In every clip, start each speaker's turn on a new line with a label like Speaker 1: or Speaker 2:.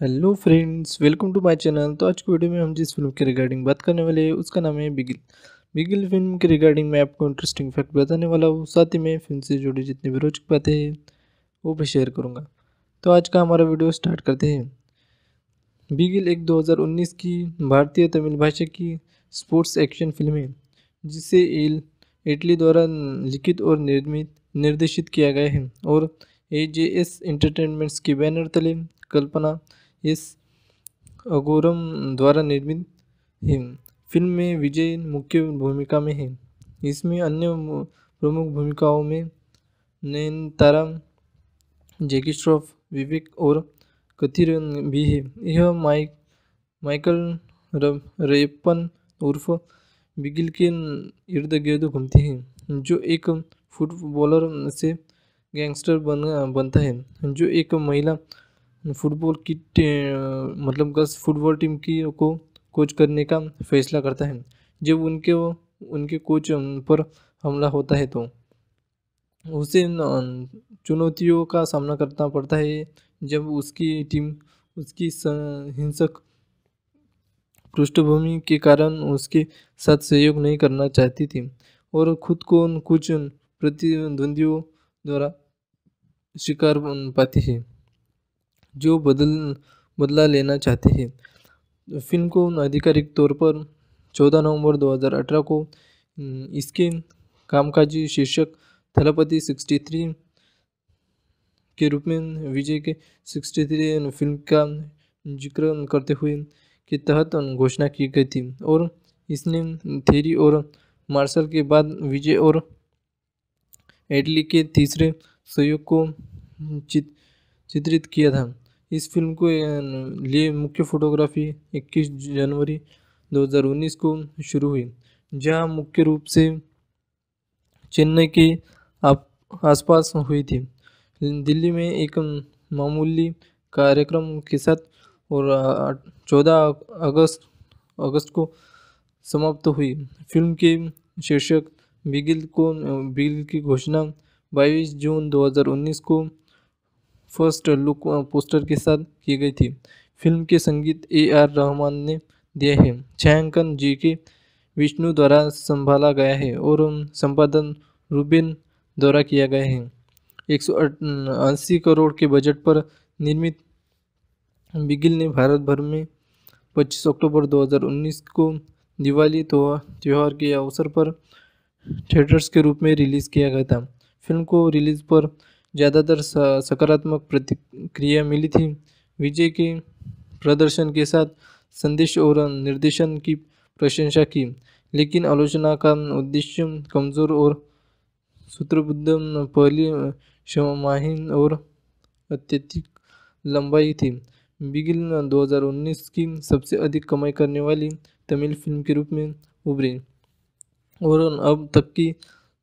Speaker 1: Hello friends welcome to my channel तो आज की वीडियो में हम जिस फ़िल्म के रिगार्डिंग बात करने वाले हैं, उसका नाम है बिगिल बिगिल फ़िल्म के रिगार्डिंग मैं आपको इंटरेस्टिंग फैक्ट बताने वाला हूँ। साथ ही में फ़िल्म से जुड़ी जितनी भी रोचक बातें हैं, वो भी शेयर करूँगा। तो आज का हमारा वीडियो स्टार्ट करते हैं। बिगिल एक दो की भारतीय तमिल भाषा की स्पोर्ट्स एक्शन फ़िल्म है, जिसे एल इटली द्वारा लिखित और निर्मित, निर्देशित किया गया है। और ए जे एस एंटरटेनमेंट्स के बैनर तले कल्पना इस अगोरम द्वारा निर्मित है फ़िल्म में विजय मुख्य भूमिका में है। इसमें अन्य प्रमुख भूमिकाओं में नयनतारा, जैकी श्रॉफ, विवेक और कथिर भी है। यह माइक, माइकल रेपन उर्फ़ बिगिल के इर्द गिर्द घूमती है, जो एक फुटबॉलर से गैंगस्टर बन, बनता है, जो एक महिला फुटबॉल की मतलब गस फुटबॉल टीम की को कोच करने का फैसला करता है। जब उनके उनके कोच पर हमला होता है तो उसे चुनौतियों का सामना करना पड़ता है। जब उसकी टीम, उसकी हिंसक पृष्ठभूमि के कारण उसके साथ सहयोग नहीं करना चाहती थी और खुद को कुछ प्रतिद्वंदियों द्वारा शिकार पाती है जो बदल, बदला लेना चाहते हैं। फ़िल्म को आधिकारिक तौर पर 14 नवंबर 2018 को इसके कामकाजी शीर्षक थलपति 63 के रूप में विजय के 63 फ़िल्म का ज़िक्र करते हुए के तहत घोषणा की गई थी और इसने थेरी और मार्शल के बाद विजय और एडली के तीसरे सहयोग को चित, चित्रित किया था। इस फ़िल्म को लिए मुख्य फोटोग्राफी 21 जनवरी 2019 को शुरू हुई, जहाँ मुख्य रूप से चेन्नई के आसपास हुई थी। दिल्ली में एक मामूली कार्यक्रम के साथ और 14 अगस्त अगस्त को समाप्त हुई। फ़िल्म के शीर्षक, बिगिल को, बिगिल की घोषणा 22 जून 2019 को फ़र्स्ट लुक पोस्टर के साथ की गई थी। फ़िल्म के संगीत ए आर रहमान ने दिए हैं। छायांकन जी के विष्णु द्वारा संभाला गया है और संपादन रूबिन द्वारा किया गया है। एक सौ अस्सी करोड़ के बजट पर निर्मित बिगिल ने भारत भर में 25 अक्टूबर 2019 को दिवाली तो त्यौहार के अवसर पर थिएटर्स के रूप में रिलीज़ किया गया था। फ़िल्म को रिलीज़ पर ज़्यादातर सकारात्मक प्रतिक्रिया मिली थी। विजय के प्रदर्शन के साथ संदेश और निर्देशन की प्रशंसा की, लेकिन आलोचना का उद्देश्य कमज़ोर और सूत्रबद्ध पहली क्षमाहीन और अत्यधिक लंबाई थी। बिगिल 2019 की सबसे अधिक कमाई करने वाली तमिल फ़िल्म के रूप में उभरी और अब तक की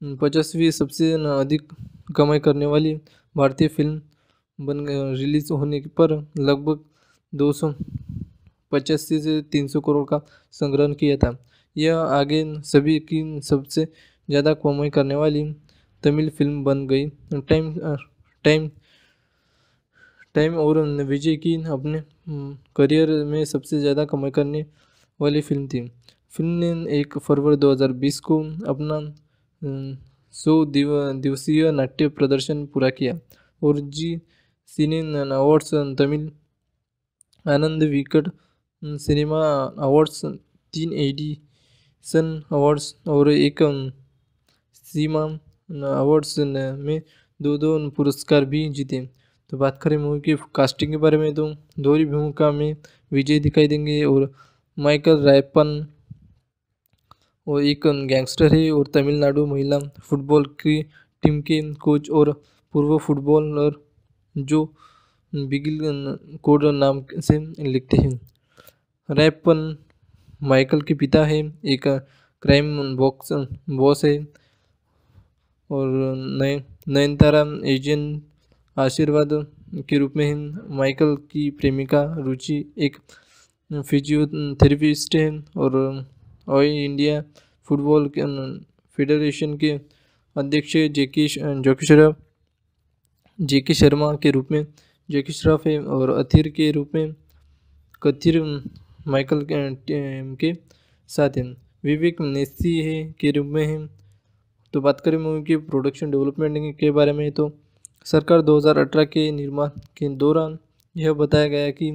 Speaker 1: पचासवीं सबसे अधिक कमाई करने वाली भारतीय फ़िल्म बन रिलीज़ होने पर लगभग दो सौ पचासी से तीन सौ करोड़ का संग्रहण किया था। यह आगे सभी की सबसे ज़्यादा कमाई करने वाली तमिल फ़िल्म बन गई। टाइम टाइम टाइम और विजय की अपने करियर में सबसे ज़्यादा कमाई करने वाली फ़िल्म थी। फ़िल्म ने एक फरवरी 2020 को अपना सौ दिव दिवसीय नाट्य प्रदर्शन पूरा किया। और जी सिने awards Tamil Ananda Vikatan cinema awards तीन एडिसन अवार्ड्स और एक सीमा अवार्ड्स में दो दो पुरस्कार भी जीते। तो बात करें मूवी की कास्टिंग के बारे में तो दोहरी भूमिका में विजय दिखाई देंगे और माइकल रायपन वो एक गैंगस्टर है और तमिलनाडु महिला फुटबॉल की टीम के कोच और पूर्व फुटबॉलर जो बिगिल कोड नाम से लिखते हैं। रैपन माइकल के पिता है, एक क्राइम बॉक्स बॉस है और नए नयनतारा एजेंट आशीर्वाद के रूप में है। माइकल की प्रेमिका रुचि एक फिजियोथेरेपिस्ट है और ऑल इंडिया फुटबॉल फेडरेशन के अध्यक्ष जेकी जोकी श्रॉफ जेकी शर्मा के रूप में, जेकी श्रॉफ है और अथिर के रूप में, कथिर माइकल के साथ हैं। विवेक नेसी है के रूप में है। तो बात करें मूवी की प्रोडक्शन डेवलपमेंट के बारे में तो सरकार 2018 के निर्माण के दौरान यह बताया गया कि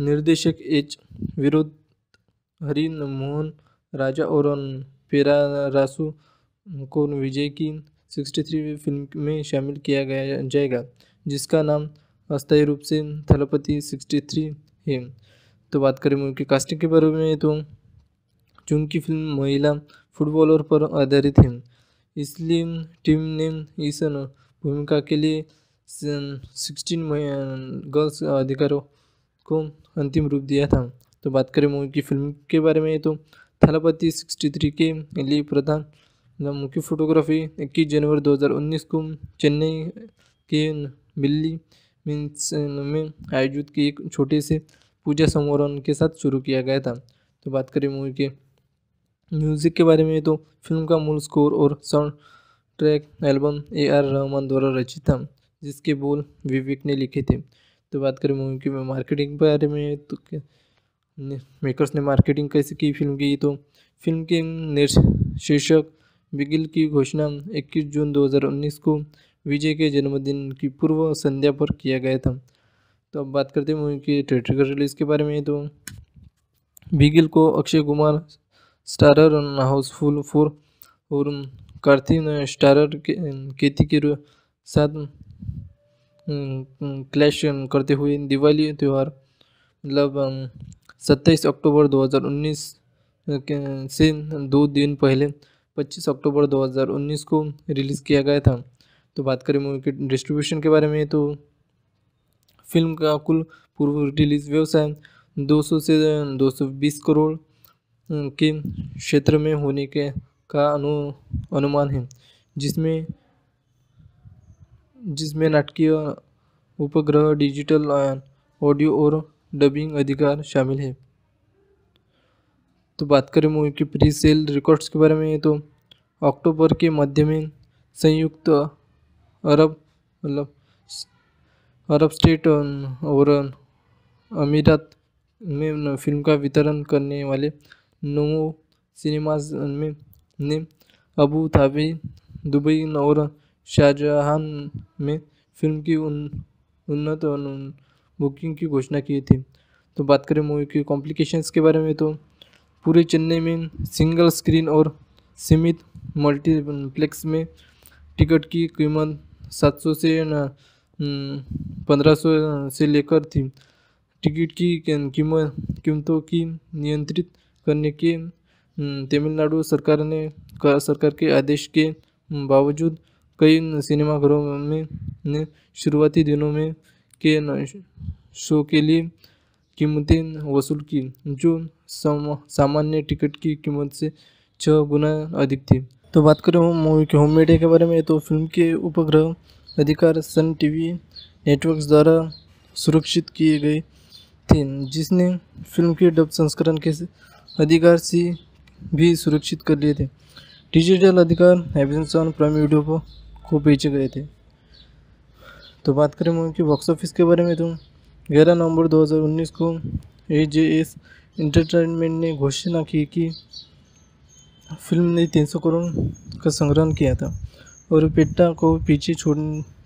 Speaker 1: निर्देशक एच विरोध हरि मोहन राजा और पेरारासु को विजय की 63 फ़िल्म में शामिल किया गया जाएगा, जिसका नाम अस्थायी रूप से थलपति 63 है। तो बात करें मूवी की कास्टिंग के बारे में तो चूँकि फ़िल्म महिला फुटबॉलर पर आधारित है। इसलिए टीम ने इस भूमिका के लिए सिक्सटीन गर्ल्स अधिकारों को अंतिम रूप दिया था। तो बात करें मूवी की फ़िल्म के बारे में तो थलापति सिक्सटी थ्री के लिए प्रधान मुख्य फोटोग्राफी इक्कीस जनवरी 2019 को चेन्नई के बिल्ली मीन्स में आयोजित की एक छोटे से पूजा समारोह के साथ शुरू किया गया था। तो बात करें मूवी के म्यूज़िक के बारे में तो फ़िल्म का मूल स्कोर और soundtrack album A R Rahman द्वारा रचित था, जिसके बोल विवेक ने लिखे थे। तो बात करें मूवी की मार्केटिंग के बारे में तो मेकर्स ने मार्केटिंग कैसे की फ़िल्म की? तो फ़िल्म के शीर्षक, बिगिल की घोषणा 21 जून 2019 को विजय के जन्मदिन की पूर्व संध्या पर किया गया था। तो अब बात करते हैं मूवी की थिएटर रिलीज़ के बारे में। तो बिगिल को अक्षय कुमार स्टारर हाउसफुल फोर और कार्थिन स्टारर के केती के साथ क्लैश करते हुए दिवाली त्यौहार मतलब सत्ताईस अक्टूबर 2019 से दो दिन पहले 25 अक्टूबर 2019 को रिलीज़ किया गया था। तो बात करें मूवी के डिस्ट्रीब्यूशन के बारे में तो फ़िल्म का कुल पूर्व रिलीज़ व्यवसाय 200 से 220 करोड़, के क्षेत्र में होने के का अनु, अनुमान है, जिसमें जिसमें नाटकीय उपग्रह, डिजिटल ऑडियो और डबिंग अधिकार शामिल है। तो बात करें मूवी की प्री सेल रिकॉर्ड्स के बारे में तो अक्टूबर के मध्य में संयुक्त अरब मतलब अरब स्टेट और अमीरात में फ़िल्म का वितरण करने वाले नोमो सिनेमाज में, ने अबू धाबी, दुबई और शाहजहां में फ़िल्म की उन, उन्नत बुकिंग की घोषणा की थी। तो बात करें मूवी की कॉम्प्लिकेशंस के बारे में तो पूरे चेन्नई में सिंगल स्क्रीन और सीमित मल्टीप्लेक्स में टिकट की कीमत 700 से पंद्रह सौ से लेकर थी। टिकट की कीमत कीमतों की नियंत्रित करने के तमिलनाडु सरकार ने सरकार के आदेश के बावजूद कई सिनेमाघरों में, ने शुरुआती दिनों में के शो के लिए कीमतें वसूल की, जो सामान्य टिकट की कीमत से छः गुना अधिक थी। तो बात करें मूवी के होम मीडिया के बारे में तो फ़िल्म के उपग्रह अधिकार सन टीवी नेटवर्क्स द्वारा सुरक्षित किए गए थे, जिसने फ़िल्म के डब संस्करण के अधिकार से भी सुरक्षित कर लिए थे। डिजिटल अधिकार एमेजन प्राइम वीडियो को बेचे गए थे। तो बात करें मूवी की बॉक्स ऑफ़िस के बारे में तो ग्यारह नवंबर 2019 को ए जे एस इंटरटेनमेंट ने घोषणा की कि फ़िल्म ने 300 करोड़ का संग्रहण किया था और पेट्टा को पीछे छोड़,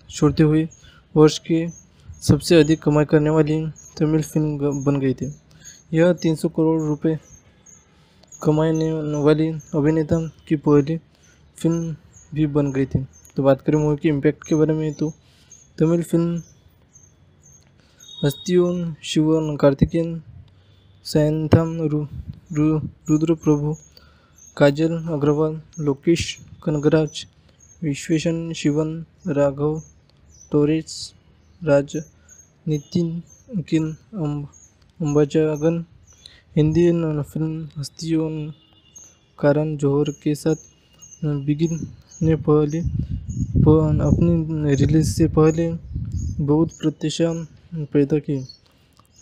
Speaker 1: छोड़ते हुए वर्ष के सबसे अधिक कमाई करने वाली तमिल फ़िल्म बन गई थी। यह 300 करोड़ रुपए कमाने वाली अभिनेता की पहली फ़िल्म भी बन गई थी। तो बात करें मूवी के इम्पैक्ट के बारे में तो तमिल फ़िल्म हस्तियों शिवन कार्तिकेयन सैंथम रु, रु, रुद्र प्रभु काजल अग्रवाल लोकेश कनगराज विश्वेशन शिवन राघव टोरेस राज नितिन किन अम्बाजागन हिंदी फ़िल्म हस्तियों कारण जौहर के साथ बिगिन ने पहले अपनी रिलीज़ से पहले बहुत प्रत्याशा पैदा की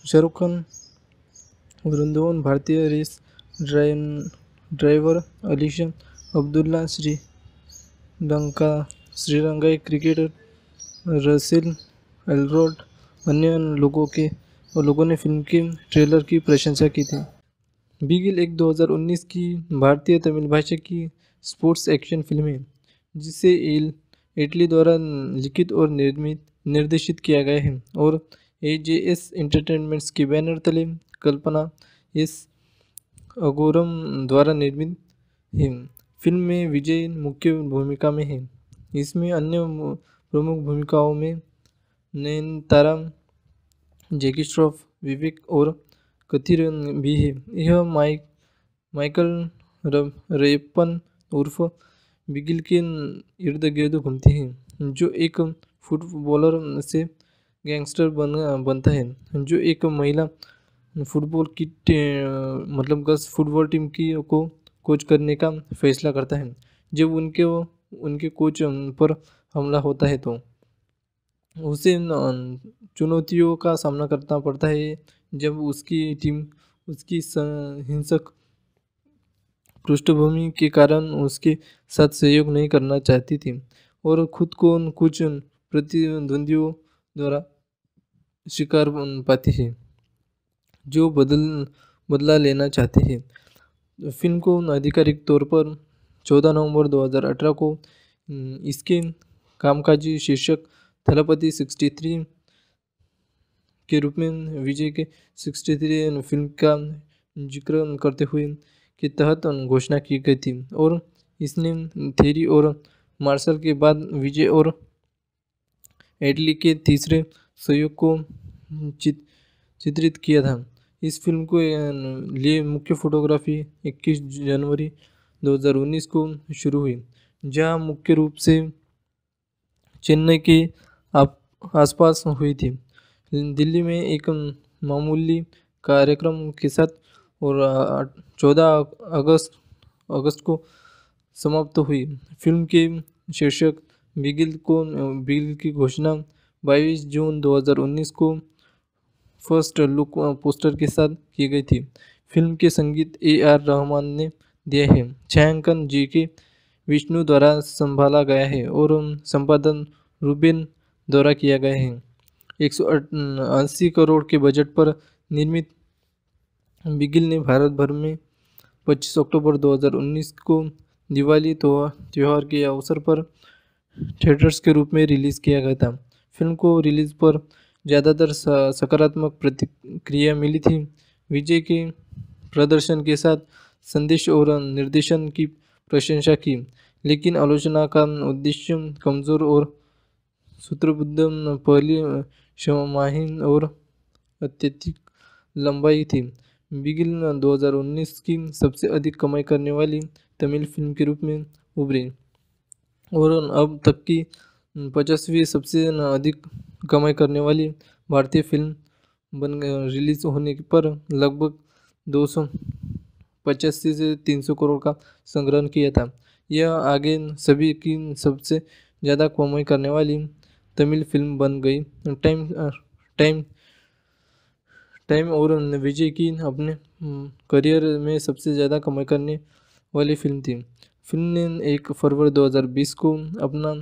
Speaker 1: शाहरुख खान, वृंदावन भारतीय रेस ड्राइवर अलीशा अब्दुल्ला, श्री लंका श्रीलंकाई क्रिकेटर रसिल एलरोड अन्य लोगों के और लोगों ने फ़िल्म के ट्रेलर की प्रशंसा की थी। बिगिल एक 2019 की भारतीय तमिल भाषा की स्पोर्ट्स एक्शन फ़िल्म है। जिसे एल इटली द्वारा लिखित और निर्मित, निर्देशित किया गया है, और ए जे एस एंटरटेनमेंट्स के बैनर तले कल्पना एस अगोरम द्वारा निर्मित है। फ़िल्म में विजय मुख्य भूमिका में है। इसमें अन्य प्रमुख भूमिकाओं में नयनतारा, जैकी श्रॉफ, विवेक और कथिर भी है। यह माइक, माइकल रेपन उर्फ़ बिगिल के इर्द गिर्द घूमती है, जो एक फुटबॉलर से गैंगस्टर बन, बनता है, जो एक महिला फुटबॉल की मतलब गर्ल्स फुटबॉल टीम की को कोच करने का फैसला करता है। जब उनके उनके कोच पर हमला होता है तो उसे चुनौतियों का सामना करना पड़ता है। जब उसकी टीम, उसकी हिंसक पृष्ठभूमि के कारण उसके साथ सहयोग नहीं करना चाहती थी और खुद को कुछ प्रतिद्वंदियों द्वारा शिकार पाती है, जो बदल, बदला लेना चाहते हैं। फ़िल्म को आधिकारिक तौर पर 14 नवंबर 2018 को इसके कामकाजी शीर्षक थलपति 63 के रूप में विजय के 63 फ़िल्म का ज़िक्र करते हुए के तहत घोषणा की गई थी और इसने थेरी और मार्शल के बाद विजय और एडली के तीसरे सहयोग को चित, चित्रित किया था। इस फ़िल्म को लिए मुख्य फोटोग्राफी 21 जनवरी 2019 को शुरू हुई जहाँ मुख्य रूप से चेन्नई के आसपास हुई थी। दिल्ली में एक मामूली कार्यक्रम के साथ और 14 अगस्त अगस्त को समाप्त हुई। फ़िल्म के शीर्षक बिगिल को बिगिल की घोषणा 22 जून 2019 को फ़र्स्ट लुक पोस्टर के साथ की गई थी। फ़िल्म के संगीत ए आर रहमान ने दिए है। छायांकन जी के विष्णु द्वारा संभाला गया है और संपादन रूबिन द्वारा किया गया है। एक सौ अस्सी करोड़ के बजट पर निर्मित बिगिल ने भारत भर में 25 अक्टूबर 2019 को दिवाली तो त्यौहार के अवसर पर थिएटर्स के रूप में रिलीज़ किया गया था। फ़िल्म को रिलीज़ पर ज़्यादातर सकारात्मक प्रतिक्रिया मिली थी। विजय के प्रदर्शन के साथ संदेश और निर्देशन की प्रशंसा की, लेकिन आलोचना का उद्देश्य कमज़ोर और सूत्रबुद्ध पहली क्षमाहीन और अत्यधिक लंबाई थी। बिगिल 2019 की सबसे अधिक कमाई करने वाली तमिल फ़िल्म के रूप में उभरी। और अब तक की पचासवीं सबसे अधिक कमाई करने वाली भारतीय फ़िल्म बन रिलीज़ होने पर लगभग दो सौ पचासी से तीन सौ करोड़ का संग्रहण किया था। यह आगे सभी की सबसे ज़्यादा कमाई करने वाली तमिल फ़िल्म बन गई। टाइम टाइम टाइम और विजय की अपने करियर में सबसे ज़्यादा कमाई करने वाली फ़िल्म थी। फ़िल्म ने एक फरवरी 2020 को अपना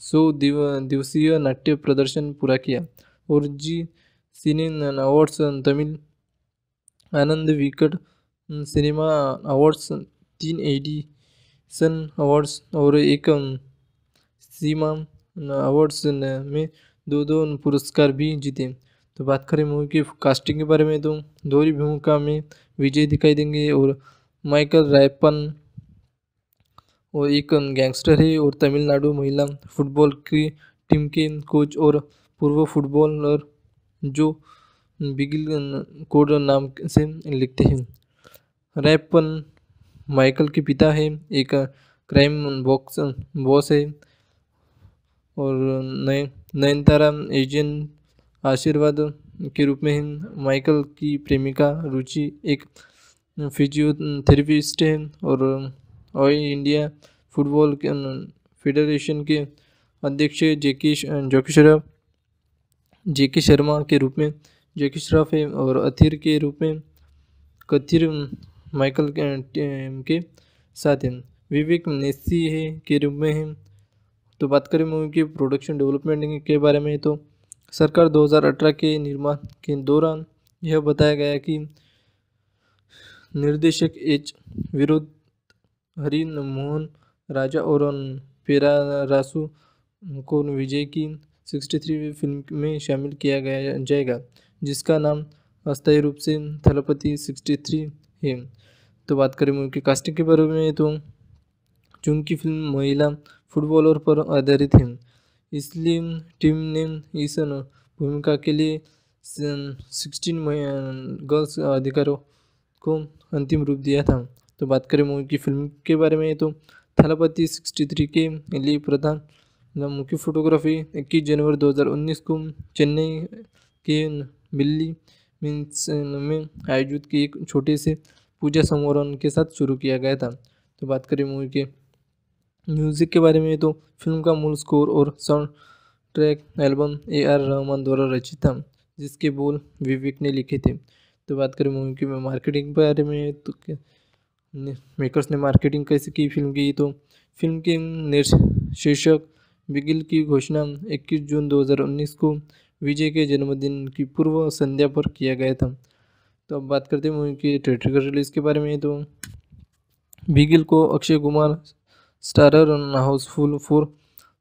Speaker 1: सौ दिव, दिवसीय नाट्य प्रदर्शन पूरा किया और जी सिने awards Tamil Ananda Vikatan cinema awards तीन एडिशन अवार्ड्स और एक सीमा अवार्ड्स में दो दो पुरस्कार भी जीते। तो बात करें मूवी की कास्टिंग के बारे में तो दोहरी भूमिका में विजय दिखाई देंगे और माइकल रायपन वो एक गैंगस्टर है और तमिलनाडु महिला फुटबॉल की टीम के कोच और पूर्व फुटबॉलर जो बिगिल कोड नाम से लिखते हैं। रैपन माइकल के पिता है, एक क्राइम बॉक्स बॉस है और नय, नयनतारा एजेंट आशीर्वाद के रूप में है माइकल की प्रेमिका रुचि एक फिजियोथेरेपिस्ट है और ऑल इंडिया फुटबॉल फेडरेशन के अध्यक्ष जेकी जॉकी श्रॉफ, जेकी शर्मा के रूप में, जेकी श्रॉफ है और अथिर के रूप में कथिर माइकल के साथ हैं। विवेक नेसी है के रूप में है। तो बात करें मूवी के प्रोडक्शन डेवलपमेंट के बारे में तो सरकार 2018 के निर्माण के दौरान यह बताया गया कि निर्देशक एच विरोध हरि मोहन राजा और पेरारासु को विजय की 63वीं फ़िल्म में शामिल किया गया जाएगा, जिसका नाम अस्थायी रूप से थलपति 63 है। तो बात करें मूवी की कास्टिंग के बारे में तो चूँकि फ़िल्म महिला फुटबॉलर पर आधारित है इसलिए टीम ने इस भूमिका के लिए सिक्सटीन गर्ल्स अधिकारों को अंतिम रूप दिया था। तो बात करें मूवी की फ़िल्म के बारे में तो थलापति सिक्सटी थ्री के लिए प्रधान मुख्य फोटोग्राफी इक्कीस जनवरी 2019 को चेन्नई के बिल्ली मीन्स में आयोजित की एक छोटे से पूजा समारोह के साथ शुरू किया गया था। तो बात करें मूवी के म्यूज़िक के बारे में तो फ़िल्म का मूल स्कोर और soundtrack album A R Rahman द्वारा रचित था, जिसके बोल विवेक ने लिखे थे। तो बात करें मूवी की मार्केटिंग के बारे में तो मेकर्स ने मार्केटिंग कैसे की फ़िल्म की? तो फ़िल्म के शीर्षक बिगिल की घोषणा 21 जून 2019 को विजय के जन्मदिन की पूर्व संध्या पर किया गया था। तो अब बात करते हैं मूवी की थिएटर रिलीज़ के बारे में। तो बिगिल को अक्षय कुमार स्टारर हाउसफुल फोर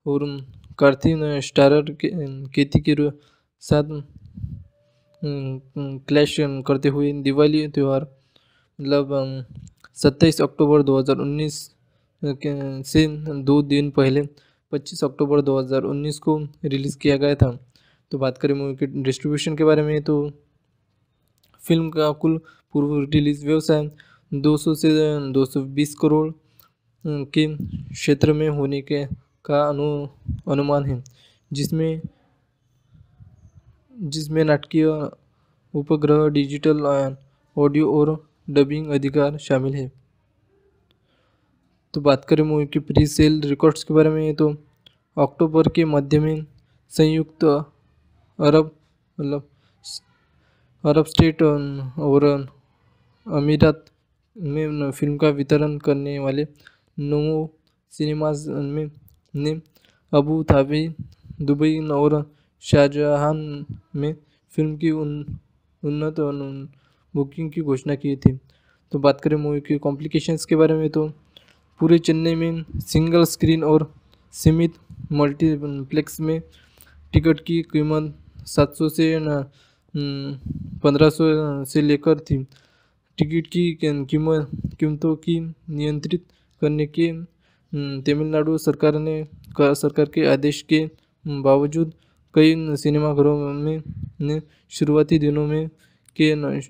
Speaker 1: और कार्थिन स्टारर केती के साथ क्लैश करते हुए दिवाली त्यौहार मतलब सत्ताईस अक्टूबर 2019 से दो दिन पहले 25 अक्टूबर 2019 को रिलीज़ किया गया था। तो बात करें मूवी के डिस्ट्रीब्यूशन के बारे में तो फ़िल्म का कुल पूर्व रिलीज़ व्यवसाय 200 से 220 करोड़ के क्षेत्र में होने के का अनु, अनुमान है, जिसमें जिसमें नाटकीय उपग्रह डिजिटल ऑडियो और डबिंग अधिकार शामिल है। तो बात करें मूवी की प्री सेल रिकॉर्ड्स के बारे में तो अक्टूबर के मध्य में संयुक्त अरब मतलब अरब स्टेट और अमीरात में फ़िल्म का वितरण करने वाले नोमो सिनेमाज में ने अबू धाबी, दुबई और शाहजहां में फ़िल्म की उन, उन्नत बुकिंग की घोषणा की थी। तो बात करें मूवी के कॉम्प्लिकेशंस के बारे में तो पूरे चेन्नई में सिंगल स्क्रीन और सीमित मल्टीप्लेक्स में टिकट की कीमत 700 से पंद्रह सौ से लेकर थी। टिकट की कीमत, कीमतों की नियंत्रित करने के तमिलनाडु सरकार ने सरकार के आदेश के बावजूद कई सिनेमाघरों में, ने शुरुआती दिनों में के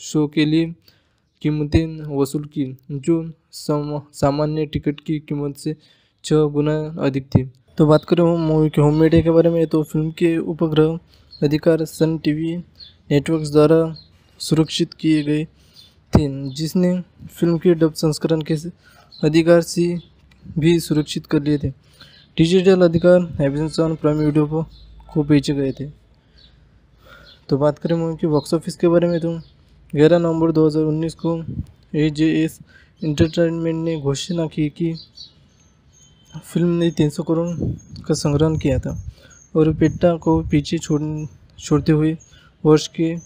Speaker 1: शो के लिए कीमतें वसूल की, जो सामान्य टिकट की कीमत से छः गुना अधिक थी। तो बात करें मूवी के होम मीडिया के बारे में तो फ़िल्म के उपग्रह अधिकार सन टीवी नेटवर्क्स द्वारा सुरक्षित किए गए थे, जिसने फ़िल्म के डब संस्करण के अधिकार से भी सुरक्षित कर लिए थे। डिजिटल अधिकार एमेजन प्राइम वीडियो को बेचे गए थे। तो बात करें मूवी की बॉक्स ऑफ़िस के बारे में तो ग्यारह नवंबर 2019 को ए जे एस इंटरटेनमेंट ने घोषणा की कि फ़िल्म ने 300 करोड़ का संग्रहण किया था और पेट्टा को पीछे छोड़, छोड़ते हुए वर्ष के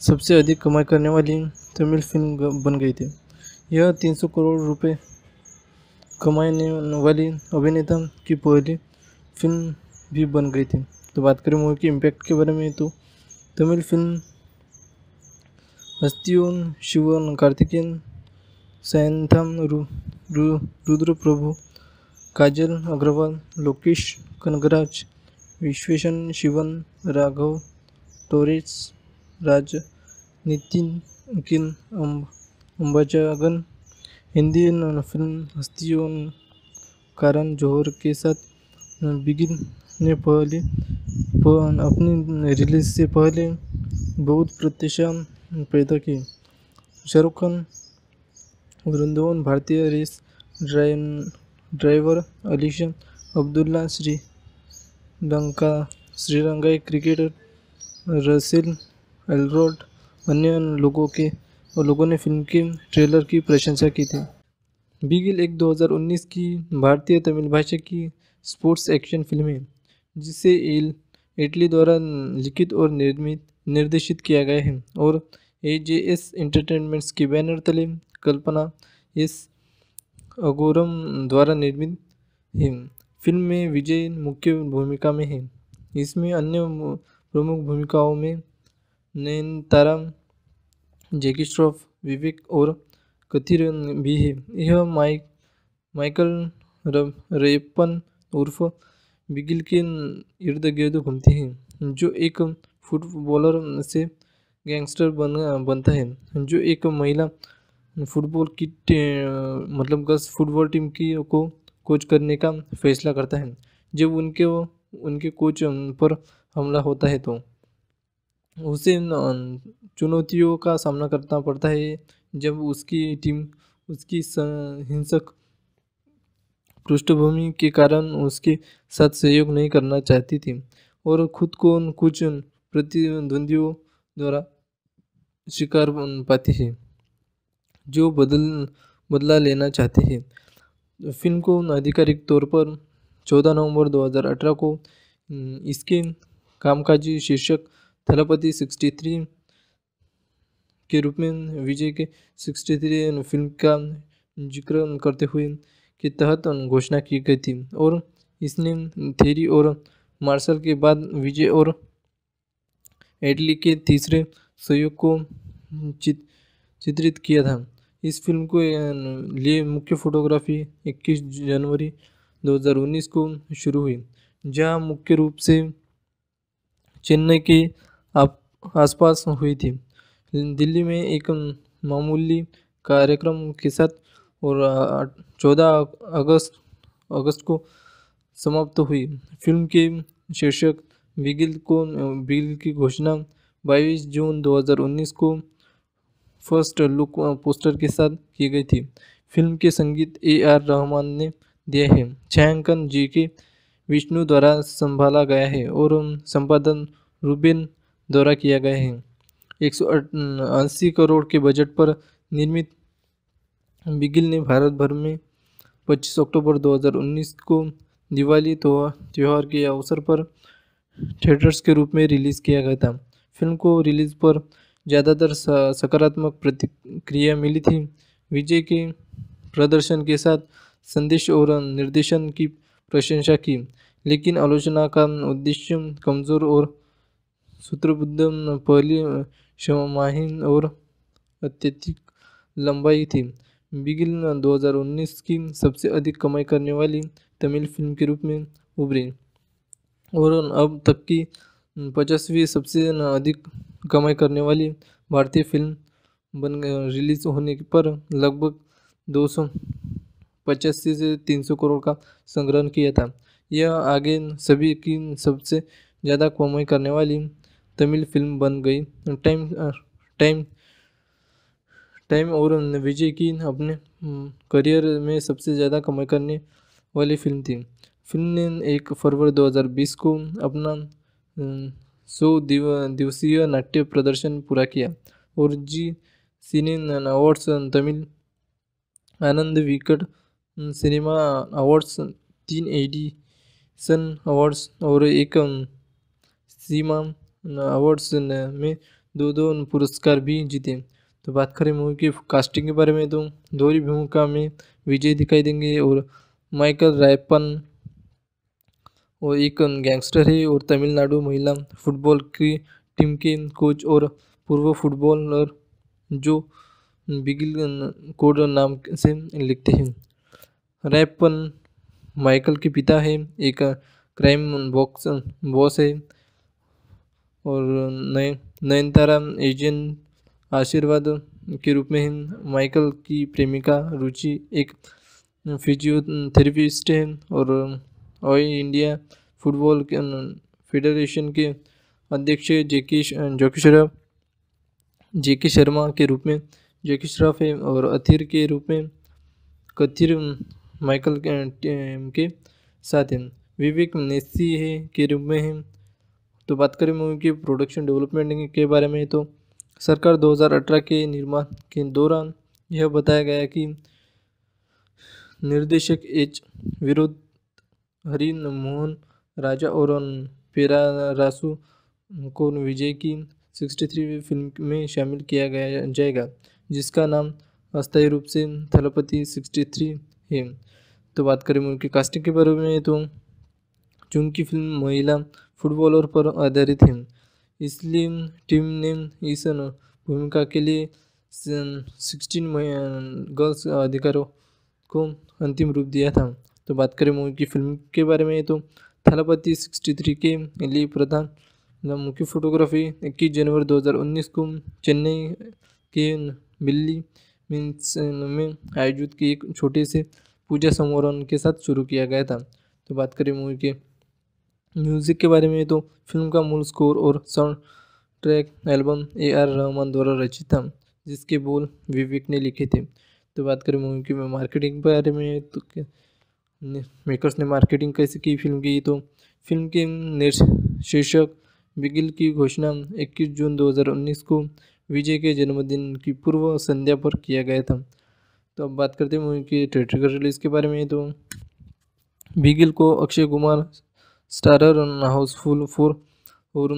Speaker 1: सबसे अधिक कमाई करने वाली तमिल फ़िल्म बन गई थी। यह 300 करोड़ रुपए कमाने वाली अभिनेता की पहली फ़िल्म भी बन गई थी। तो बात करें मूवी के इम्पैक्ट के बारे में तो तमिल फ़िल्म हस्तियों शिवन कार्तिकेयन सैंथम रु, रु, रुद्र प्रभु काजल अग्रवाल लोकेश कनगराज विश्वेशन शिवन राघव टोरेस राज नितिन किन अम्बाजागन हिंदी फ़िल्म हस्तियों कारण जौहर के साथ बिगिन ने पहले अपनी रिलीज़ से पहले बहुत प्रत्याशा पैदा की शाहरुख खान, वृंदावन भारतीय रेस ड्राइवर अलीशा अब्दुल्ला, श्री लंका श्रीलंकाई क्रिकेटर रसेल एलरोड अन्य लोगों के और लोगों ने फ़िल्म के ट्रेलर की प्रशंसा की थी। बिगिल एक 2019 की भारतीय तमिल भाषा की स्पोर्ट्स एक्शन फ़िल्म है, जिसे एल इटली द्वारा लिखित और निर्मित, निर्देशित किया गया है और ए जे एस एंटरटेनमेंट्स के बैनर तले कल्पना एस अगोरम द्वारा निर्मित है। फ़िल्म में विजय मुख्य भूमिका में है। इसमें अन्य प्रमुख भूमिकाओं में नयनतारा जैकी श्रॉफ विवेक और कथिर भी है। यह माइक, माइकल रेपन उर्फ़ बिगिल के इर्द गिर्द घूमती है, जो एक फुटबॉलर से गैंगस्टर बन, बनता है, जो एक महिला फुटबॉल की मतलब गर्ल्स फुटबॉल टीम की को, कोच करने का फैसला करता है। जब उनके उनके कोच पर हमला होता है तो उसे चुनौतियों का सामना करना पड़ता है। जब उसकी टीम उसकी हिंसक पृष्ठभूमि के कारण उसके साथ सहयोग नहीं करना चाहती थी और खुद को कुछ प्रतिद्वंदियों द्वारा शिकार बन पाती है, जो बदल, बदला लेना चाहते हैं। फ़िल्म को आधिकारिक तौर पर 14 नवंबर 2018 को इसके कामकाजी शीर्षक थलपति 63 के रूप में विजय के 63 फ़िल्म का ज़िक्र करते हुए के तहत घोषणा की गई थी और इसने थेरी और मार्शल के बाद विजय और एडली के तीसरे सहयोग को चित, चित्रित किया था। इस फ़िल्म को लिए मुख्य फोटोग्राफी 21 जनवरी 2019 को शुरू हुई जहाँ मुख्य रूप से चेन्नई के आसपास हुई थी। दिल्ली में एक मामूली कार्यक्रम के साथ और चौदह अगस्त अगस्त को समाप्त हुई। फ़िल्म के शीर्षक, बिगिल को, बिगिल की घोषणा 22 जून 2019 को फ़र्स्ट लुक, पोस्टर के साथ की गई थी। फ़िल्म के संगीत ए आर रहमान ने दिए है। छायांकन जी के विष्णु द्वारा संभाला गया है और संपादन रूबेन द्वारा किया गया है। एक सौ अस्सी करोड़ के बजट पर निर्मित बिगिल ने भारत भर में 25 अक्टूबर 2019 को दिवाली तो त्यौहार के अवसर पर थिएटर्स के रूप में रिलीज़ किया गया था। फ़िल्म को रिलीज़ पर ज़्यादातर सकारात्मक प्रतिक्रिया मिली थी। विजय के प्रदर्शन के साथ संदेश और निर्देशन की प्रशंसा की, लेकिन आलोचना का उद्देश्य कमज़ोर और सूत्रबद्ध पहली क्षमाहीन और अत्यधिक लंबाई थी। बिगिल 2019 की सबसे अधिक कमाई करने वाली तमिल फ़िल्म के रूप में उभरी और अब तक की पचासवीं सबसे अधिक कमाई करने वाली भारतीय फ़िल्म बन रिलीज़ होने पर लगभग दो सौ पचासी से तीन सौ करोड़ का संग्रहण किया था। यह आगे सभी की सबसे ज़्यादा कमाई करने वाली तमिल फ़िल्म बन गई। टाइम टाइम टाइम और विजय की अपने करियर में सबसे ज़्यादा कमाई करने वाली फ़िल्म थी। फ़िल्म ने एक फरवरी 2020 को अपना सौ दिव, दिवसीय नाट्य प्रदर्शन पूरा किया और जी सिने awards Tamil Ananda Vikatan cinema awards, तीन एडिसन अवार्ड्स और एक सीमा अवार्ड्स में दो दो पुरस्कार भी जीते। तो बात करें मूवी की कास्टिंग के बारे में तो दोहरी भूमिका में विजय दिखाई देंगे और माइकल रायपन वो एक गैंगस्टर है और तमिलनाडु महिला फुटबॉल की टीम के कोच और पूर्व फुटबॉलर जो बिगिल कोड नाम से लिखते हैं। रैपन माइकल के पिता है, एक क्राइम बॉक्स बॉस है। और नए नयनतारा एजेंट आशीर्वाद के रूप में माइकल की प्रेमिका रुचि एक फिजियोथेरेपिस्ट है और ऑल इंडिया फुटबॉल फेडरेशन के अध्यक्ष जेकी जॉकी श्रॉफ जेकी शर्मा के रूप में, जेकी श्रॉफ है और अथिर के रूप में कथिर माइकल के साथ हैं। विवेक नेसी है के रूप में है। तो बात करें मूवी की प्रोडक्शन डेवलपमेंट के बारे में तो सरकार 2018 के निर्माण के दौरान यह बताया गया कि निर्देशक एच विरोध हरि मोहन, राजा और पेरारासु को विजय की सिक्सटी थ्री फ़िल्म में शामिल किया गया जाएगा, जिसका नाम अस्थायी रूप से थलपति सिक्सटी थ्री है। तो बात करें उनकी कास्टिंग के बारे में तो चूँकि फ़िल्म महिला फुटबॉलर पर आधारित है। इसलिए टीम ने इस भूमिका के लिए सिक्सटीन गर्ल्स अधिकारों को अंतिम रूप दिया था। तो बात करें मूवी की फ़िल्म के बारे में तो थलापति सिक्सटी थ्री के लिए प्रधान मुख्य फोटोग्राफी इक्कीस जनवरी 2019 को चेन्नई के बिल्ली मीन्स में आयोजित की एक छोटे से पूजा समारोह के साथ शुरू किया गया था। तो बात करें मूवी के म्यूज़िक के बारे में तो फ़िल्म का मूल स्कोर और soundtrack album A R Rahman द्वारा रचित था, जिसके बोल विवेक ने लिखे थे। तो बात करें मूवी की मार्केटिंग के बारे में तो मेकर्स ने मार्केटिंग कैसे की फ़िल्म की? तो फ़िल्म के शीर्षक बिगिल की घोषणा 21 जून 2019 को विजय के जन्मदिन की पूर्व संध्या पर किया गया था। तो अब बात करते हैं मूवी की थिएटर रिलीज़ के बारे में तो बिगिल को अक्षय कुमार स्टारर हाउसफुल फोर और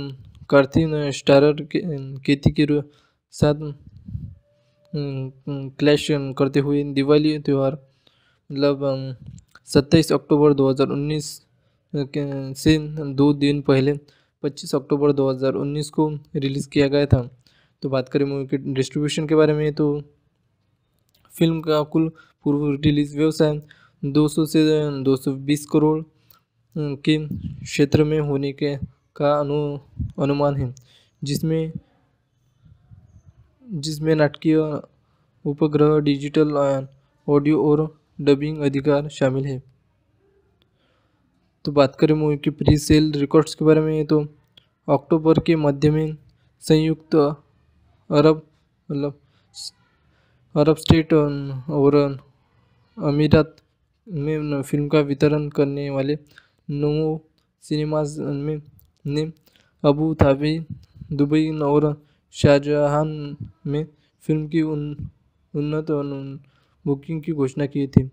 Speaker 1: कार्थिन स्टारर केती के साथ क्लैश करते हुए दिवाली त्यौहार मतलब सत्ताईस अक्टूबर 2019 से दो दिन पहले 25 अक्टूबर 2019 को रिलीज़ किया गया था। तो बात करें मूवी के डिस्ट्रीब्यूशन के बारे में तो फ़िल्म का कुल पूर्व रिलीज़ व्यवसाय 200 से 220 करोड़ के क्षेत्र में होने के का अनु, अनुमान है, जिसमें जिसमें नाटकीय उपग्रह, डिजिटल ऑडियो और डबिंग अधिकार शामिल है। तो बात करें मूवी की प्री सेल रिकॉर्ड्स के बारे में तो अक्टूबर के मध्य में संयुक्त अरब मतलब अरब स्टेट और अमीरात में फ़िल्म का वितरण करने वाले नमो सिनेमाज में ने अबू धाबी, दुबई और शाहजहां में फ़िल्म की उन, उन्नत बुकिंग की घोषणा की थी।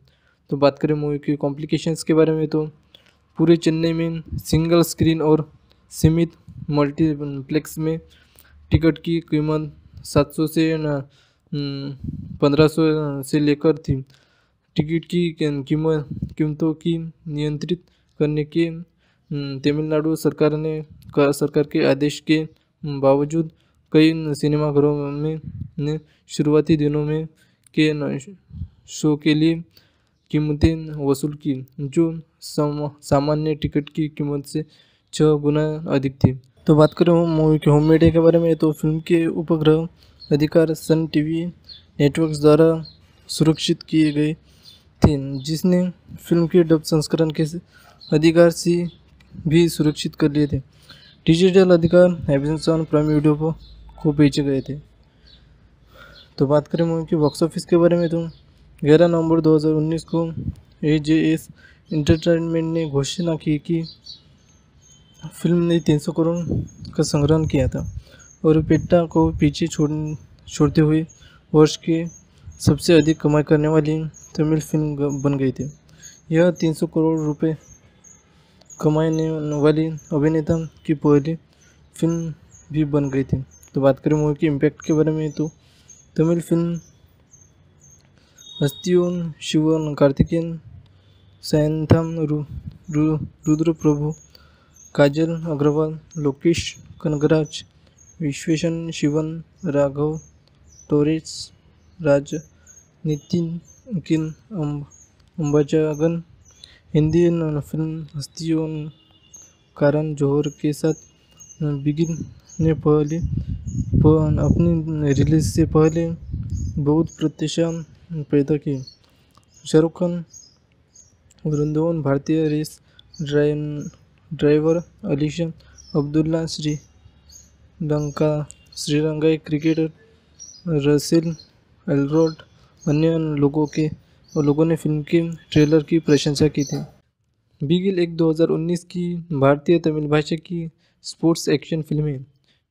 Speaker 1: तो बात करें मूवी की कॉम्प्लिकेशंस के बारे में तो पूरे चेन्नई में सिंगल स्क्रीन और सीमित मल्टीप्लेक्स में टिकट की कीमत 700 से पंद्रह सौ से लेकर थी। टिकट की कीमत, कीमतों की नियंत्रित करने के तमिलनाडु सरकार ने सरकार के आदेश के बावजूद कई सिनेमाघरों में, ने शुरुआती दिनों में के शो के लिए कीमतें वसूल की, जो सामान्य टिकट की कीमत से छः गुना अधिक थी। तो बात करें मूवी के होम मीडिया के बारे में तो फ़िल्म के उपग्रह अधिकार सन टीवी नेटवर्क्स द्वारा सुरक्षित किए गए थे, जिसने फ़िल्म के डब संस्करण के अधिकार से भी सुरक्षित कर लिए थे। डिजिटल अधिकार एमेजन प्राइम वीडियो को बेचे गए थे। तो बात करें मूवी की बॉक्स ऑफ़िस के बारे में तो ग्यारह नवंबर 2019 को ए जे एस इंटरटेनमेंट ने घोषणा की कि फ़िल्म ने 300 करोड़ का संग्रहण किया था और पेट्टा को पीछे छोड़, छोड़ते हुए वर्ष के सबसे अधिक कमाई करने वाली तमिल फ़िल्म बन गई थी। यह 300 करोड़ रुपए कमाने वाली अभिनेता की पहली फ़िल्म भी बन गई थी। तो बात करें मूवी के इम्पैक्ट के बारे में तो तमिल फ़िल्म हस्तियों शिवन कार्तिकेयन सैंथम रु, रु, रुद्र प्रभु काजल अग्रवाल लोकेश कनगराज विश्वेशन शिवन राघव टोरेस राज नितिन किन अंबाजागन हिंदी फ़िल्म हस्तियों करण जौहर के साथ बिगिन ने पहले अपनी रिलीज़ से पहले बहुत प्रत्याशा पैदा की शाहरुख खान, वृंदावन भारतीय रेस ड्राइवर अलीशा अब्दुल्ला, श्री लंका, श्रीलंकाई क्रिकेटर रसेल एलरोड अन्य लोगों के और लोगों ने फ़िल्म के ट्रेलर की प्रशंसा की थी। बिगिल एक 2019 की भारतीय तमिल भाषा की स्पोर्ट्स एक्शन फ़िल्म है,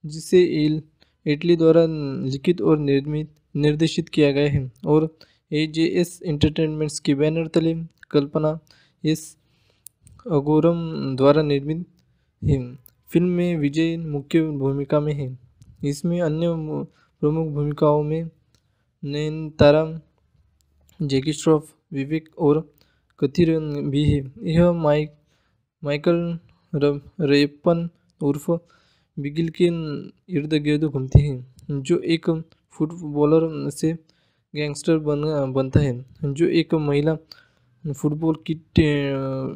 Speaker 1: जिसे एल इटली द्वारा लिखित और निर्मित, निर्देशित किया गया है और ए जे एस इंटरटेनमेंट्स की बैनर तले कल्पना एस अगोरम द्वारा निर्मित है। फ़िल्म में विजय मुख्य भूमिका में है। इसमें अन्य प्रमुख भूमिकाओं में नयनतारा जैकी श्रॉफ विवेक और कथिर भी है। यह माइक, माइकल रेपन उर्फ़ बिगिल के इर्द गिर्द घूमती है, जो एक फुटबॉलर से गैंगस्टर बन, बनता है, जो एक महिला फुटबॉल की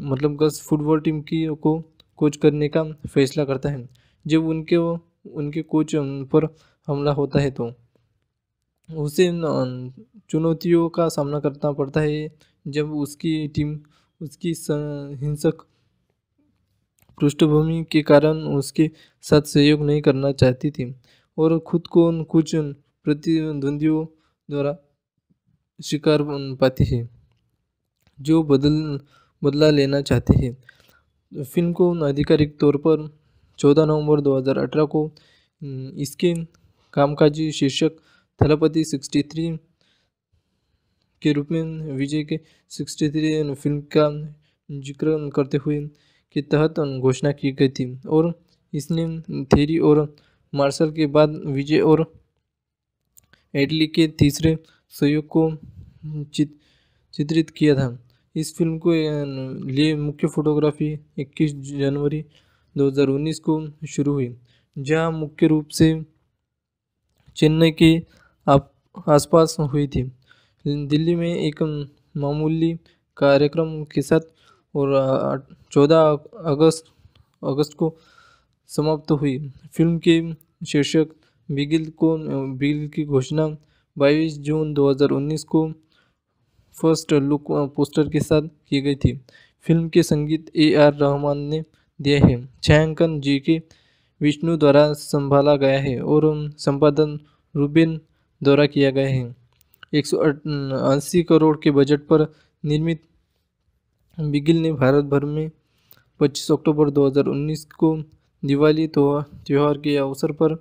Speaker 1: मतलब गर्ल्स फुटबॉल टीम की को, कोच करने का फैसला करता है। जब उनके उनके कोच पर हमला होता है तो उसे चुनौतियों का सामना करना पड़ता है जब उसकी टीम, उसकी हिंसक पृष्ठभूमि के कारण उसके साथ सहयोग नहीं करना चाहती थी और खुद को कुछ प्रतिद्वंदियों द्वारा शिकार पाती है, जो बदल, बदला लेना चाहते हैं। फ़िल्म को आधिकारिक तौर पर 14 नवंबर 2018 को इसके कामकाजी शीर्षक थलपति 63 के रूप में विजय के 63 फ़िल्म का ज़िक्र करते हुए के तहत घोषणा की गई थी। और इसने थेरी और मार्शल के बाद विजय और एडली के तीसरे सहयोग को चित, चित्रित किया था। इस फ़िल्म को लिए मुख्य फोटोग्राफी 21 जनवरी 2019 को शुरू हुई जहाँ मुख्य रूप से चेन्नई के आसपास हुई थी। दिल्ली में एक मामूली कार्यक्रम के साथ और 14 अगस्त अगस्त को समाप्त हुई। फ़िल्म के शीर्षक बिगिल को, बिगिल की घोषणा 22 जून 2019 को फ़र्स्ट लुक, पोस्टर के साथ की गई थी। फ़िल्म के संगीत ए आर रहमान ने दिए है। छायांकन जी के विष्णु द्वारा संभाला गया है और संपादन रूबिन द्वारा किया गया है। एक सौ अस्सी करोड़ के बजट पर निर्मित बिगिल ने भारत भर में 25 अक्टूबर 2019 को दिवाली तो त्यौहार के अवसर पर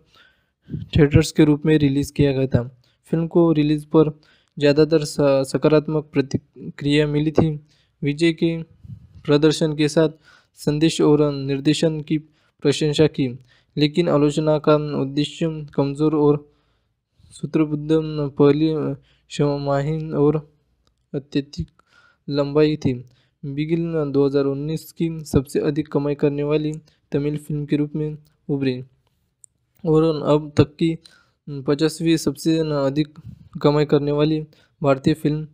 Speaker 1: थिएटर्स के रूप में रिलीज़ किया गया था। फ़िल्म को रिलीज़ पर ज़्यादातर सकारात्मक प्रतिक्रिया मिली थी। विजय के प्रदर्शन के साथ संदेश और निर्देशन की प्रशंसा की, लेकिन आलोचना का उद्देश्य कमज़ोर और सूत्रबद्ध पहली क्षमाहीन और अत्यधिक लंबाई थी। बिगिल 2019 की सबसे अधिक कमाई करने वाली तमिल फ़िल्म के रूप में उभरी और अब तक की पचासवीं सबसे अधिक कमाई करने वाली भारतीय फ़िल्म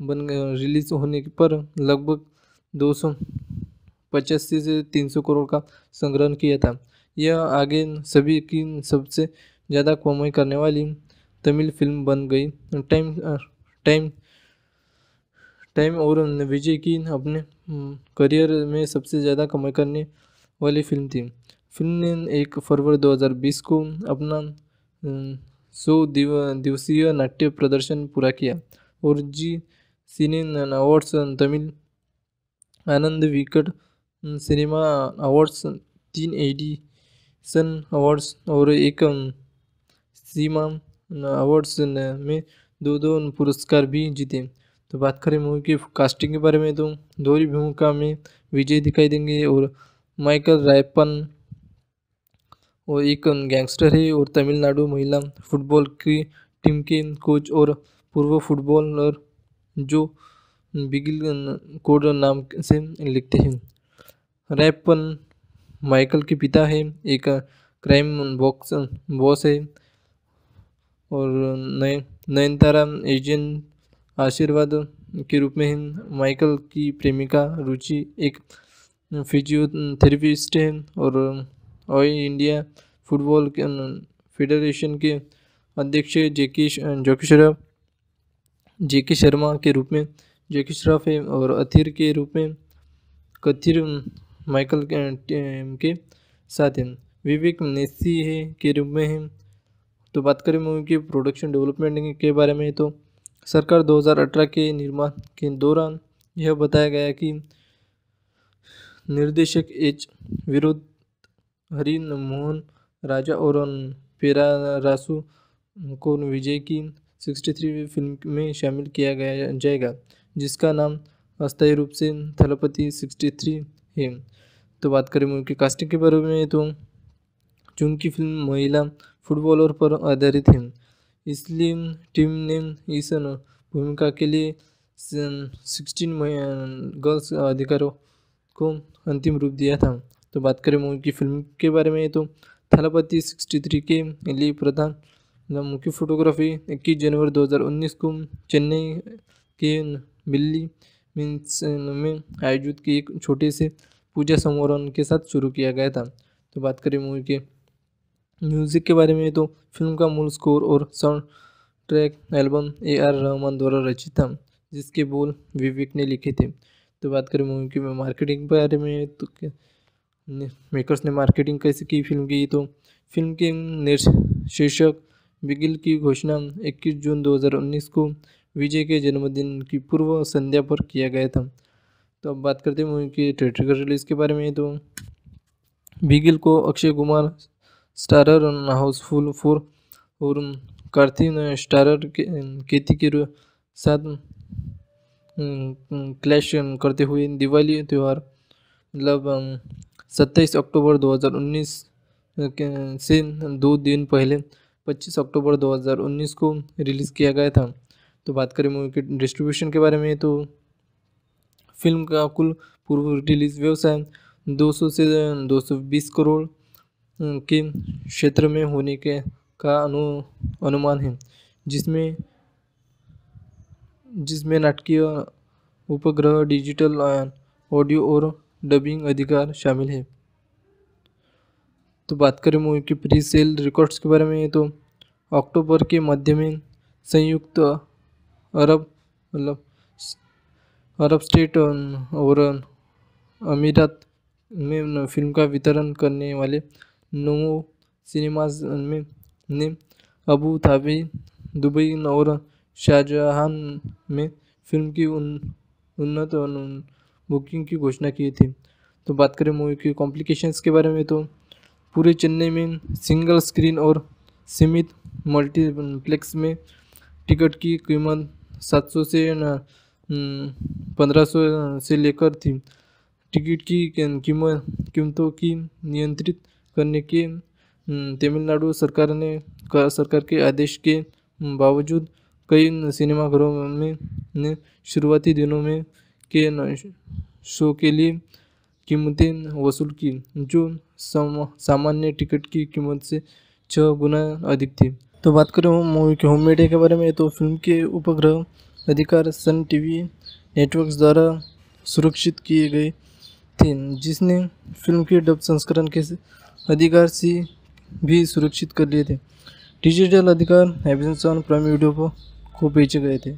Speaker 1: बन रिलीज़ होने पर लगभग दो सौ पचासी से तीन सौ करोड़ का संग्रहण किया था। यह आगे सभी की सबसे ज़्यादा कमाई करने वाली तमिल फ़िल्म बन गई। टाइम टाइम टाइम और विजय की अपने करियर में सबसे ज़्यादा कमाई करने वाली फ़िल्म थी। फ़िल्म ने एक फरवरी 2020 को अपना सौ दिव, दिवसीय नाट्य प्रदर्शन पूरा किया और जी सिने awards Tamil Ananda Vikatan cinema awards, तीन एडिसन अवार्ड्स और एक सीमा अवार्ड्स में दो दो पुरस्कार भी जीते। तो बात करें मूवी की कास्टिंग के बारे में तो दोहरी भूमिका में विजय दिखाई देंगे और माइकल रायपन वो एक गैंगस्टर है और तमिलनाडु महिला फुटबॉल की टीम के कोच और पूर्व फुटबॉलर जो बिगिल कोड नाम से लिखते हैं। रैपन माइकल के पिता है, एक क्राइम बॉक्स बॉस है। और नय, नयनतारा एजेंट आशीर्वाद के रूप में माइकल की प्रेमिका रुचि एक फिजियोथेरेपिस्ट है और ऑल इंडिया फुटबॉल फेडरेशन के अध्यक्ष जेकी जोकी श्रॉफ जेकी शर्मा के रूप में, जेकी श्रॉफ है और अथिर के रूप में कथिर माइकल के साथ हैं। विवेक नेसी है के रूप में है। तो बात करें मूवी के प्रोडक्शन डेवलपमेंट के बारे में तो सरकार 2018 के निर्माण के दौरान यह बताया गया कि निर्देशक एच विरोध हरि मोहन, राजा और पेरारासु को विजय की 63वीं फ़िल्म में शामिल किया गया, जाएगा, जिसका नाम अस्थायी रूप से थलपति 63 है। तो बात करें मूवी की कास्टिंग के बारे में तो चूँकि फ़िल्म महिला फुटबॉलर पर आधारित है। इसलिए टीम ने इस भूमिका के लिए सिक्सटीन गर्ल्स अधिकारों को अंतिम रूप दिया था। तो बात करें मूवी की फ़िल्म के बारे में तो थलापति सिक्सटी थ्री के लिए प्रधान मुख्य फोटोग्राफी इक्कीस जनवरी 2019 को चेन्नई के बिल्ली मीन्स में आयोजित की एक छोटे से पूजा समारोह के साथ शुरू किया गया था। तो बात करें मूवी के म्यूज़िक के बारे में तो फ़िल्म का मूल स्कोर और soundtrack album A R Rahman द्वारा रचित था, जिसके बोल विवेक ने लिखे थे। तो बात करें मूवी की मार्केटिंग के बारे में तो मेकर्स ने मार्केटिंग कैसे की फ़िल्म की? तो फ़िल्म के शीर्षक बिगिल की घोषणा 21 जून 2019 को विजय के जन्मदिन की पूर्व संध्या पर किया गया था। तो अब बात करते हैं मूवी की थिएटर रिलीज़ के बारे में। तो बिगिल को अक्षय कुमार स्टारर हाउसफुल फोर और कार्थिन स्टारर केती के साथ क्लैश करते हुए दिवाली त्यौहार मतलब सत्ताईस अक्टूबर 2019 से दो दिन पहले 25 अक्टूबर 2019 को रिलीज़ किया गया था। तो बात करें मूवी के डिस्ट्रीब्यूशन के बारे में तो फ़िल्म का कुल पूर्व रिलीज़ व्यवसाय 200 से 220 करोड़ के क्षेत्र में होने के का अनु, अनुमान है, जिसमें जिसमें नाटकीय उपग्रह, डिजिटल ऑडियो और डबिंग अधिकार शामिल है। तो बात करें मूवी की प्री सेल रिकॉर्ड्स के बारे में तो अक्टूबर के मध्य में संयुक्त अरब मतलब अरब स्टेट और अमीरात में फ़िल्म का वितरण करने वाले नोमो सिनेमाज में ने अबू धाबी, दुबई और शाहजहां में फ़िल्म की उन, उन्नत बुकिंग की घोषणा की थी। तो बात करें मूवी की कॉम्प्लिकेशंस के बारे में तो पूरे चेन्नई में सिंगल स्क्रीन और सीमित मल्टीप्लेक्स में टिकट की कीमत 700 से पंद्रह सौ से लेकर थी। टिकट की कीमत, कीमतों की नियंत्रित करने के तमिलनाडु सरकार ने सरकार के आदेश के बावजूद कई सिनेमाघरों में, ने शुरुआती दिनों में के शो के लिए कीमतें वसूल की, जो सामान्य टिकट की कीमत से छः गुना अधिक थी। तो बात करें मूवी के होम मीडिया के बारे में तो फ़िल्म के उपग्रह अधिकार सन टीवी नेटवर्क्स द्वारा सुरक्षित किए गए थे, जिसने फ़िल्म के डब संस्करण के अधिकार से भी सुरक्षित कर लिए थे। डिजिटल अधिकार एमेजन प्राइम वीडियो को बेचे गए थे।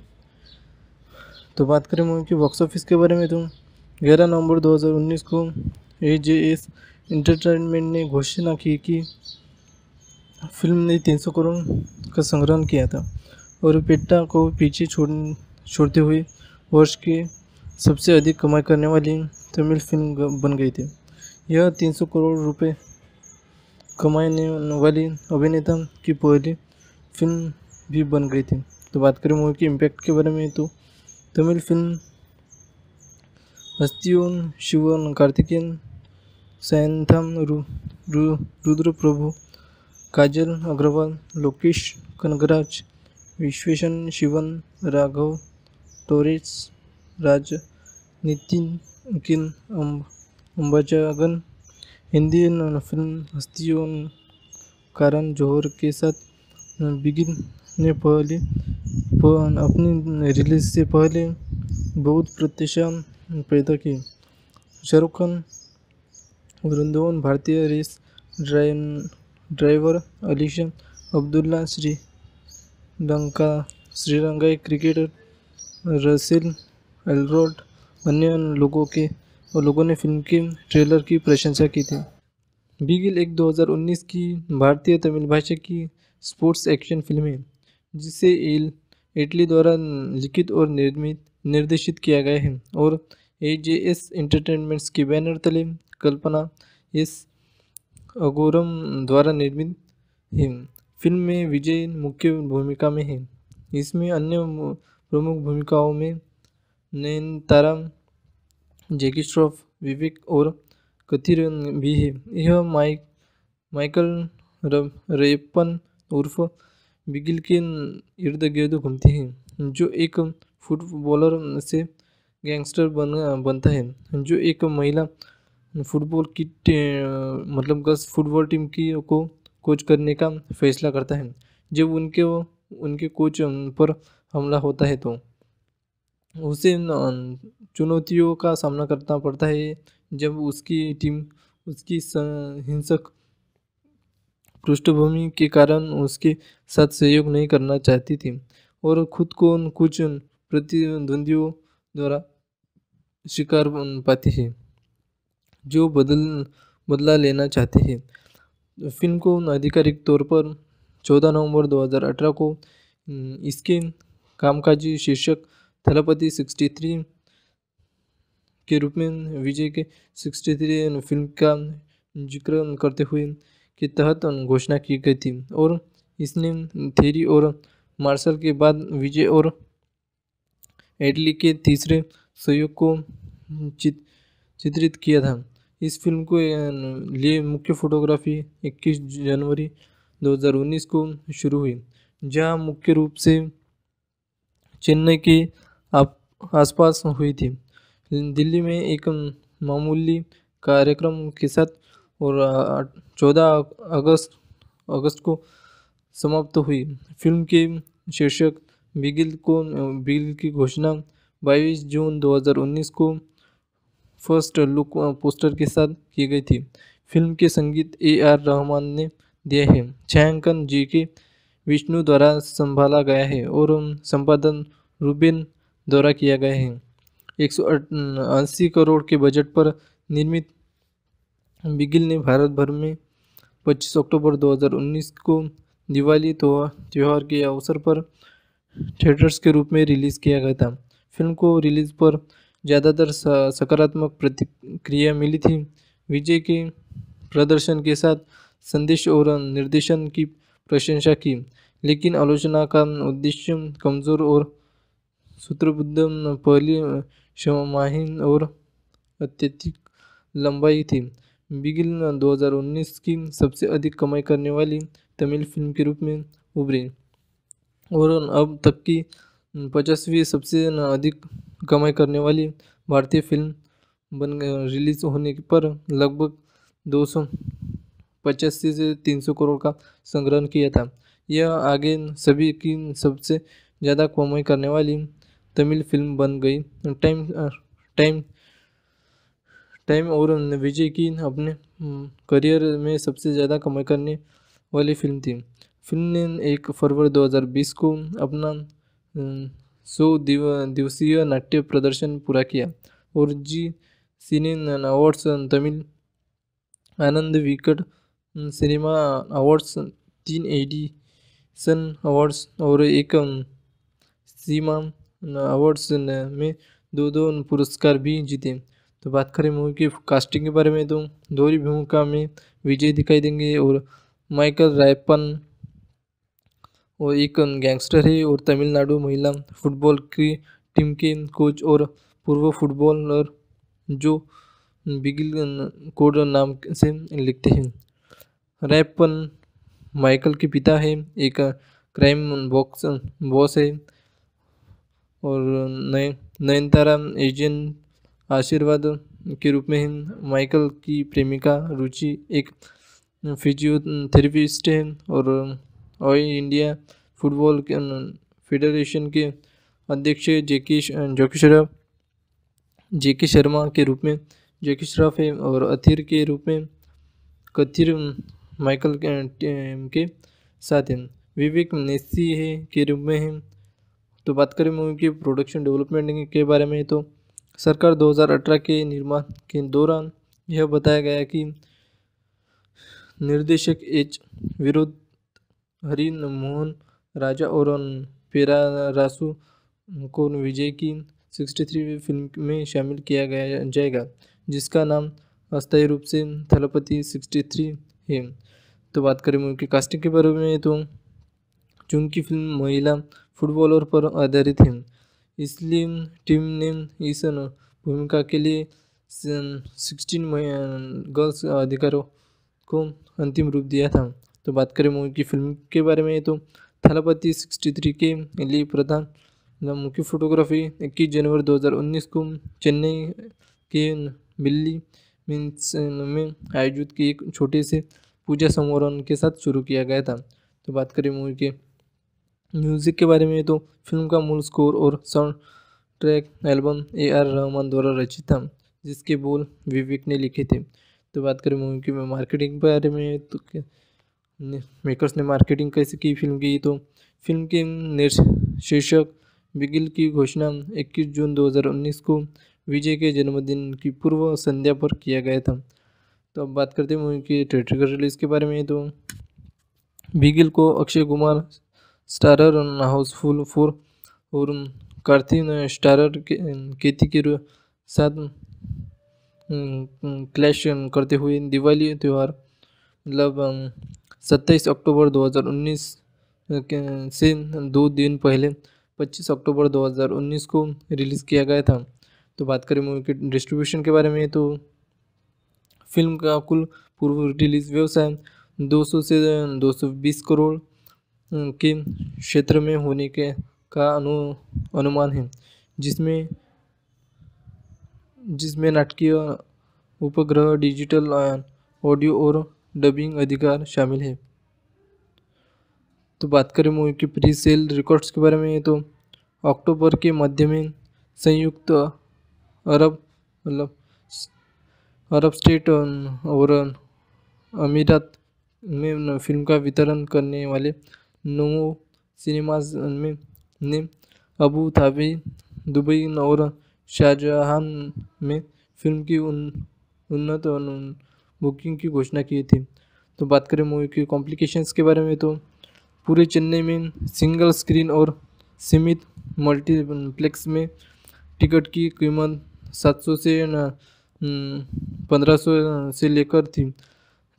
Speaker 1: तो बात करें मूवी की बॉक्स ऑफ़िस के बारे में तो ग्यारह नवंबर 2019 को ए जे एस इंटरटेनमेंट ने घोषणा की कि फ़िल्म ने 300 करोड़ का संग्रहण किया था और पेट्टा को पीछे छोड़, छोड़ते हुए वर्ष के सबसे अधिक कमाई करने वाली तमिल फ़िल्म बन गई थी। यह 300 करोड़ रुपए कमाने वाली अभिनेता की पहली फ़िल्म भी बन गई थी। तो बात करें मूवी के इम्पैक्ट के बारे में तो तमिल फ़िल्म हस्तियों शिवन कार्तिकेयन सैंथम रु, रु, रुद्र प्रभु काजल अग्रवाल लोकेश कनगराज विश्वेशन शिवन राघव टोरेस राज नितिन किन अम्बाजागन हिंदी फ़िल्म हस्तियों कारण जौहर के साथ बिगिन ने पहले अपनी रिलीज़ से पहले बहुत प्रत्याशा पैदा की शाहरुख खान, वृंदावन भारतीय रेस ड्राइवर अलीशा अब्दुल्ला, श्री लंका श्रीलंकाई क्रिकेटर रसेल एलरोड अन्य लोगों के और लोगों ने फ़िल्म के ट्रेलर की प्रशंसा की थी। बिगिल एक 2019 की भारतीय तमिल भाषा की स्पोर्ट्स एक्शन फ़िल्म है, जिसे एल इटली द्वारा लिखित और निर्मित, निर्देशित किया गया है और ए जे एस एंटरटेनमेंट्स की बैनर तले कल्पना एस अगोरम द्वारा निर्मित है। फ़िल्म में विजय मुख्य भूमिका में है। इसमें अन्य प्रमुख भूमिकाओं में नयनतारा जैकी श्रॉफ विवेक और कथिर भी है। यह माइक, माइकल रेपन उर्फ़ बिगिल के इर्द गिर्द घूमती है, जो एक फुटबॉलर से गैंगस्टर बन, बनता है, जो एक महिला फुटबॉल की मतलब गर्ल्स फुटबॉल टीम की को, कोच करने का फैसला करता है। जब उनके उनके कोच पर हमला होता है तो उसे चुनौतियों का सामना करना पड़ता है। जब उसकी टीम, उसकी हिंसक पृष्ठभूमि के कारण उसके साथ सहयोग नहीं करना चाहती थी और खुद को कुछ प्रतिद्वंदियों द्वारा शिकार पाती है, जो बदल, बदला लेना चाहते हैं। फ़िल्म को आधिकारिक तौर पर 14 नवंबर 2018 को इसके कामकाजी शीर्षक थलपति 63 के रूप में विजय के 63 फ़िल्म का ज़िक्र करते हुए के तहत घोषणा की गई थी। और इसने थेरी और मार्शल के बाद विजय और एडली के तीसरे सहयोग को चित, चित्रित किया था। इस फ़िल्म को लिए मुख्य फोटोग्राफी 21 जनवरी 2019 को शुरू हुई जहाँ मुख्य रूप से चेन्नई के आसपास हुई थी। दिल्ली में एक मामूली कार्यक्रम के साथ और 14 अगस्त अगस्त को समाप्त हुई। फ़िल्म के शीर्षक बिगिल को, बिगिल की घोषणा 22 जून 2019 को फ़र्स्ट लुक, पोस्टर के साथ की गई थी। फ़िल्म के संगीत ए आर रहमान ने दिए है। छायांकन जी के विष्णु द्वारा संभाला गया है और संपादन रूबिन द्वारा किया गया है। एक सौ अस्सी करोड़ के बजट पर निर्मित बिगिल ने भारत भर में 25 अक्टूबर 2019 को दिवाली तो त्यौहार के अवसर पर थिएटर्स के रूप में रिलीज़ किया गया था। फ़िल्म को रिलीज़ पर ज़्यादातर सकारात्मक प्रतिक्रिया मिली थी। विजय के प्रदर्शन के साथ संदेश और निर्देशन की प्रशंसा की, लेकिन आलोचना का उद्देश्य कमज़ोर और सूत्रबद्ध पहली क्षमाहीन और अत्यधिक लंबाई थी। बिगिल 2019 की सबसे अधिक कमाई करने वाली तमिल फ़िल्म के रूप में उभरी। और अब तक की पचासवीं सबसे अधिक कमाई करने वाली भारतीय फ़िल्म बन रिलीज़ होने पर लगभग दो सौ पचासी से तीन सौ करोड़ का संग्रहण किया था। यह आगे सभी की सबसे ज़्यादा कमाई करने वाली तमिल फ़िल्म बन गई। टाइम टाइम टाइम और विजय की अपने करियर में सबसे ज़्यादा कमाई करने वाली फ़िल्म थी। फ़िल्म ने एक फरवरी 2020 को अपना सौ दिव, दिवसीय नाट्य प्रदर्शन पूरा किया और जी सिने awards Tamil Ananda Vikatan cinema awards, तीन एडिसन अवार्ड्स और एक सीमा अवार्ड्स में दो दो पुरस्कार भी जीते। तो बात करें मूवी की कास्टिंग के बारे में तो दोहरी भूमिका में विजय दिखाई देंगे और माइकल रायपन वो एक गैंगस्टर है और तमिलनाडु महिला फुटबॉल की टीम के कोच और पूर्व फुटबॉलर जो बिगिल कोड नाम से लिखते हैं। रैपन माइकल के पिता है, एक क्राइम बॉक्स बॉस है। और नए नयनतारा एजेंट आशीर्वाद के रूप में है माइकल की प्रेमिका रुचि एक फिजियोथेरेपिस्ट है और ऑल इंडिया फुटबॉल फेडरेशन के अध्यक्ष जेकी जोकी श्रॉफ जेकी शर्मा के रूप में, जेकी श्रॉफ है और अथिर के रूप में कथिर माइकल के साथ हैं। विवेक नेसी है के रूप में है। तो बात करें मूवी की प्रोडक्शन डेवलपमेंट के बारे में तो सरकार 2018 के निर्माण के दौरान यह बताया गया कि निर्देशक एच विरोध हरि मोहन राजा और पेरारासु को विजय की 63वीं फ़िल्म में शामिल किया गया जाएगा, जिसका नाम अस्थायी रूप से थलपति 63 है। तो बात करें मूवी की कास्टिंग के बारे में तो चूँकि फ़िल्म महिला फुटबॉलर पर आधारित है। इसलिए टीम ने इस भूमिका के लिए सिक्सटीन गर्ल्स अधिकारों को अंतिम रूप दिया था। तो बात करें मूवी की फ़िल्म के बारे में तो थलापति सिक्सटी थ्री के लिए प्रधान मुख्य फोटोग्राफी इक्कीस जनवरी 2019 को चेन्नई के बिल्ली मीन्स में आयोजित की एक छोटे से पूजा समारोह के साथ शुरू किया गया था। तो बात करें मूवी के म्यूज़िक के बारे में तो फ़िल्म का मूल स्कोर और soundtrack album A R Rahman द्वारा रचित था, जिसके बोल विवेक ने लिखे थे। तो बात करें मूवी की मार्केटिंग के बारे में तो मेकर्स ने मार्केटिंग कैसे की फ़िल्म की? तो फ़िल्म के शीर्षक बिगिल की घोषणा 21 जून 2019 को विजय के जन्मदिन की पूर्व संध्या पर किया गया था। तो अब बात करते हैं मूवी की थिएटर रिलीज़ के बारे में। तो बिगिल को Akshay Kumar starrer housefull four और कार्थिन स्टारर केती के साथ क्लैश करते हुए दिवाली त्यौहार मतलब सत्ताईस अक्टूबर 2019 से दो दिन पहले 25 अक्टूबर 2019 को रिलीज़ किया गया था तो बात करें मूवी के डिस्ट्रीब्यूशन के बारे में तो फ़िल्म का कुल पूर्व रिलीज़ व्यवसाय 200 से 220 करोड़ के क्षेत्र में होने के का अनु, अनुमान है, जिसमें जिसमें नाटकीय उपग्रह डिजिटल ऑडियो और डबिंग अधिकार शामिल है। तो बात करें मूवी की प्री सेल रिकॉर्ड्स के बारे में तो अक्टूबर के मध्य में संयुक्त अरब मतलब अरब स्टेट और अमीरात में फ़िल्म का वितरण करने वाले नोमो सिनेमाज में ने अबू धाबी, दुबई और शाहजहां में फ़िल्म की उन, उन्नत बुकिंग की घोषणा की थी। तो बात करें मूवी की कॉम्प्लिकेशंस के बारे में तो पूरे चेन्नई में सिंगल स्क्रीन और सीमित मल्टीप्लेक्स में टिकट की कीमत 700 से पंद्रह सौ से लेकर थी।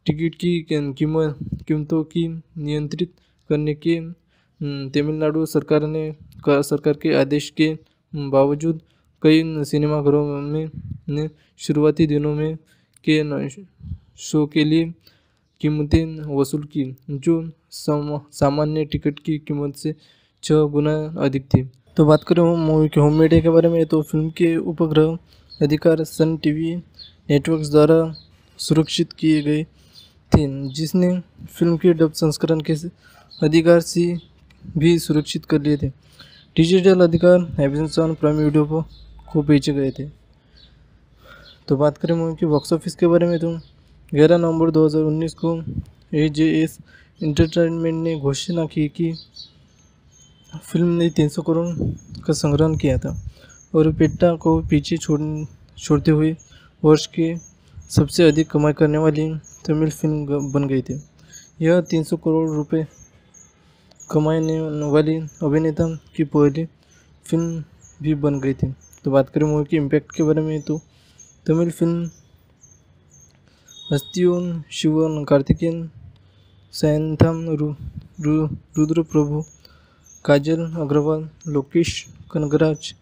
Speaker 1: टिकट की कीमत, कीमतों की नियंत्रित करने के तमिलनाडु सरकार ने सरकार के आदेश के बावजूद कई सिनेमाघरों में, ने शुरुआती दिनों में के शो के लिए कीमतें वसूल की, जो सामान्य टिकट की कीमत से छः गुना अधिक थी। तो बात करें मूवी के होम मीडिया के बारे में तो फ़िल्म के उपग्रह अधिकार सन टीवी नेटवर्क्स द्वारा सुरक्षित किए गए थे, जिसने फ़िल्म के डब संस्करण के अधिकार से भी सुरक्षित कर लिए थे। डिजिटल अधिकार एमेजन प्राइम वीडियो को बेचे गए थे। तो बात करें मूवी की बॉक्स ऑफ़िस के बारे में तो ग्यारह नवंबर 2019 को ए जे एस इंटरटेनमेंट ने घोषणा की कि फ़िल्म ने 300 करोड़ का संग्रहण किया था और पेट्टा को पीछे छोड़, छोड़ते हुए वर्ष के सबसे अधिक कमाई करने वाली तमिल फ़िल्म बन गई थी। यह 300 करोड़ रुपए कमाने वाली अभिनेता की पहली फ़िल्म भी बन गई थी। तो बात करें मूवी के इम्पैक्ट के बारे में तो तमिल फ़िल्म हस्तियों शिवन कार्तिकेयन सैंथम रु, रु, रुद्र प्रभु काजल अग्रवाल लोकेश कनगराज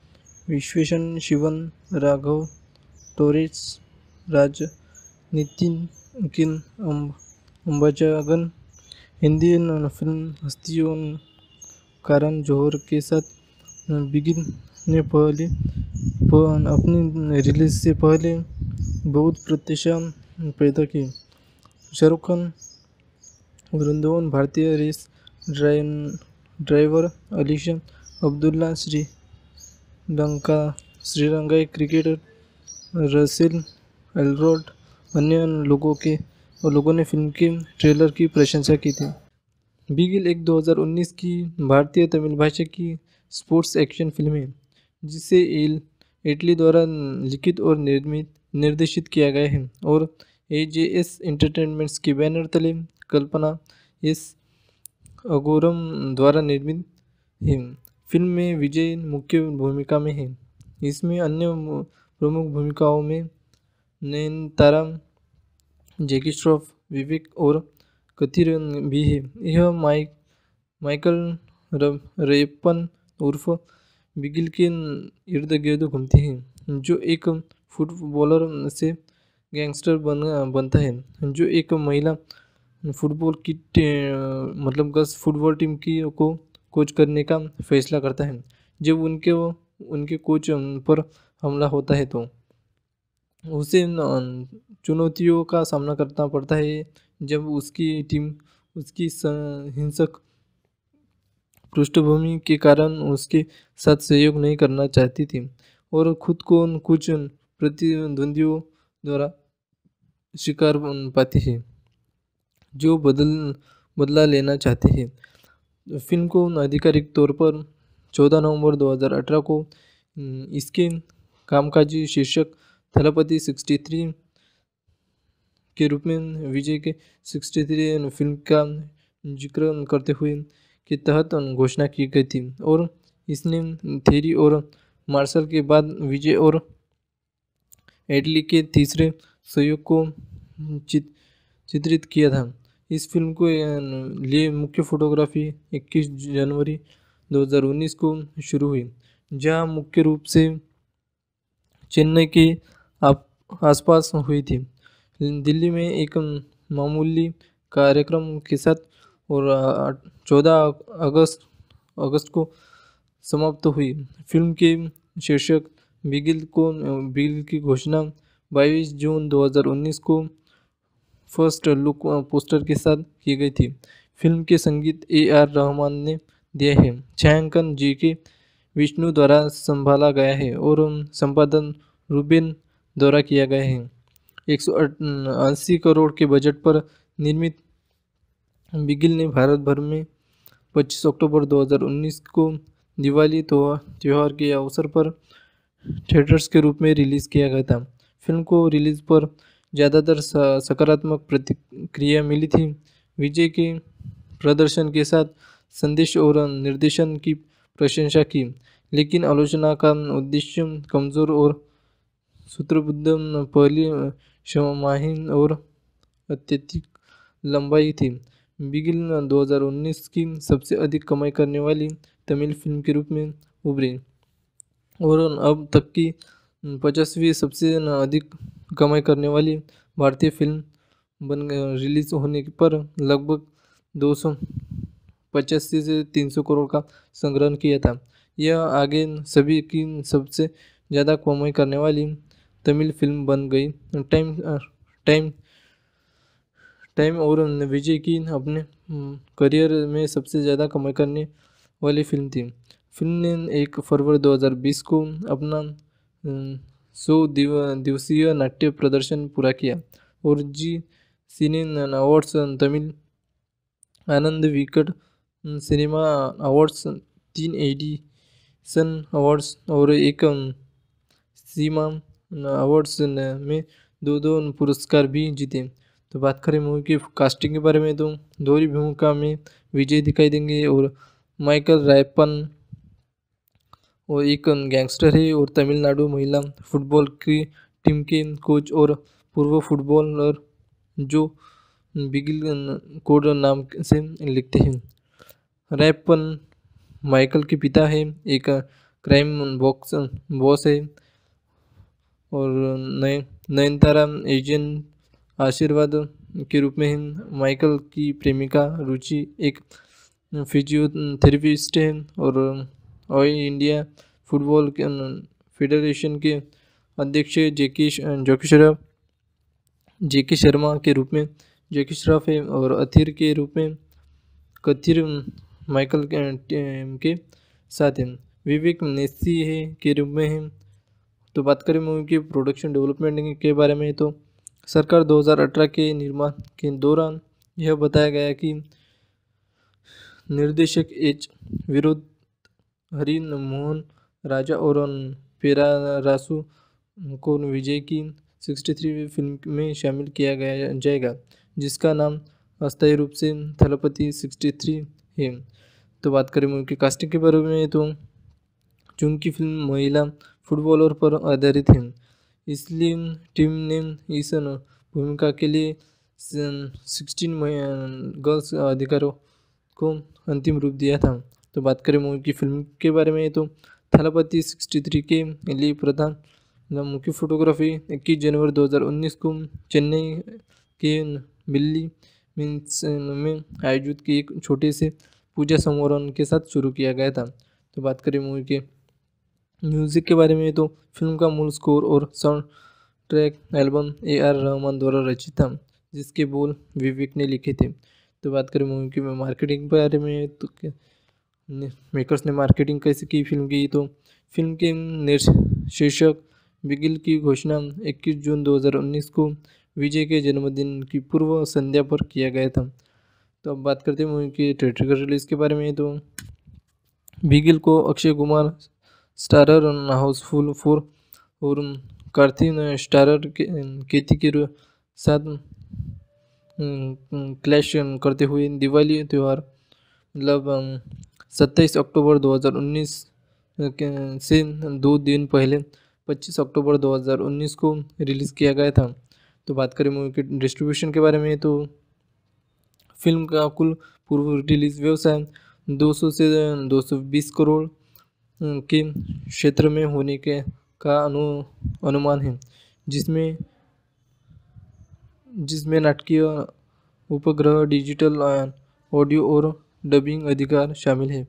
Speaker 1: विश्वेशन शिवन राघव टोरेस राज नितिन किन अम्बाजागन हिंदी फ़िल्म हस्तियों कारण जौहर के साथ बिगिन ने पहले अपनी रिलीज़ से पहले बहुत प्रत्याशा पैदा की शाहरुख खान, वृंदावन भारतीय रेस ड्राइवर अलीशा अब्दुल्ला, श्री लंका, श्रीलंकाई क्रिकेटर रसिल एलरोड अन्य लोगों के और लोगों ने फ़िल्म के ट्रेलर की प्रशंसा की थी। बिगिल एक 2019 की भारतीय तमिल भाषा की स्पोर्ट्स एक्शन फ़िल्म है, जिसे एल इटली द्वारा लिखित और निर्मित, निर्देशित किया गया है और ए जे एस एंटरटेनमेंट्स की बैनर तले कल्पना एस अगोरम द्वारा निर्मित है। फ़िल्म में विजय मुख्य भूमिका में है। इसमें अन्य प्रमुख भूमिकाओं में नयनतारा जैकी श्रॉफ विवेक और कथिर भी है। यह माइक, माइकल रेपन उर्फ़ बिगिल के इर्द गिर्द घूमती हैं, जो एक फुटबॉलर से गैंगस्टर बन, बनता है, जो एक महिला फुटबॉल की मतलब गर्ल्स फुटबॉल टीम की को, कोच करने का फैसला करता है। जब उनके उनके कोच पर हमला होता है तो उसे चुनौतियों का सामना करना पड़ता है। जब उसकी टीम, उसकी हिंसक पृष्ठभूमि के कारण उसके साथ सहयोग नहीं करना चाहती थी और खुद को कुछ प्रतिद्वंदियों द्वारा शिकार पाती है, जो बदल, बदला लेना चाहते हैं। फ़िल्म को आधिकारिक तौर पर 14 नवंबर 2018 को इसके कामकाजी शीर्षक थलपति 63 के रूप में विजय के 63 फ़िल्म का ज़िक्र करते हुए के तहत घोषणा की गई थी। और इसने थेरी और मार्शल के बाद विजय और एडली के तीसरे सहयोग को चित, चित्रित किया था। इस फ़िल्म को लिए मुख्य फोटोग्राफी 21 जनवरी 2019 को शुरू हुई जहाँ मुख्य रूप से चेन्नई के आसपास हुई थी। दिल्ली में एक मामूली कार्यक्रम के साथ और चौदह अगस्त अगस्त को समाप्त हुई। फ़िल्म के शीर्षक बिगिल को, बिगिल की घोषणा 22 जून 2019 को फ़र्स्ट लुक, पोस्टर के साथ की गई थी। फ़िल्म के संगीत ए आर रहमान ने दिए है। छायांकन जी के विष्णु द्वारा संभाला गया है और संपादन रूबिन द्वारा किया गया है। एक सौ अस्सी करोड़ के बजट पर निर्मित बिगिल ने भारत भर में 25 अक्टूबर 2019 को दिवाली तो त्यौहार के अवसर पर थिएटर्स के रूप में रिलीज़ किया गया था। फ़िल्म को रिलीज़ पर ज़्यादातर सकारात्मक प्रतिक्रिया मिली थी। विजय के प्रदर्शन के साथ संदेश और निर्देशन की प्रशंसा की, लेकिन आलोचना का उद्देश्य कमज़ोर और सूत्रबद्ध पहली क्षमाहीन और अत्यधिक लंबाई थी। बिगिल 2019 की सबसे अधिक कमाई करने वाली तमिल फ़िल्म के रूप में उभरी। और अब तक की पचासवीं सबसे अधिक कमाई करने वाली भारतीय फ़िल्म बन रिलीज़ होने पर लगभग दो सौ पचासी से तीन सौ करोड़ का संग्रहण किया था। यह आगे सभी की सबसे ज़्यादा कमाई करने वाली तमिल फ़िल्म बन गई। टाइम टाइम टाइम और विजय की अपने करियर में सबसे ज़्यादा कमाई करने वाली फ़िल्म थी। फ़िल्म ने एक फरवरी 2020 को अपना सौ दिव, दिवसीय नाट्य प्रदर्शन पूरा किया और जी सिने awards Tamil Ananda Vikatan cinema awards, तीन एडिशन अवार्ड्स और एक सीमा अवार्ड्स में दो दो पुरस्कार भी जीते। तो बात करें मूवी की कास्टिंग के बारे में तो दोहरी भूमिका में विजय दिखाई देंगे और माइकल रायपन वो एक गैंगस्टर है और तमिलनाडु महिला फुटबॉल की टीम के कोच और पूर्व फुटबॉलर जो बिगिल कोड नाम से लिखते हैं। रैपन माइकल के पिता है, एक क्राइम बॉक्स बॉस है। और नए नयनतारा एजेंट आशीर्वाद के रूप में माइकल की प्रेमिका रुचि एक फिजियोथेरेपिस्ट है और ऑल इंडिया फुटबॉल फेडरेशन के अध्यक्ष जेकी जोकी श्रॉफ जेकी शर्मा के रूप में, जेकी श्रॉफ है और अथिर के रूप में कथिर माइकल के साथ हैं। विवेक नेसी है के रूप में है। तो बात करें मूवी की प्रोडक्शन डेवलपमेंट के बारे में तो सरकार 2018 के निर्माण के दौरान यह बताया गया कि निर्देशक एच विरोध हरि मोहन, राजा और पेरारासु को विजय की 63वीं फ़िल्म में शामिल किया गया जाएगा, जिसका नाम अस्थायी रूप से थलपति 63 है। तो बात करें मूवी की कास्टिंग के बारे में तो चूँकि फ़िल्म महिला फुटबॉलर पर आधारित है. इसलिए टीम ने इस भूमिका के लिए सिक्सटीन गर्ल्स अधिकारों को अंतिम रूप दिया था. तो बात करें मूवी की फ़िल्म के बारे में तो थलपति सिक्सटी थ्री के लिए प्रधान मुख्य फोटोग्राफी इक्कीस जनवरी 2019 को चेन्नई के बिल्ली मीन्स में आयोजित की एक छोटे से पूजा समारोह के साथ शुरू किया गया था. तो बात करें मूवी के म्यूज़िक के बारे में तो फ़िल्म का मूल स्कोर और soundtrack album A R Rahman द्वारा रचित था, जिसके बोल विवेक ने लिखे थे। तो बात करें मूवी की मार्केटिंग के बारे में तो मेकर्स ने मार्केटिंग कैसे की फ़िल्म की? तो फ़िल्म के शीर्षक बिगिल की घोषणा 21 जून 2019 को विजय के जन्मदिन की पूर्व संध्या पर किया गया था। तो अब बात करते हैं मूवी की थिएटर रिलीज़ के बारे में। तो बिगिल को Akshay Kumar starrer housefull four और कार्थिन स्टारर केती के साथ क्लैश करते हुए दिवाली त्यौहार मतलब सत्ताईस अक्टूबर 2019 से दो दिन पहले 25 अक्टूबर 2019 को रिलीज़ किया गया था तो बात करें मूवी के डिस्ट्रीब्यूशन के बारे में तो फ़िल्म का कुल पूर्व रिलीज़ व्यवसाय 200 से 220 करोड़ के क्षेत्र में होने के का अनु, अनुमान है, जिसमें जिसमें नाटकीय उपग्रह, डिजिटल ऑडियो और डबिंग अधिकार शामिल है।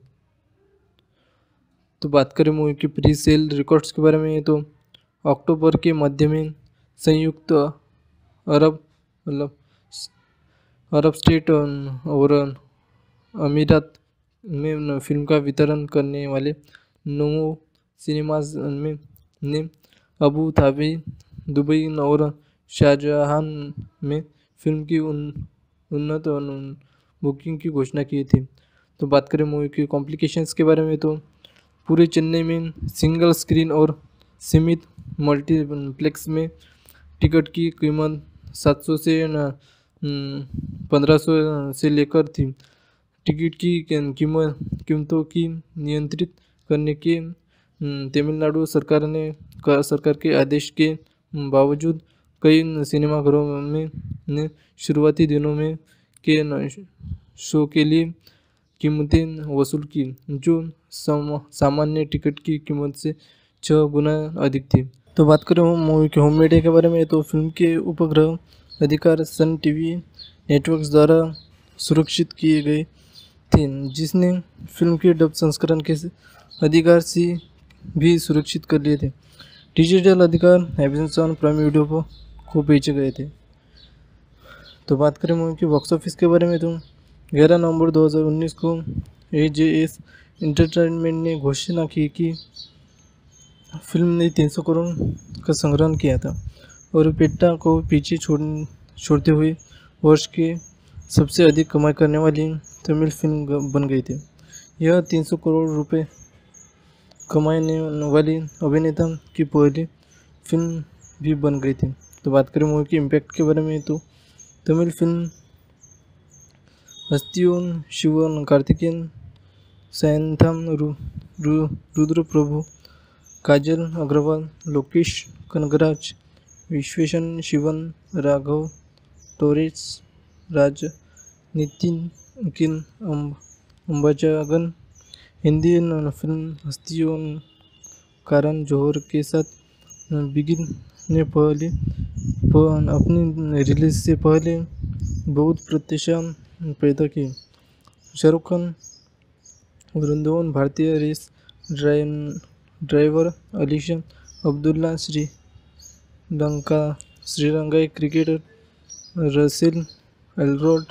Speaker 1: तो बात करें मूवी की प्री सेल रिकॉर्ड्स के बारे में तो अक्टूबर के मध्य में संयुक्त अरब मतलब अरब स्टेट और अमीरात में फ़िल्म का वितरण करने वाले नोमो सिनेमाज में ने अबू धाबी, दुबई और शाहजहां में फ़िल्म की उन, उन्नत बुकिंग की घोषणा की थी। तो बात करें मूवी की कॉम्प्लिकेशंस के बारे में तो पूरे चेन्नई में सिंगल स्क्रीन और सीमित मल्टीप्लेक्स में टिकट की कीमत 700 से पंद्रह सौ से लेकर थी। टिकट की कीमत, कीमतों की नियंत्रित करने के तमिलनाडु सरकार ने सरकार के आदेश के बावजूद कई सिनेमाघरों में, ने शुरुआती दिनों में के शो के लिए कीमतें वसूल की, जो सामान्य टिकट की कीमत से छः गुना अधिक थी। तो बात करें मूवी के होम मीडिया के बारे में तो फ़िल्म के उपग्रह अधिकार सन टीवी नेटवर्क्स द्वारा सुरक्षित किए गए थे, जिसने फ़िल्म के डब संस्करण के अधिकार से भी सुरक्षित कर लिए थे। डिजिटल अधिकार एमेजन प्राइम वीडियो को बेचे गए थे। तो बात करें मूवी की बॉक्स ऑफ़िस के बारे में तो ग्यारह नवंबर 2019 को ए जे एस इंटरटेनमेंट ने घोषणा की कि फ़िल्म ने 300 करोड़ का संग्रहण किया था और पेट्टा को पीछे छोड़, छोड़ते हुए वर्ष के सबसे अधिक कमाई करने वाली तमिल फ़िल्म बन गई थी। यह 300 करोड़ रुपए कमाने वाली अभिनेता की पहली फ़िल्म भी बन गई थी। तो बात करें मूवी के इम्पैक्ट के बारे में तो तमिल फ़िल्म हस्तियों शिवन कार्तिकेयन सैंथम रु, रु, रुद्र प्रभु काजल अग्रवाल लोकेश कनगराज विश्वेशन शिवन राघव टोरेस राज नितिन किन अम्बाजागन हिंदी फ़िल्म हस्तियों कारण जौहर के साथ बिगिन ने पहले अपनी रिलीज़ से पहले बहुत प्रत्याशा पैदा की। शाहरुख खान, वृंदावन भारतीय रेस ड्राइवर अलीशा अब्दुल्ला, श्री लंका, श्रीलंकाई क्रिकेटर रसिल एलरोड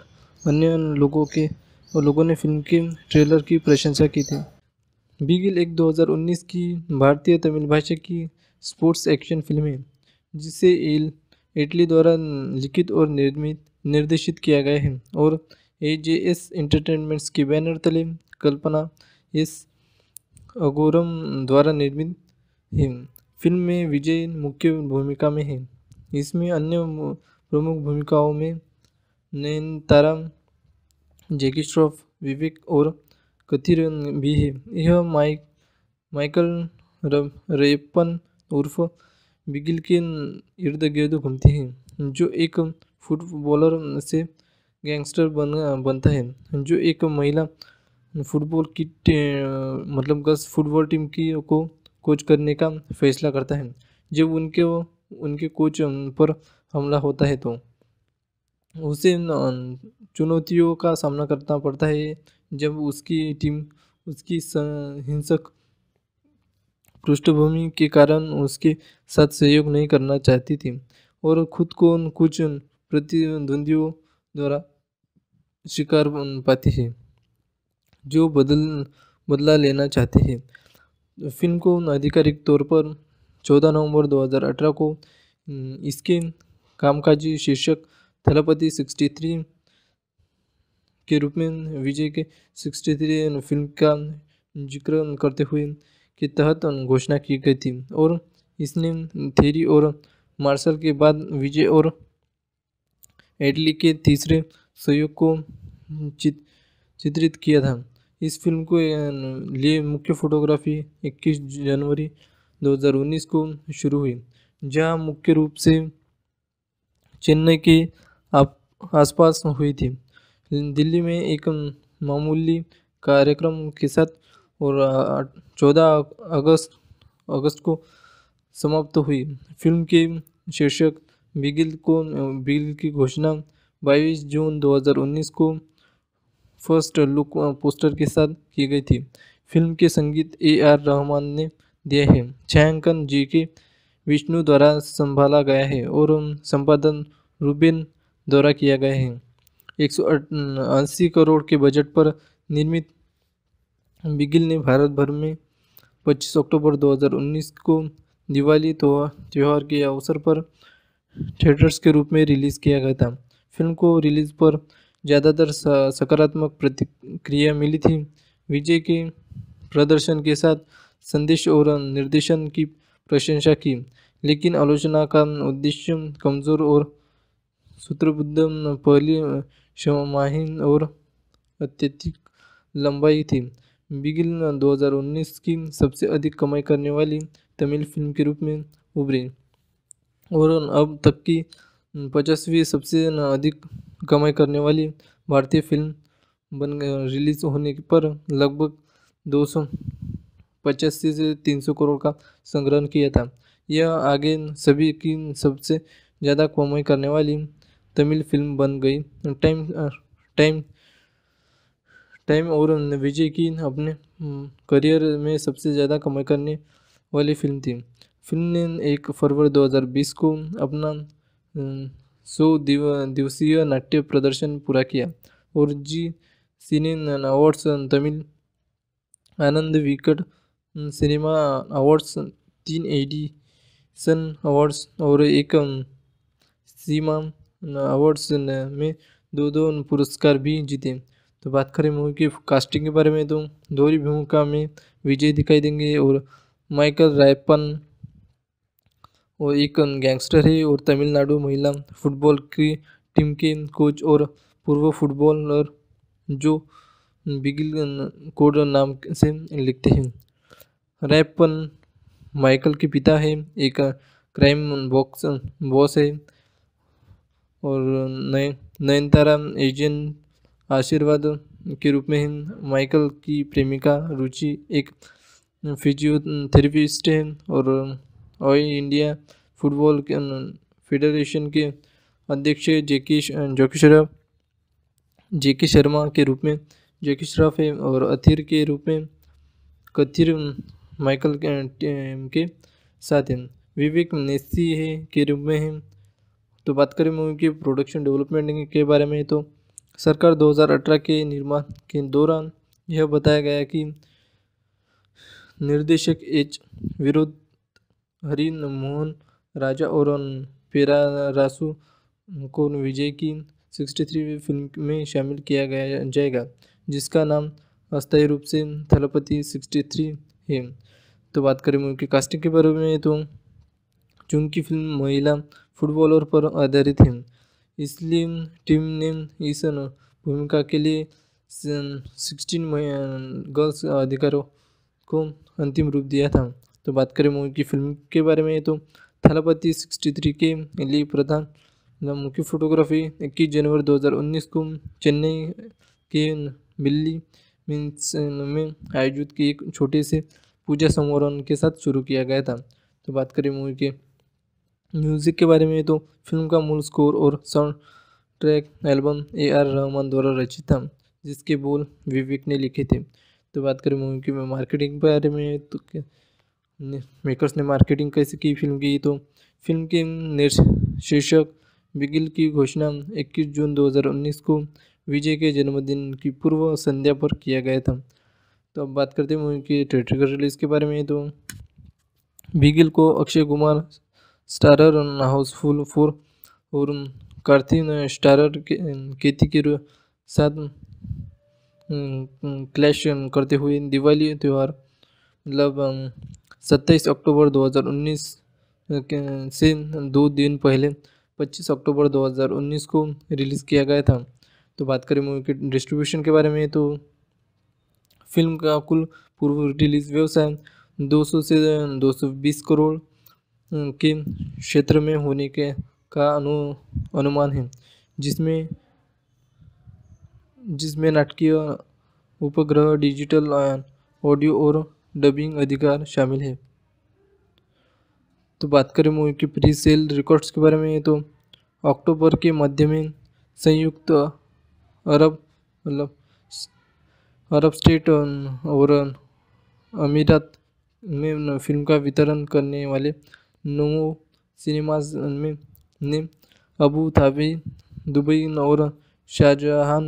Speaker 1: अन्य लोगों के और लोगों ने फ़िल्म के ट्रेलर की प्रशंसा की थी। बिगिल एक 2019 की भारतीय तमिल भाषा की स्पोर्ट्स एक्शन फ़िल्म है, जिसे एल इटली द्वारा लिखित और निर्मित, निर्देशित किया गया है और ए जे एस एंटरटेनमेंट्स की बैनर तले कल्पना एस अगोरम द्वारा निर्मित है। फ़िल्म में विजय मुख्य भूमिका में है। इसमें अन्य प्रमुख भूमिकाओं में नयनतारा जैकी श्रॉफ विवेक और कथिर भी है। यह माइक, माइकल रेपन उर्फ़ बिगिल के इर्द गिर्द घूमती है, जो एक फुटबॉलर से गैंगस्टर बन, बनता है, जो एक महिला फुटबॉल की मतलब गर्ल्स फुटबॉल टीम की को, कोच करने का फैसला करता है। जब उनके उनके कोच पर हमला होता है तो उसे चुनौतियों का सामना करना पड़ता है। जब उसकी टीम, उसकी हिंसक पृष्ठभूमि के कारण उसके साथ सहयोग नहीं करना चाहती थी और खुद को कुछ प्रतिद्वंदियों द्वारा शिकार पाती है, जो बदल, बदला लेना चाहते हैं। फ़िल्म को आधिकारिक तौर पर 14 नवंबर 2018 को इसके कामकाजी शीर्षक थलपति 63 के रूप में विजय के 63 फ़िल्म का ज़िक्र करते हुए के तहत घोषणा की गई थी। और इसने थेरी और मार्शल के बाद विजय और एडली के तीसरे सहयोग को चित, चित्रित किया था। इस फ़िल्म को लिए मुख्य फोटोग्राफी 21 जनवरी 2019 को शुरू हुई जहाँ मुख्य रूप से चेन्नई के आसपास हुई थी। दिल्ली में एक मामूली कार्यक्रम के साथ और चौदह अगस्त अगस्त को समाप्त हुई। फ़िल्म के शीर्षक, बिगिल को, बिगिल की घोषणा 22 जून 2019 को फ़र्स्ट लुक, पोस्टर के साथ की गई थी। फ़िल्म के संगीत ए आर रहमान ने दिए है। छायांकन जी के विष्णु द्वारा संभाला गया है और संपादन रूबेन द्वारा किया गया है। एक सौ अस्सी करोड़ के बजट पर निर्मित बिगिल ने भारत भर में 25 अक्टूबर 2019 को दिवाली तो त्यौहार के अवसर पर थिएटर्स के रूप में रिलीज़ किया गया था। फ़िल्म को रिलीज़ पर ज़्यादातर सकारात्मक प्रतिक्रिया मिली थी। विजय के प्रदर्शन के साथ संदेश और निर्देशन की प्रशंसा की, लेकिन आलोचना का उद्देश्य कमज़ोर और सूत्रबद्ध पहली क्षमाहीन और अत्यधिक लंबाई थी। बिगिल 2019 की सबसे अधिक कमाई करने वाली तमिल फ़िल्म के रूप में उभरी और अब तक की पचासवीं सबसे अधिक कमाई करने वाली भारतीय फ़िल्म बन रिलीज़ होने पर लगभग दो सौ पचासी से तीन सौ करोड़ का संग्रहण किया था। यह आगे सभी की सबसे ज़्यादा कमाई करने वाली तमिल फ़िल्म बन गई। टाइम टाइम टाइम और विजय की अपने करियर में सबसे ज़्यादा कमाई करने वाली फ़िल्म थी। फ़िल्म ने एक फरवरी 2020 को अपना सौ दिव, दिवसीय नाट्य प्रदर्शन पूरा किया और जी सिने awards Tamil Ananda Vikatan cinema awards, तीन एडिशन अवार्ड्स और एक सीमा अवार्ड्स में दो दो पुरस्कार भी जीते। तो बात करें मूवी की कास्टिंग के बारे में तो दोहरी भूमिका में विजय दिखाई देंगे और माइकल रायपन वो एक गैंगस्टर है और तमिलनाडु महिला फुटबॉल की टीम के कोच और पूर्व फुटबॉलर जो बिगिल कोड नाम से लिखते हैं। रैपन माइकल के पिता है, एक क्राइम बॉक्स बॉस है। और नए नयनतारा एजेंट आशीर्वाद के रूप में माइकल की प्रेमिका रुचि एक फिजियोथेरेपिस्ट है और ऑल इंडिया फुटबॉल फेडरेशन के अध्यक्ष जेकी जोकी श्रॉफ जेकी शर्मा के रूप में, जेकी श्रॉफ है और अथिर के रूप में कथिर माइकल के साथ हैं। विवेक नेसी है के रूप में है। तो बात करें मूवी की प्रोडक्शन डेवलपमेंट के बारे में तो सरकार 2018 के निर्माण के दौरान यह बताया गया कि निर्देशक एच विरोध हरि मोहन, राजा और पेरारासु को विजय की 63वीं फ़िल्म में शामिल किया गया जाएगा, जिसका नाम अस्थायी रूप से थलपति 63 है। तो बात करें मूवी की कास्टिंग के बारे में तो चूँकि फ़िल्म महिला फुटबॉलर पर आधारित है। इसलिए टीम ने इस भूमिका के लिए सिक्सटीन गर्ल्स अधिकारों को अंतिम रूप दिया था। तो बात करें मूवी की फ़िल्म के बारे में तो थलपति सिक्सटी थ्री के लिए प्रधान मुख्य फोटोग्राफी इक्कीस जनवरी 2019 को चेन्नई के बिल्ली मीन्स में आयोजित की एक छोटे से पूजा समारोह के साथ शुरू किया गया था। तो बात करें मूवी के म्यूज़िक के बारे में तो फ़िल्म का मूल स्कोर और soundtrack album A R Rahman द्वारा रचित था, जिसके बोल विवेक ने लिखे थे। तो बात करें मूवी की मार्केटिंग के बारे में तो मेकर्स ने मार्केटिंग कैसे की फ़िल्म की? तो फ़िल्म के शीर्षक बिगिल की घोषणा 21 जून 2019 को विजय के जन्मदिन की पूर्व संध्या पर किया गया था। तो अब बात करते हैं मूवी की थिएटर रिलीज़ के बारे में। तो बिगिल को Akshay Kumar starrer housefull four और कार्थिन स्टारर केती के साथ क्लैश करते हुए दिवाली त्यौहार मतलब सत्ताईस अक्टूबर 2019 से दो दिन पहले 25 अक्टूबर 2019 को रिलीज़ किया गया था तो बात करें मूवी के डिस्ट्रीब्यूशन के बारे में तो फ़िल्म का कुल पूर्व रिलीज़ व्यवसाय 200 से 220 करोड़ के क्षेत्र में होने के का अनु, अनुमान है, जिसमें जिसमें नाटकीय उपग्रह, डिजिटल ऑडियो और डबिंग अधिकार शामिल है। तो बात करें मूवी की प्री सेल रिकॉर्ड्स के बारे में तो अक्टूबर के मध्य में संयुक्त अरब मतलब अरब स्टेट और अमीरात में फ़िल्म का वितरण करने वाले नमो सिनेमाज में ने अबू धाबी, दुबई और शाहजहां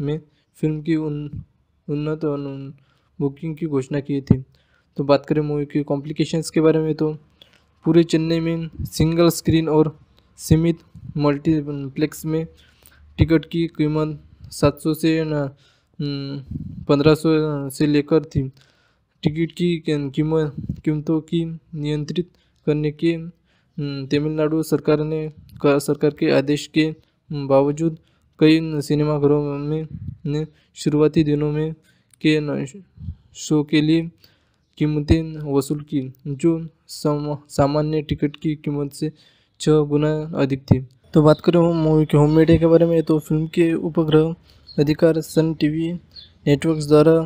Speaker 1: में फ़िल्म की उन, उन्नत बुकिंग की घोषणा की थी। तो बात करें मूवी की कॉम्प्लिकेशंस के बारे में तो पूरे चेन्नई में सिंगल स्क्रीन और सीमित मल्टीप्लेक्स में टिकट की कीमत 700 से पंद्रह सौ से लेकर थी। टिकट की कीमत, कीमतों की नियंत्रित करने के तमिलनाडु सरकार ने सरकार के आदेश के बावजूद कई सिनेमाघरों में, ने शुरुआती दिनों में के शो के लिए कीमतें वसूल की, जो सामान्य टिकट की कीमत से छः गुना अधिक थी। तो बात करें मूवी के होम मीडिया के बारे में तो फ़िल्म के उपग्रह अधिकार सन टीवी नेटवर्क्स द्वारा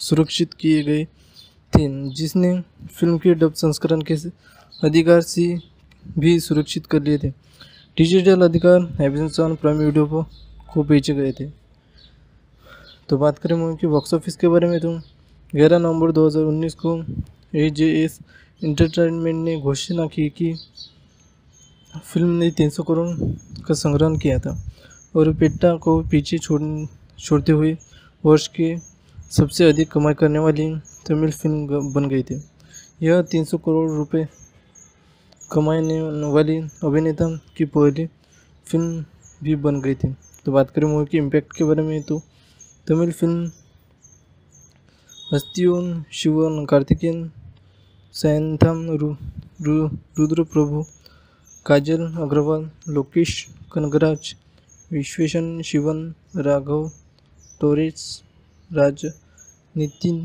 Speaker 1: सुरक्षित किए गए थे, जिसने फ़िल्म के डब संस्करण के अधिकार से भी सुरक्षित कर लिए थे। डिजिटल अधिकार एमेजॉन प्राइम वीडियो को बेचे गए थे। तो बात करें मूवी की बॉक्स ऑफ़िस के बारे में तो ग्यारह नवंबर 2019 को ए जे एस इंटरटेनमेंट ने घोषणा की कि फ़िल्म ने 300 करोड़ का संग्रहण किया था और पेट्टा को पीछे छोड़, छोड़ते हुए वर्ष के सबसे अधिक कमाई करने वाली तमिल फ़िल्म बन गई थी। यह 300 करोड़ रुपए कमाने वाली अभिनेता की पहली फ़िल्म भी बन गई थी। तो बात करें मूवी के इम्पैक्ट के बारे में तो तमिल फ़िल्म हस्तियों शिवन कार्तिकेयन सैंथम रु, रु, रुद्र प्रभु काजल अग्रवाल लोकेश कनगराज विश्वेशन शिवन राघव टोरेस राज नितिन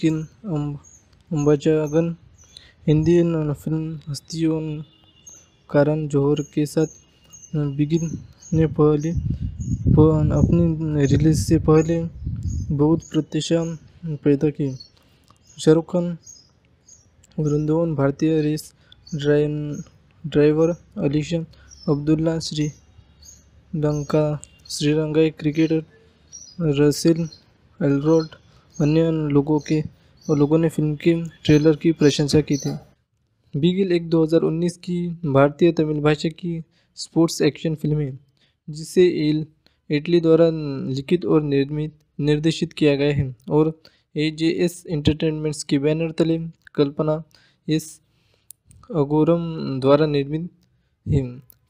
Speaker 1: किन अम्बाजागन हिंदी फ़िल्म हस्तियों कारण जौहर के साथ बिगिन ने पहले अपनी रिलीज़ से पहले बहुत प्रत्याशा पैदा की शाहरुख खान, वृंदावन भारतीय रेस ड्राइवर अलीशा अब्दुल्ला, श्री लंका श्रीलंकाई क्रिकेटर रसेल एलरोड अन्य लोगों के और लोगों ने फ़िल्म के ट्रेलर की प्रशंसा की थी। बिगिल एक 2019 की भारतीय तमिल भाषा की स्पोर्ट्स एक्शन फ़िल्म है, जिसे एल इटली द्वारा लिखित और निर्मित, निर्देशित किया गया है और ए जे एस एंटरटेनमेंट्स की बैनर तले कल्पना एस अगोरम द्वारा निर्मित है।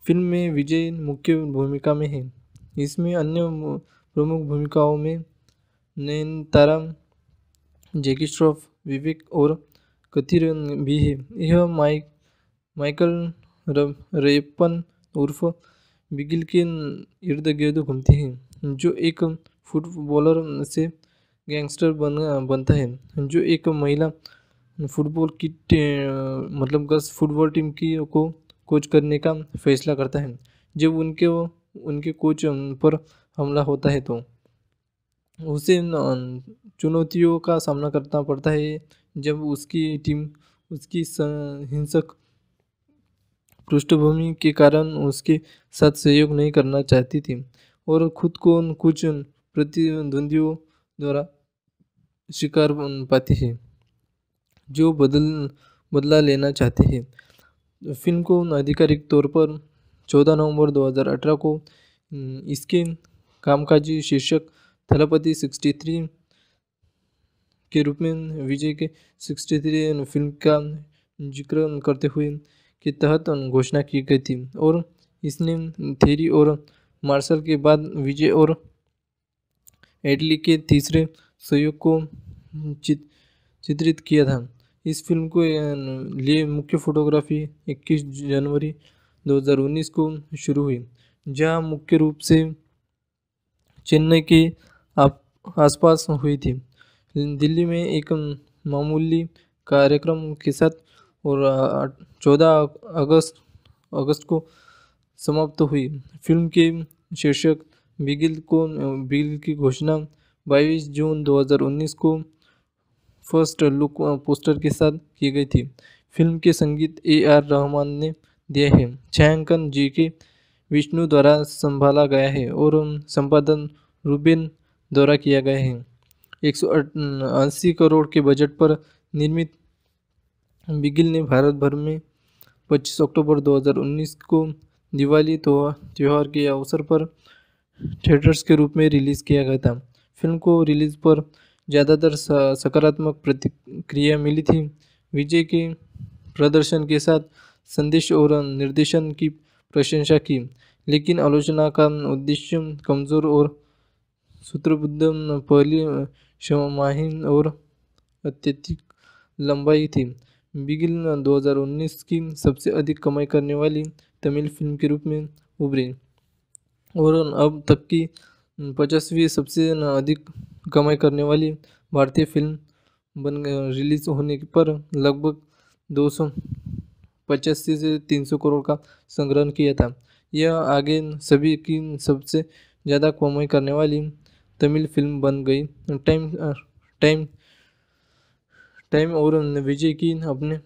Speaker 1: फ़िल्म में विजय मुख्य भूमिका में है। इसमें अन्य प्रमुख भूमिकाओं में नयनतारा जैकी श्रॉफ विवेक और कथिर भी है। यह माइक, माइकल रेपन उर्फ़ बिगिल के इर्द गिर्द घूमती है, जो एक फुटबॉलर से गैंगस्टर बन, बनता है, जो एक महिला फुटबॉल की मतलब गर्ल्स फुटबॉल टीम की को, कोच करने का फैसला करता है। जब उनके उनके कोच पर हमला होता है तो उसे चुनौतियों का सामना करना पड़ता है जब उसकी टीम, उसकी हिंसक पृष्ठभूमि के कारण उसके साथ सहयोग नहीं करना चाहती थी और खुद को कुछ प्रतिद्वंदियों द्वारा शिकार पाती है, जो बदल, बदला लेना चाहते हैं। फ़िल्म को आधिकारिक तौर पर 14 नवंबर 2018 को इसके कामकाजी शीर्षक थलपति 63 के रूप में विजय के 63 फ़िल्म का ज़िक्र करते हुए के तहत घोषणा की गई थी। और इसने थेरी और मार्शल के बाद विजय और एडली के तीसरे सहयोग को चित, चित्रित किया था। इस फ़िल्म को लिए मुख्य फोटोग्राफी 21 जनवरी 2019 को शुरू हुई जहाँ मुख्य रूप से चेन्नई के आसपास हुई थी। दिल्ली में एक मामूली कार्यक्रम के साथ और चौदह अगस्त अगस्त को समाप्त हुई। फ़िल्म के शीर्षक बिगिल को, बिगिल की घोषणा 22 जून 2019 को फ़र्स्ट लुक, पोस्टर के साथ की गई थी। फ़िल्म के संगीत ए आर रहमान ने दिए है। छायांकन जी के विष्णु द्वारा संभाला गया है और संपादन रूबिन द्वारा किया गया है। एक सौ अस्सी करोड़ के बजट पर निर्मित बिगिल ने भारत भर में 25 अक्टूबर 2019 को दिवाली तो त्यौहार के अवसर पर थिएटर्स के रूप में रिलीज़ किया गया था। फ़िल्म को रिलीज़ पर ज़्यादातर सकारात्मक प्रतिक्रिया मिली थी। विजय के प्रदर्शन के साथ संदेश और निर्देशन की प्रशंसा की, लेकिन आलोचना का उद्देश्य कमज़ोर और सूत्रबद्ध पहली क्षमाहीन और अत्यधिक लंबाई थी। बिगिल 2019 की सबसे अधिक कमाई करने वाली तमिल फ़िल्म के रूप में उभरी। और अब तक की पचासवीं सबसे अधिक कमाई करने वाली भारतीय फ़िल्म बन रिलीज़ होने पर लगभग दो सौ पचासी से तीन सौ करोड़ का संग्रहण किया था। यह आगे सभी की सबसे ज़्यादा कमाई करने वाली तमिल फ़िल्म बन गई। टाइम टाइम टाइम और विजय की अपने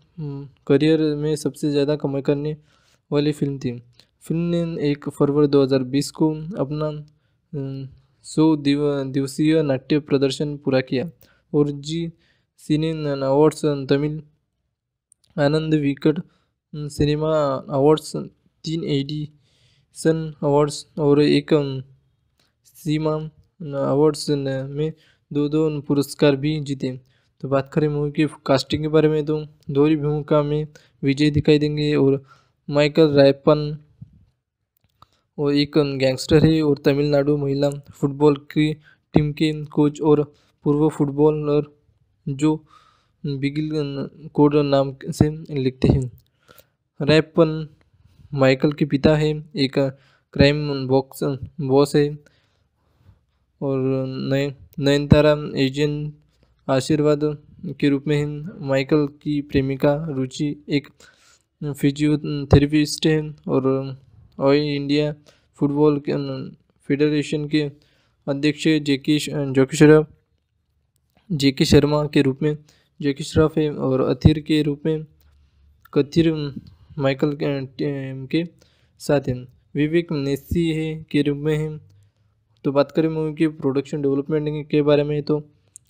Speaker 1: करियर में सबसे ज़्यादा कमाई करने वाली फ़िल्म थी। फ़िल्म ने एक फरवरी 2020 को अपना सौ दिव, दिवसीय नाट्य प्रदर्शन पूरा किया और जी सिने awards Tamil Ananda Vikatan cinema awards, तीन एडिशन अवार्ड्स और एक सीमा अवार्ड्स में दो दो पुरस्कार भी जीते। तो बात करें मूवी की कास्टिंग के बारे में तो दोहरी भूमिका में विजय दिखाई देंगे और माइकल रायपन वो एक गैंगस्टर है और तमिलनाडु महिला फुटबॉल की टीम के कोच और पूर्व फुटबॉलर जो बिगिल कोड नाम से लिखते हैं। रैपन माइकल के पिता है, एक क्राइम बॉक्स बॉस है। और नए नयनतारा एजेंट आशीर्वाद के रूप में माइकल की प्रेमिका रुचि एक फिजियोथेरेपिस्ट है और ऑल इंडिया फुटबॉल फेडरेशन के अध्यक्ष जेकी जोकी श्रॉफ जेकी शर्मा के रूप में, जेकी श्रॉफ है और अथिर के रूप में कथिर माइकल के साथ हैं। विवेक नेसी है के रूप में है। तो बात करें मूवी की प्रोडक्शन डेवलपमेंट के बारे में तो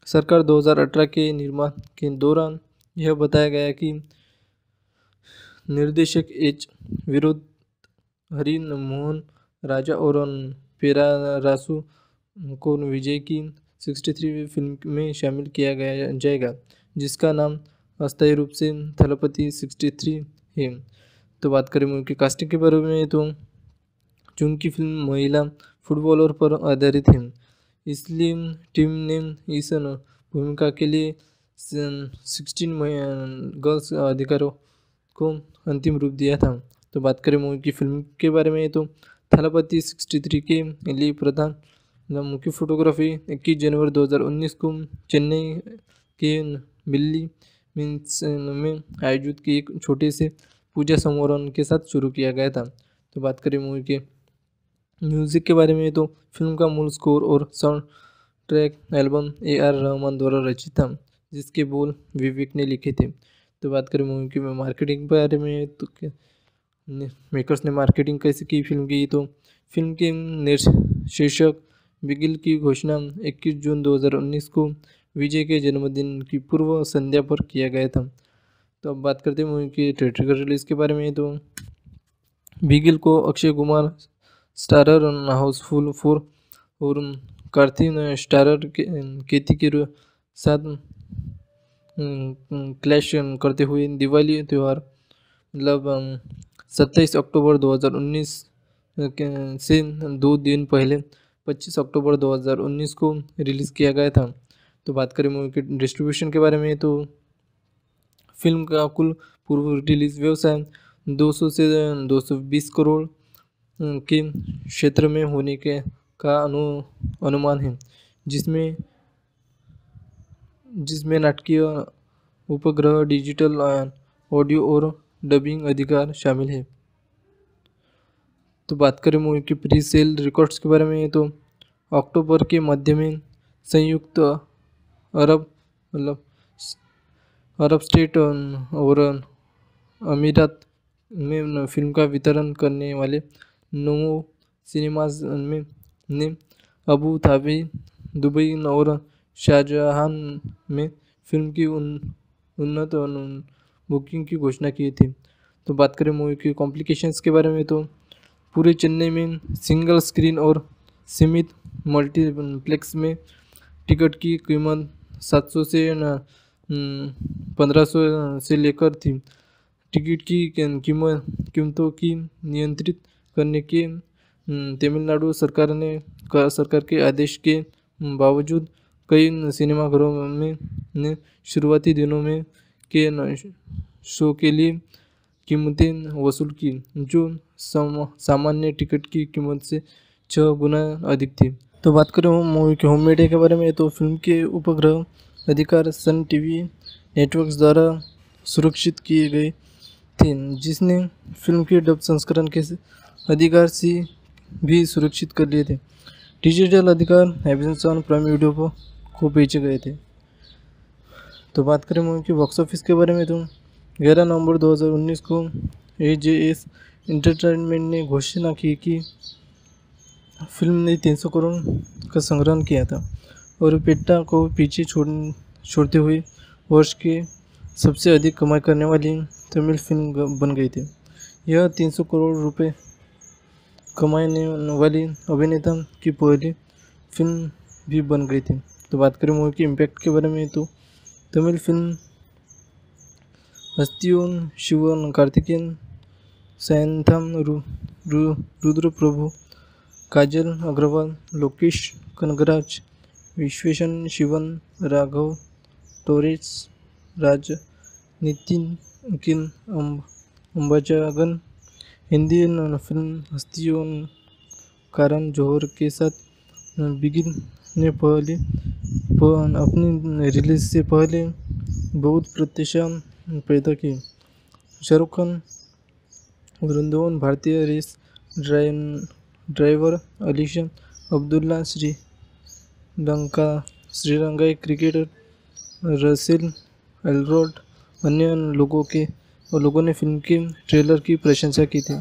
Speaker 1: सरकार 2018 के निर्माण के दौरान यह बताया गया कि निर्देशक एच विरोध हरि मोहन, राजा और पेरारासु को विजय की 63वीं फ़िल्म में शामिल किया गया जाएगा, जिसका नाम अस्थायी रूप से थलपति 63 है। तो बात करें मूवी की कास्टिंग के बारे में तो चूँकि फ़िल्म महिला फुटबॉलर पर आधारित है. इसलिए टीम ने इस भूमिका के लिए सिक्सटीन गर्ल्स अधिकारों को अंतिम रूप दिया था. तो बात करें मूवी की फ़िल्म के बारे में तो थलपति सिक्सटी थ्री के लिए प्रधान मुख्य फोटोग्राफी इक्कीस जनवरी 2019 को चेन्नई के बिल्ली मीन्स में आयोजित की एक छोटे से पूजा समारोह के साथ शुरू किया गया था. तो बात करें मूवी के म्यूज़िक के बारे में तो फ़िल्म का मूल स्कोर और soundtrack album A R Rahman द्वारा रचित था, जिसके बोल विवेक ने लिखे थे। तो बात करें मूवी की मार्केटिंग के बारे में तो मेकर्स ने मार्केटिंग कैसे की फ़िल्म की? तो फ़िल्म के शीर्षक बिगिल की घोषणा 21 जून 2019 को विजय के जन्मदिन की पूर्व संध्या पर किया गया था। तो अब बात करते हैं मूवी की थिएटर रिलीज़ के बारे में तो बिगिल को Akshay Kumar starrer housefull four और कार्थिन स्टारर केती के साथ क्लैश करते हुए दिवाली त्यौहार मतलब सत्ताईस अक्टूबर 2019 से दो दिन पहले 25 अक्टूबर 2019 को रिलीज़ किया गया था तो बात करें मूवी के डिस्ट्रीब्यूशन के बारे में तो फ़िल्म का कुल पूर्व रिलीज़ व्यवसाय 200 से 220 करोड़ के क्षेत्र में होने के का अनु, अनुमान है, जिसमें जिसमें नाटकीय उपग्रह डिजिटल ऑडियो और डबिंग अधिकार शामिल है। तो बात करें मूवी की प्री सेल रिकॉर्ड्स के बारे में तो अक्टूबर के मध्य में संयुक्त अरब मतलब अरब स्टेट और अमीरात में फ़िल्म का वितरण करने वाले नोमो सिनेमाज में ने अबू धाबी, दुबई और शाहजहां में फ़िल्म की उन, उन्नत बुकिंग की घोषणा की थी। तो बात करें मूवी की कॉम्प्लिकेशंस के बारे में तो पूरे चेन्नई में सिंगल स्क्रीन और सीमित मल्टीप्लेक्स में टिकट की कीमत 700 से पंद्रह सौ से लेकर थी। टिकट की कीमत, कीमतों की नियंत्रित करने के तमिलनाडु सरकार ने सरकार के आदेश के बावजूद कई सिनेमाघरों में, ने शुरुआती दिनों में के शो के लिए कीमतें वसूल की, जो सामान्य टिकट की कीमत से छः गुना अधिक थी। तो बात करें मूवी के होम मीडिया के बारे में तो फ़िल्म के उपग्रह अधिकार सन टीवी नेटवर्क्स द्वारा सुरक्षित किए गए थे, जिसने फ़िल्म के डब संस्करण के अधिकार से भी सुरक्षित कर लिए थे। डिजिटल अधिकार एमेजन प्राइम वीडियो को बेचे गए थे। तो बात करें मूवी की बॉक्स ऑफ़िस के बारे में तो ग्यारह नवंबर 2019 को ए जे एस इंटरटेनमेंट ने घोषणा की कि फ़िल्म ने 300 करोड़ का संग्रहण किया था और पेट्टा को पीछे छोड़, छोड़ते हुए वर्ष के सबसे अधिक कमाई करने वाली तमिल फ़िल्म बन गई थी। यह 300 करोड़ रुपए कमाने वाली अभिनेता की पहली फ़िल्म भी बन गई थी। तो बात करें मूवी के इम्पैक्ट के बारे में तो तमिल फ़िल्म हस्तियों शिवन कार्तिकेयन सैंथम रु, रु, रुद्र प्रभु काजल अग्रवाल लोकेश कनगराज विश्वेशन शिवन राघव टोरेस राज नितिन किन अम्बाजागन हिंदी फ़िल्म हस्तियों कारण जौहर के साथ बिगिन ने पहले अपनी रिलीज़ से पहले बहुत प्रत्याशा पैदा की शाहरुख खान, वृंदावन भारतीय रेस ड्राइवर अलीशा अब्दुल्ला, श्री लंका, श्रीलंकाई क्रिकेटर रसिल एलरोड अन्य लोगों के और लोगों ने फ़िल्म के ट्रेलर की प्रशंसा की थी।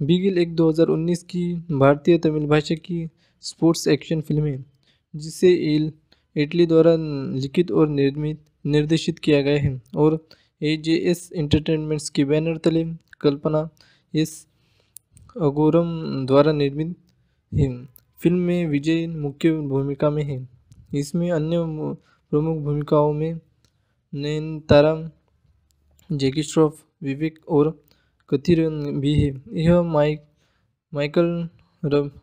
Speaker 1: बिगिल एक 2019 की भारतीय तमिल भाषा की स्पोर्ट्स एक्शन फ़िल्म है, जिसे एल इटली द्वारा लिखित और निर्मित, निर्देशित किया गया है और ए जे एस एंटरटेनमेंट्स की बैनर तले कल्पना एस अगोरम द्वारा निर्मित है। फ़िल्म में विजय मुख्य भूमिका में है। इसमें अन्य प्रमुख भूमिकाओं में नयनतारा जैकी श्रॉफ विवेक और कथिर भी है। यह माइक, माइकल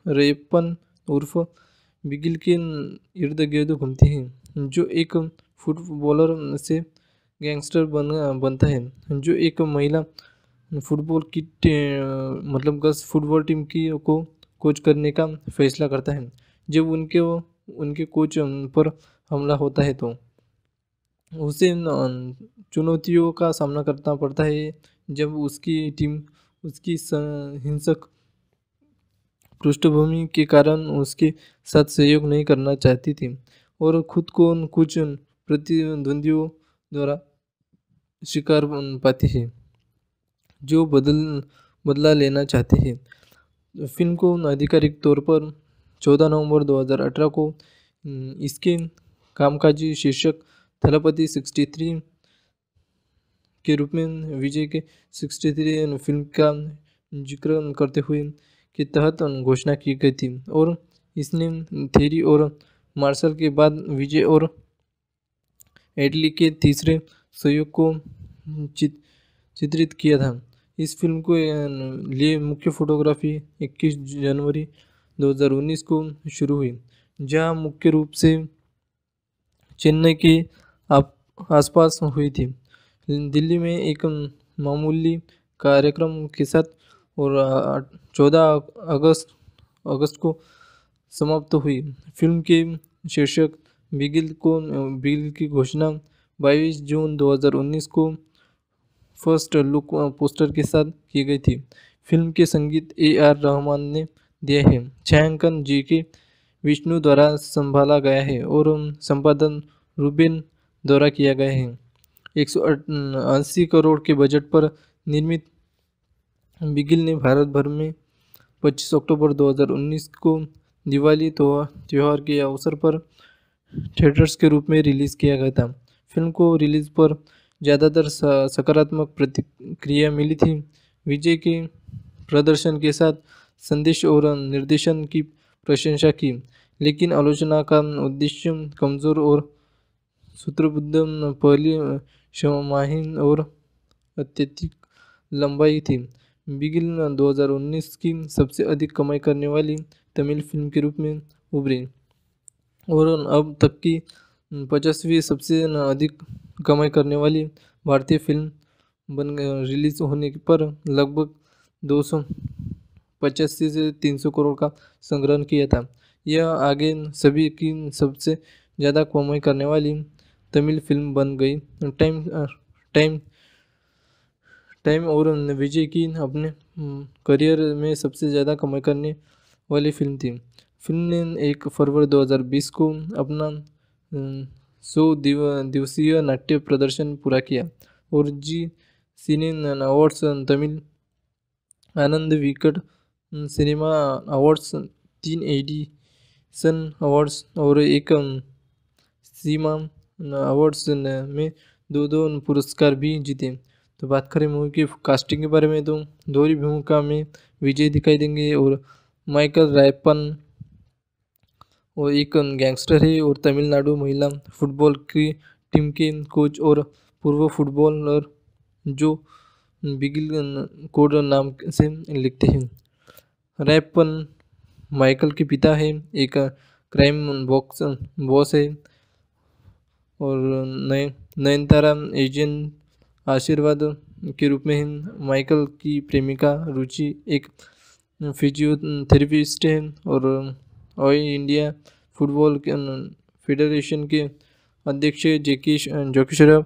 Speaker 1: रेपन उर्फ़ बिगिल के इर्द गिर्द घूमती है, जो एक फुटबॉलर से गैंगस्टर बन, बनता है, जो एक महिला फुटबॉल की मतलब गर्ल्स फुटबॉल टीम की को, कोच करने का फैसला करता है। जब उनके उनके कोच पर हमला होता है तो उसे चुनौतियों का सामना करना पड़ता है जब उसकी टीम, उसकी हिंसक पृष्ठभूमि के कारण उसके साथ सहयोग नहीं करना चाहती थी और खुद को कुछ प्रतिद्वंदियों द्वारा शिकार पाती है, जो बदल, बदला लेना चाहते हैं। फ़िल्म को आधिकारिक तौर पर 14 नवंबर 2018 को इसके कामकाजी शीर्षक थलपति 63 के रूप में विजय के 63 फ़िल्म का ज़िक्र करते हुए के तहत घोषणा की गई थी और इसने थेरी और मार्शल के बाद विजय और एडली के तीसरे सहयोग को चित, चित्रित किया था। इस फ़िल्म को लिए मुख्य फोटोग्राफी 21 जनवरी 2019 को शुरू हुई जहाँ मुख्य रूप से चेन्नई के आसपास हुई थी। दिल्ली में एक मामूली कार्यक्रम के साथ और चौदह अगस्त अगस्त को समाप्त हुई। फ़िल्म के शीर्षक, बिगिल को, बिगिल की घोषणा 22 जून 2019 को फ़र्स्ट लुक, पोस्टर के साथ की गई थी। फ़िल्म के संगीत ए आर रहमान ने दिए हैं। छायांकन जी के विष्णु द्वारा संभाला गया है और संपादन रूबिन द्वारा किया गया है। एक सौ अस्सी करोड़ के बजट पर निर्मित बिगिल ने भारत भर में 25 अक्टूबर 2019 को दिवाली तो त्यौहार के अवसर पर थिएटर्स के रूप में रिलीज़ किया गया था। फ़िल्म को रिलीज़ पर ज़्यादातर सकारात्मक प्रतिक्रिया मिली थी। विजय के प्रदर्शन के साथ संदेश और निर्देशन की प्रशंसा की, लेकिन आलोचना का उद्देश्य कमज़ोर और सूत्रबद्ध पहली क्षमाहीन और अत्यधिक लंबाई थी। बिगिल 2019 की सबसे अधिक कमाई करने वाली तमिल फ़िल्म के रूप में उभरी और अब तक की पचासवीं सबसे अधिक कमाई करने वाली भारतीय फ़िल्म बन रिलीज़ होने पर लगभग दो सौ पचासी से तीन सौ करोड़ का संग्रहण किया था। यह आगे सभी की सबसे ज़्यादा कमाई करने वाली तमिल फ़िल्म बन गई। टाइम टाइम टाइम और विजय की अपने करियर में सबसे ज़्यादा कमाई करने वाली फ़िल्म थी। फ़िल्म ने एक फरवरी 2020 को अपना सौ दिव, दिवसीय नाट्य प्रदर्शन पूरा किया और जी सिने awards Tamil Ananda Vikatan cinema awards, तीन एडिशन अवार्ड्स और एक सीमा अवार्ड्स में दो दो पुरस्कार भी जीते। तो बात करें मूवी की कास्टिंग के बारे में तो दोहरी भूमिका में विजय दिखाई देंगे और माइकल रायपन वो एक गैंगस्टर है और तमिलनाडु महिला फुटबॉल की टीम के कोच और पूर्व फुटबॉलर जो बिगिल कोड नाम से लिखते हैं। रैपन माइकल के पिता है, एक क्राइम बॉक्स बॉस है। और नए नयनतारा एजेंट आशीर्वाद के रूप में माइकल की प्रेमिका रुचि एक फिजियोथेरेपिस्ट है और ऑल इंडिया फुटबॉल फेडरेशन के अध्यक्ष जेकी जोकी श्रॉफ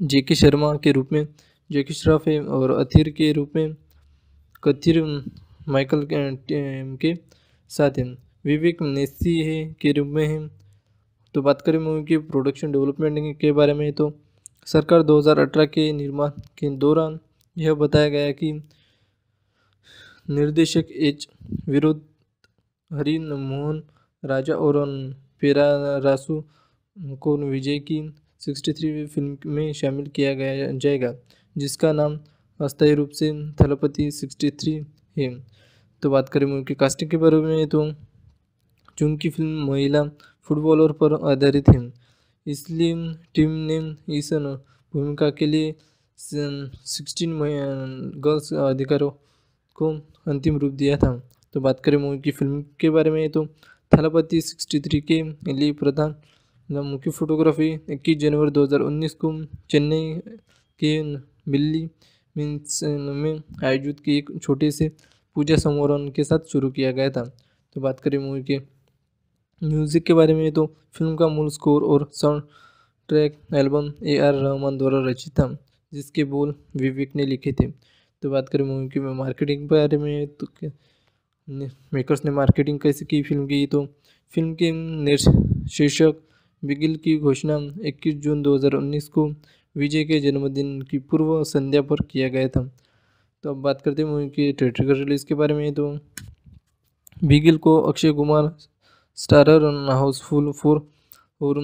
Speaker 1: जेकी शर्मा के रूप में, जेकी श्रॉफ है और अथिर के रूप में कथिर माइकल के साथ हैं। विवेक नेसी है के रूप में है। तो बात करें मूवी की प्रोडक्शन डेवलपमेंट के बारे में तो सरकार 2018 के निर्माण के दौरान यह बताया गया कि निर्देशक एच विरोध हरि मोहन राजा और पेरारासु को विजय की 63वीं फ़िल्म में शामिल किया गया, जाएगा, जिसका नाम अस्थायी रूप से थलपति 63 है। तो बात करें मूवी की कास्टिंग के बारे में तो चूँकि फ़िल्म महिला फुटबॉलर पर आधारित है। इसलिए टीम ने इस भूमिका के लिए सिक्सटीन गर्ल्स अधिकारों को अंतिम रूप दिया था। तो बात करें मूवी की फ़िल्म के बारे में तो थलापति सिक्सटी थ्री के लिए प्रधान मुख्य फोटोग्राफी इक्कीस जनवरी 2019 को चेन्नई के बिल्ली मीन्स में आयोजित की एक छोटे से पूजा समारोह के साथ शुरू किया गया था। तो बात करें मूवी के म्यूज़िक के बारे में तो फ़िल्म का मूल स्कोर और soundtrack album A R Rahman द्वारा रचित था, जिसके बोल विवेक ने लिखे थे। तो बात करें मूवी की मार्केटिंग के बारे में तो मेकर्स ने मार्केटिंग कैसे की फ़िल्म की? तो फ़िल्म के शीर्षक बिगिल की घोषणा 21 जून 2019 को विजय के जन्मदिन की पूर्व संध्या पर किया गया था। तो अब बात करते हैं मूवी की थिएटर रिलीज़ के बारे में तो बिगिल को Akshay Kumar starrer housefull four और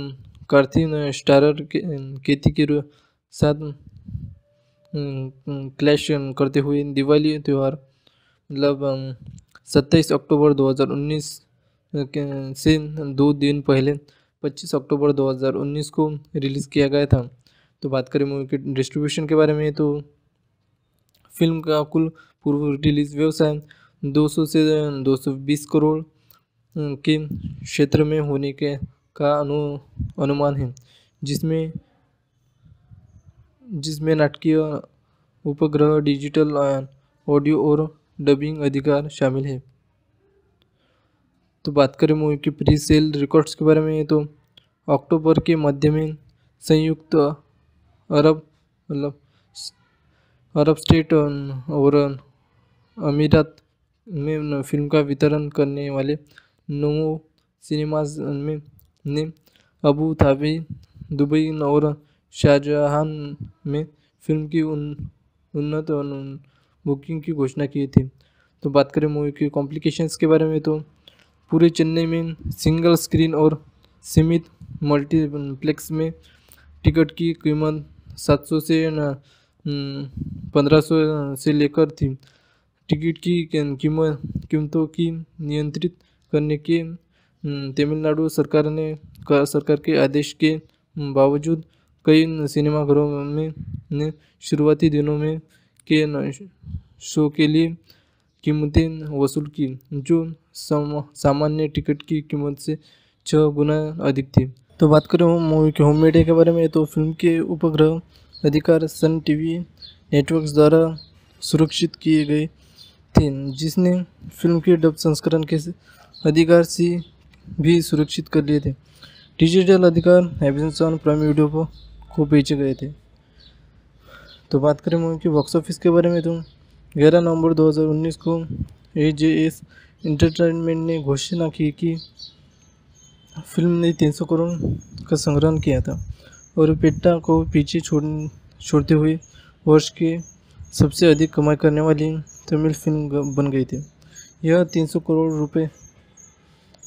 Speaker 1: कार्थिन स्टारर केती के साथ क्लैश करते हुए दिवाली त्यौहार मतलब सत्ताईस अक्टूबर 2019 से दो दिन पहले 25 अक्टूबर 2019 को रिलीज़ किया गया था। तो बात करें मूवी के डिस्ट्रीब्यूशन के बारे में तो फ़िल्म का कुल पूर्व रिलीज़ व्यवसाय 200 से 220 करोड़ के क्षेत्र में होने के का अनु, अनुमान है, जिसमें जिसमें नाटकीय उपग्रह, डिजिटल ऑडियो और डबिंग अधिकार शामिल है। तो बात करें मूवी की प्री सेल रिकॉर्ड्स के बारे में तो अक्टूबर के मध्य में संयुक्त अरब मतलब अरब स्टेट और अमीरात में फ़िल्म का वितरण करने वाले नोमो सिनेमाज में ने अबू धाबी, दुबई और शाहजहां में फ़िल्म की उन, उन्नत बुकिंग की घोषणा की थी। तो बात करें मूवी की कॉम्प्लिकेशंस के बारे में तो पूरे चेन्नई में सिंगल स्क्रीन और सीमित मल्टीप्लेक्स में टिकट की कीमत 700 से पंद्रह सौ से लेकर थी। टिकट की कीमत, कीमतों की नियंत्रित करने के तमिलनाडु सरकार ने सरकार के आदेश के बावजूद कई सिनेमाघरों में, ने शुरुआती दिनों में के शो के लिए कीमतें वसूल की, जो सामान्य टिकट की कीमत से छः गुना अधिक थी। तो बात करें मूवी के होम मीडिया के बारे में तो फ़िल्म के उपग्रह अधिकार सन टीवी नेटवर्क्स द्वारा सुरक्षित किए गए थे, जिसने फ़िल्म के डब संस्करण के अधिकार से भी सुरक्षित कर लिए थे। डिजिटल अधिकार एमेजन प्राइम वीडियो को बेचे गए थे। तो बात करें मूवी की बॉक्स ऑफ़िस के बारे में तो ग्यारह नवंबर 2019 को ए जे एस इंटरटेनमेंट ने घोषणा की कि फ़िल्म ने 300 करोड़ का संग्रहण किया था और पेट्टा को पीछे छोड़, छोड़ते हुए वर्ष के सबसे अधिक कमाई करने वाली तमिल फ़िल्म बन गई थी। यह 300 करोड़ रुपए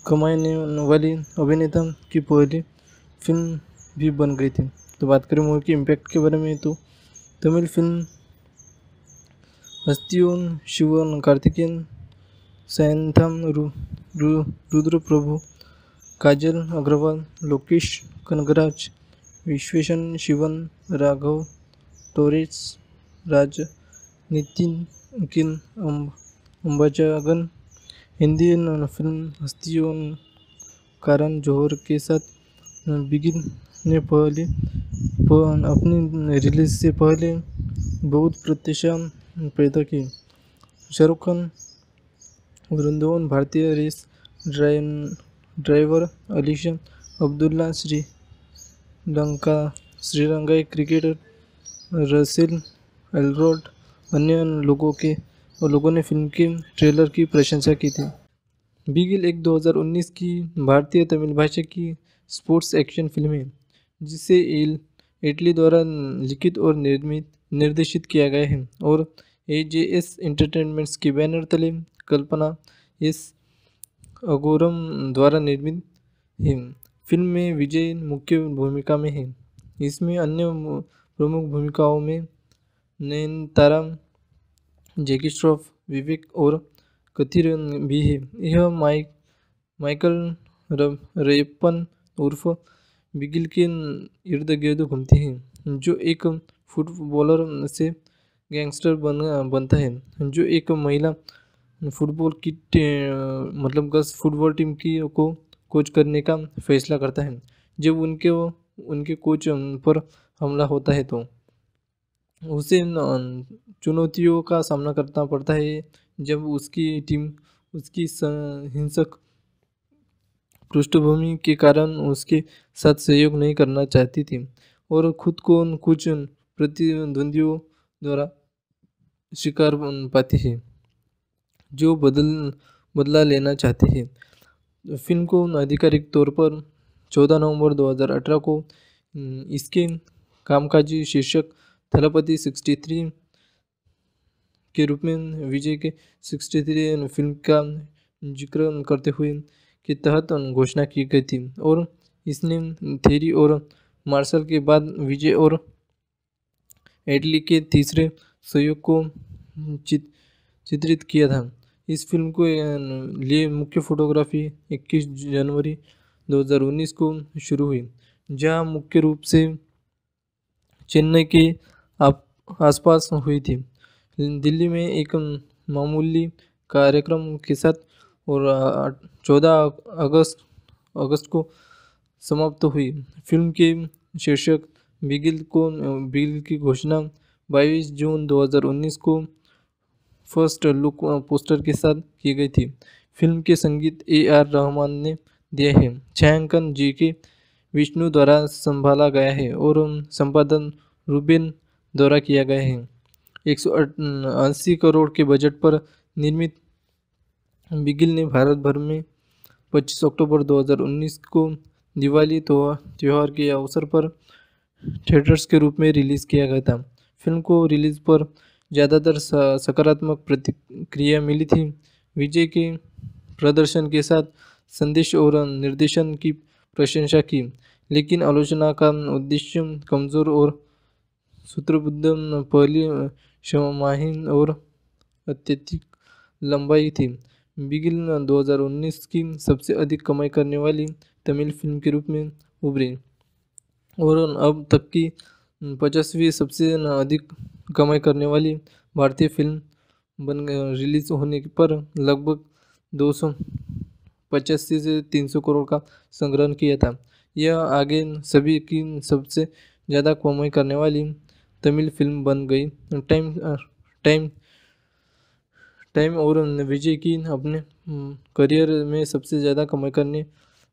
Speaker 1: कमाने वाली अभिनेता की पहली फ़िल्म भी बन गई थी। तो बात करें मूवी के इम्पैक्ट के बारे में तो तमिल फ़िल्म हस्तियों शिवन कार्तिकेयन सैंथम रु, रु, रुद्र प्रभु काजल अग्रवाल लोकेश कनगराज विश्वेशन शिवन राघव टोरेस राज नितिन किन अंबाजागन हिंदी फ़िल्म हस्तियों कारण जौहर के साथ बिगिन ने पहले अपनी रिलीज़ से पहले बहुत प्रत्याशा पैदा की शाहरुख खान, वृंदावन भारतीय रेस ड्राइवर अलीशा अब्दुल्ला श्रीलंका श्रीलंकाई क्रिकेटर रसेल एलरोड अन्य लोगों के और लोगों ने फ़िल्म के ट्रेलर की प्रशंसा की थी। बिगिल एक 2019 की भारतीय तमिल भाषा की स्पोर्ट्स एक्शन फ़िल्म है, जिसे एल इटली द्वारा लिखित और निर्मित, निर्देशित किया गया है और ए जे एस इंटरटेनमेंट्स की बैनर तले कल्पना एस अगोरम द्वारा निर्मित है। फ़िल्म में विजय मुख्य भूमिका में है। इसमें अन्य प्रमुख भूमिकाओं में नयनतारा जैकी श्रॉफ विवेक और कथिर भी है। यह माइक, माइकल रेपन उर्फ़ बिगिल के इर्द गिर्द घूमती है, जो एक फुटबॉलर से गैंगस्टर बन, बनता है, जो एक महिला फुटबॉल की मतलब गर्ल्स फुटबॉल टीम की को, कोच करने का फैसला करता है। जब उनके उनके कोच पर हमला होता है तो उसे चुनौतियों का सामना करना पड़ता है। जब उसकी टीम, उसकी हिंसक पृष्ठभूमि के कारण उसके साथ सहयोग नहीं करना चाहती थी और खुद को कुछ प्रतिद्वंदियों द्वारा शिकार पाती है, जो बदल, बदला लेना चाहते हैं। फ़िल्म को आधिकारिक तौर पर 14 नवंबर 2018 को इसके कामकाजी शीर्षक थलपति सिक्सटी थ्री के रूप में विजय के सिक्सटी थ्री फ़िल्म का ज़िक्र करते हुए के तहत घोषणा की गई थी। और इसने थेरी और मार्शल के बाद विजय और एडली के तीसरे सहयोग को चित, चित्रित किया था। इस फ़िल्म को लिए मुख्य फोटोग्राफी 21 जनवरी 2019 को शुरू हुई जहाँ मुख्य रूप से चेन्नई के आसपास हुई थी। दिल्ली में एक मामूली कार्यक्रम के साथ और चौदह अगस्त अगस्त को समाप्त हुई। फ़िल्म के शीर्षक, बिगिल को, बिगिल की घोषणा 22 जून 2019 को फ़र्स्ट लुक, पोस्टर के साथ की गई थी। फ़िल्म के संगीत ए आर रहमान ने दिए हैं। छायांकन जी के विष्णु द्वारा संभाला गया है और संपादन रूबिन द्वारा किया गया है। एक सौ अस्सी करोड़ के बजट पर निर्मित बिगिल ने भारत भर में 25 अक्टूबर 2019 को दिवाली तो त्यौहार के अवसर पर थिएटर्स के रूप में रिलीज़ किया गया था। फ़िल्म को रिलीज़ पर ज़्यादातर सकारात्मक प्रतिक्रिया मिली थी। विजय के प्रदर्शन के साथ संदेश और निर्देशन की प्रशंसा की, लेकिन आलोचना का उद्देश्य कमज़ोर और सूत्रबद्ध पहली क्षमाहीन और अत्यधिक लंबाई थी। बिगिल 2019 की सबसे अधिक कमाई करने वाली तमिल फ़िल्म के रूप में उभरी और अब तक की पचासवीं सबसे अधिक कमाई करने वाली भारतीय फ़िल्म बन रिलीज़ होने पर लगभग दो सौ पचासी से तीन सौ करोड़ का संग्रहण किया था। यह आगे सभी की सबसे ज़्यादा कमाई करने वाली तमिल फ़िल्म बन गई। टाइम टाइम टाइम और विजय की अपने करियर में सबसे ज़्यादा कमाई करने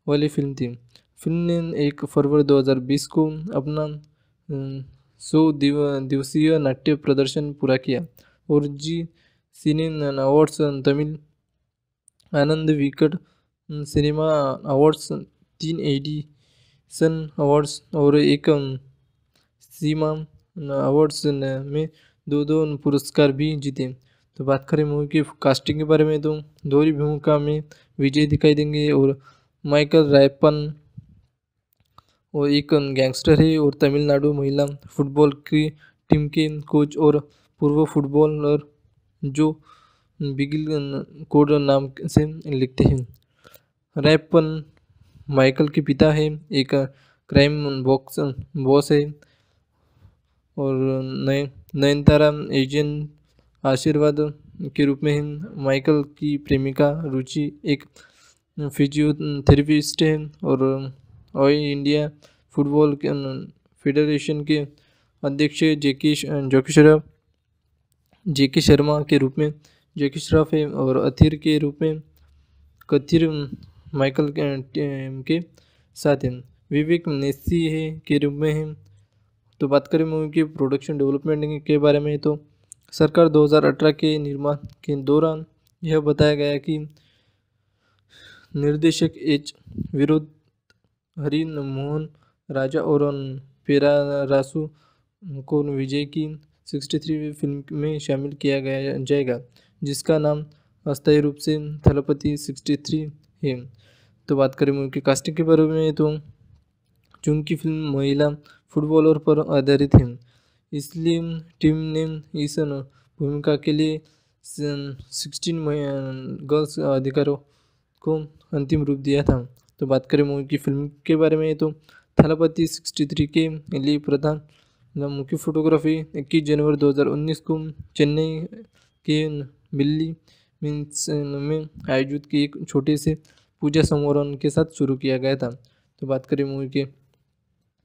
Speaker 1: वाली फ़िल्म थी। फ़िल्म ने एक फरवरी 2020 को अपना सौ दिव, दिवसीय नाट्य प्रदर्शन पूरा किया और जी सिने awards Tamil Ananda Vikatan cinema awards, तीन एडिशन अवार्ड्स और एक सीमा अवार्ड्स में दो दो पुरस्कार भी जीते। तो बात करें मूवी की कास्टिंग के बारे में तो दोहरी भूमिका में विजय दिखाई देंगे और माइकल रायपन वो एक गैंगस्टर है और तमिलनाडु महिला फुटबॉल की टीम के कोच और पूर्व फुटबॉलर जो बिगिल कोड नाम से लिखते हैं। रैपन माइकल के पिता है, एक क्राइम बॉक्स बॉस है। और नए नयनतारा एजेंट आशीर्वाद के रूप में माइकल की प्रेमिका रुचि एक फिजियोथेरेपिस्ट है और ऑल इंडिया फुटबॉल फेडरेशन के अध्यक्ष जेकी जोकी श्रॉफ जेकी शर्मा के रूप में, जेकी श्रॉफ है और अथिर के रूप में कथिर माइकल के साथ हैं। विवेक नेसी है के रूप में है। तो बात करें मूवी की प्रोडक्शन डेवलपमेंट के बारे में तो सरकार 2018 के निर्माण के दौरान यह बताया गया कि निर्देशक एच विरोध हरि मोहन, राजा और पेरारासु को विजय की 63वीं फ़िल्म में शामिल किया गया, जाएगा, जिसका नाम अस्थायी रूप से थलपति 63 है। तो बात करें मूवी की कास्टिंग के बारे में तो चूँकि फ़िल्म महिला फुटबॉलर पर आधारित है. इसलिए टीम ने इस भूमिका के लिए सिक्सटीन गर्ल्स अधिकारों को अंतिम रूप दिया था. तो बात करें मूवी की फ़िल्म के बारे में तो थलपति सिक्सटी थ्री के लिए प्रधान मुख्य फोटोग्राफी इक्कीस जनवरी 2019 को चेन्नई के बिल्ली मीन्स में आयोजित की एक छोटे से पूजा समारोह के साथ शुरू किया गया था. तो बात करें मूवी के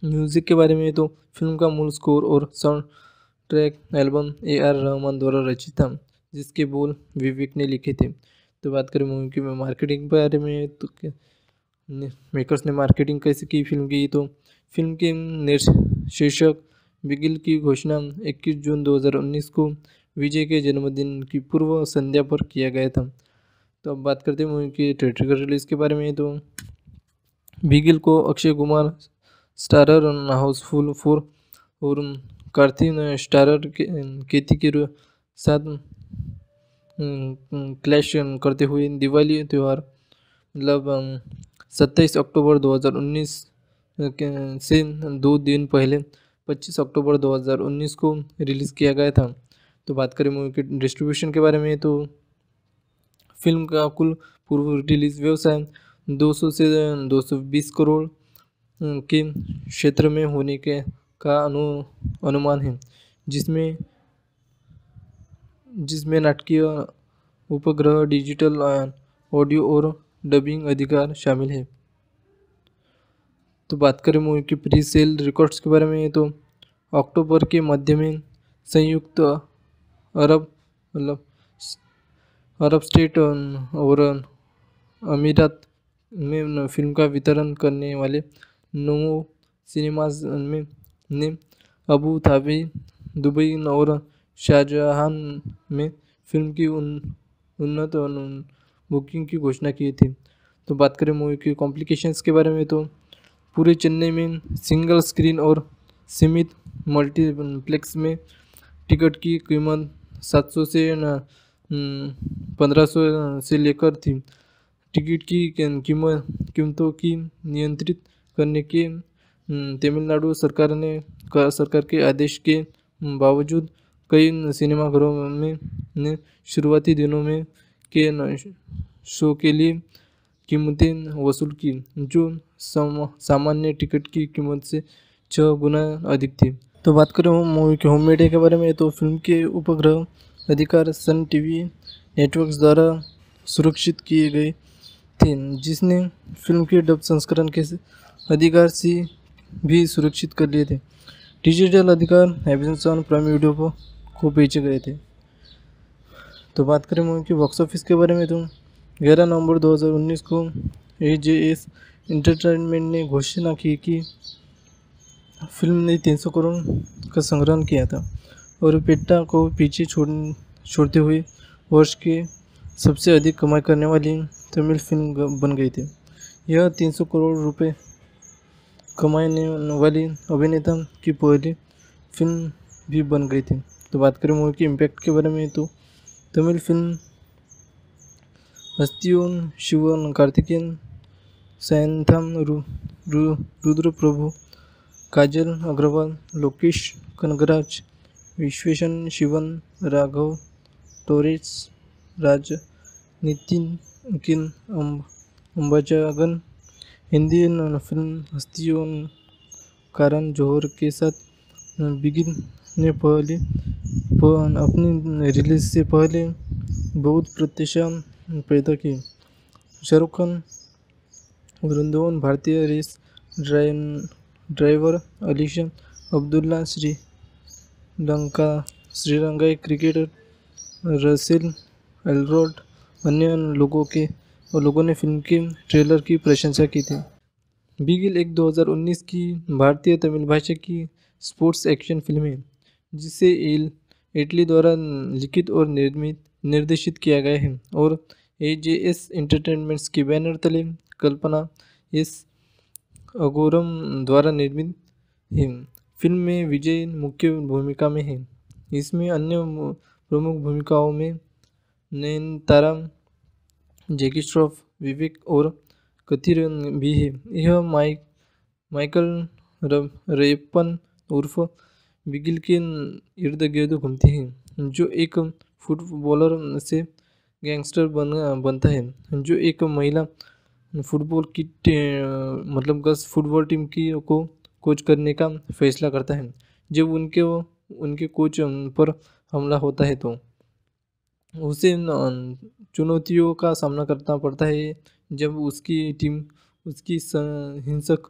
Speaker 1: म्यूज़िक के बारे में तो फ़िल्म का मूल स्कोर और soundtrack album A R Rahman द्वारा रचित था, जिसके बोल विवेक ने लिखे थे। तो बात करें मूवी की मार्केटिंग के बारे में तो मेकर्स ने मार्केटिंग कैसे की फ़िल्म की? तो फ़िल्म के शीर्षक बिगिल की घोषणा 21 जून 2019 को विजय के जन्मदिन की पूर्व संध्या पर किया गया था। तो अब बात करते हैं मूवी की थिएटर रिलीज़ के बारे में तो बिगिल को Akshay Kumar starrer housefull four और कार्थिन स्टारर केती के साथ क्लैश करते हुए दिवाली त्यौहार मतलब सत्ताईस अक्टूबर 2019 से दो दिन पहले 25 अक्टूबर 2019 को रिलीज़ किया गया था। तो बात करें मूवी के डिस्ट्रीब्यूशन के बारे में तो फ़िल्म का कुल पूर्व रिलीज़ व्यवसाय 200 से 220 करोड़ के क्षेत्र में होने के का अनु, अनुमान है, जिसमें जिसमें नाटकीय उपग्रह डिजिटल ऑडियो और डबिंग अधिकार शामिल है। तो बात करें मूवी की प्री सेल रिकॉर्ड्स के बारे में तो अक्टूबर के मध्य में संयुक्त अरब मतलब अरब स्टेट और अमीरात में फ़िल्म का वितरण करने वाले नोमो सिनेमाज में ने अबू धाबी, दुबई और शाहजहां में फ़िल्म की उन, उन्नत बुकिंग की घोषणा की थी। तो बात करें मूवी की कॉम्प्लिकेशंस के बारे में तो पूरे चेन्नई में सिंगल स्क्रीन और सीमित मल्टीप्लेक्स में टिकट की कीमत 700 से पंद्रह सौ से लेकर थी। टिकट की कीमत, कीमतों की नियंत्रित करने के तमिलनाडु सरकार ने सरकार के आदेश के बावजूद कई सिनेमाघरों में, ने शुरुआती दिनों में के शो के लिए कीमतें वसूल की, जो सामान्य टिकट की कीमत से छः गुना अधिक थी। तो बात करें मूवी के होम मीडिया के बारे में तो फ़िल्म के उपग्रह अधिकार सन टीवी नेटवर्क्स द्वारा सुरक्षित किए गए थे, जिसने फ़िल्म के डब संस्करण के अधिकार से भी सुरक्षित कर लिए थे। डिजिटल अधिकार एमेजन प्राइम वीडियो को बेचे गए थे। तो बात करें मूवी की बॉक्स ऑफ़िस के बारे में तो ग्यारह नवंबर 2019 को ए जे एस इंटरटेनमेंट ने घोषणा की कि फ़िल्म ने 300 करोड़ का संग्रहण किया था और पेट्टा को पीछे छोड़, छोड़ते हुए वर्ष के सबसे अधिक कमाई करने वाली तमिल फ़िल्म बन गई थी। यह 300 करोड़ रुपए कमाने वाली अभिनेता की पहली फ़िल्म भी बन गई थी। तो बात करें मूवी के इम्पैक्ट के बारे में तो तमिल फ़िल्म हस्तियों शिवन कार्तिकेयन सैंथम रु, रु, रुद्र प्रभु काजल अग्रवाल लोकेश कनगराज विश्वेशन शिवन राघव टोरेस राज नितिन किन अम्बाजागन हिंदी फ़िल्म हस्तियों कारण जौहर के साथ बिगिन ने पहले अपनी रिलीज़ से पहले बहुत प्रत्याशा पैदा की शाहरुख खान, वृंदावन भारतीय रेस ड्राइवर अलीशा अब्दुल्ला, श्री लंका श्रीलंकाई क्रिकेटर रसेल एलरोड अन्य लोगों के और लोगों ने फ़िल्म के ट्रेलर की प्रशंसा की थी। बिगिल एक 2019 की भारतीय तमिल भाषा की स्पोर्ट्स एक्शन फ़िल्म है, जिसे एल इटली द्वारा लिखित और निर्मित, निर्देशित किया गया है और ए जे एस एंटरटेनमेंट्स की बैनर तले कल्पना एस अगोरम द्वारा निर्मित है। फ़िल्म में विजय मुख्य भूमिका में है। इसमें अन्य प्रमुख भूमिकाओं में नयनतारा जैकी श्रॉफ विवेक और कथिर भी है। यह माइक, माइकल रेपन उर्फ़ बिगिल के इर्द गिर्द घूमती है, जो एक फुटबॉलर से गैंगस्टर बन, बनता है, जो एक महिला फुटबॉल की मतलब गर्ल्स फुटबॉल टीम की को, कोच करने का फैसला करता है। जब उनके उनके कोच पर हमला होता है तो उसे चुनौतियों का सामना करना पड़ता है जब उसकी टीम, उसकी हिंसक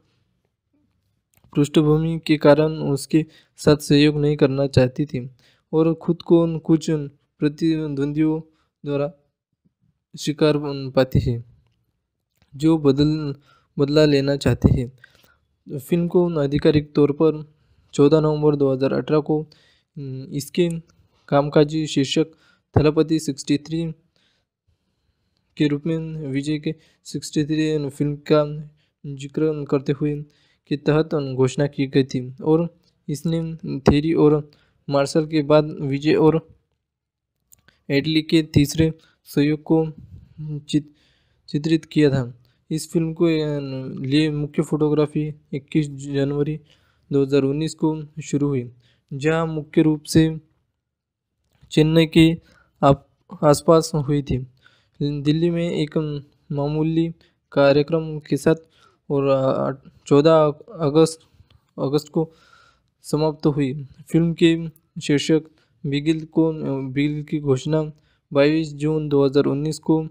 Speaker 1: पृष्ठभूमि के कारण उसके साथ सहयोग नहीं करना चाहती थी और खुद को कुछ प्रतिद्वंदियों द्वारा शिकार पाती है, जो बदल, बदला लेना चाहते हैं। फ़िल्म को आधिकारिक तौर पर 14 नवंबर 2018 को इसके कामकाजी शीर्षक थलपति 63 के रूप में विजय के 63 फ़िल्म का ज़िक्र करते हुए के तहत घोषणा की गई थी। और इसने थेरी और मार्शल के बाद विजय और एडली के तीसरे सहयोग को चित, चित्रित किया था। इस फ़िल्म को लिए मुख्य फोटोग्राफी 21 जनवरी 2019 को शुरू हुई जहाँ मुख्य रूप से चेन्नई के आसपास हुई थी। दिल्ली में एक मामूली कार्यक्रम के साथ और चौदह अगस्त अगस्त को समाप्त हुई। फ़िल्म के शीर्षक बिगिल को, बिगिल की घोषणा 22 जून 2019 को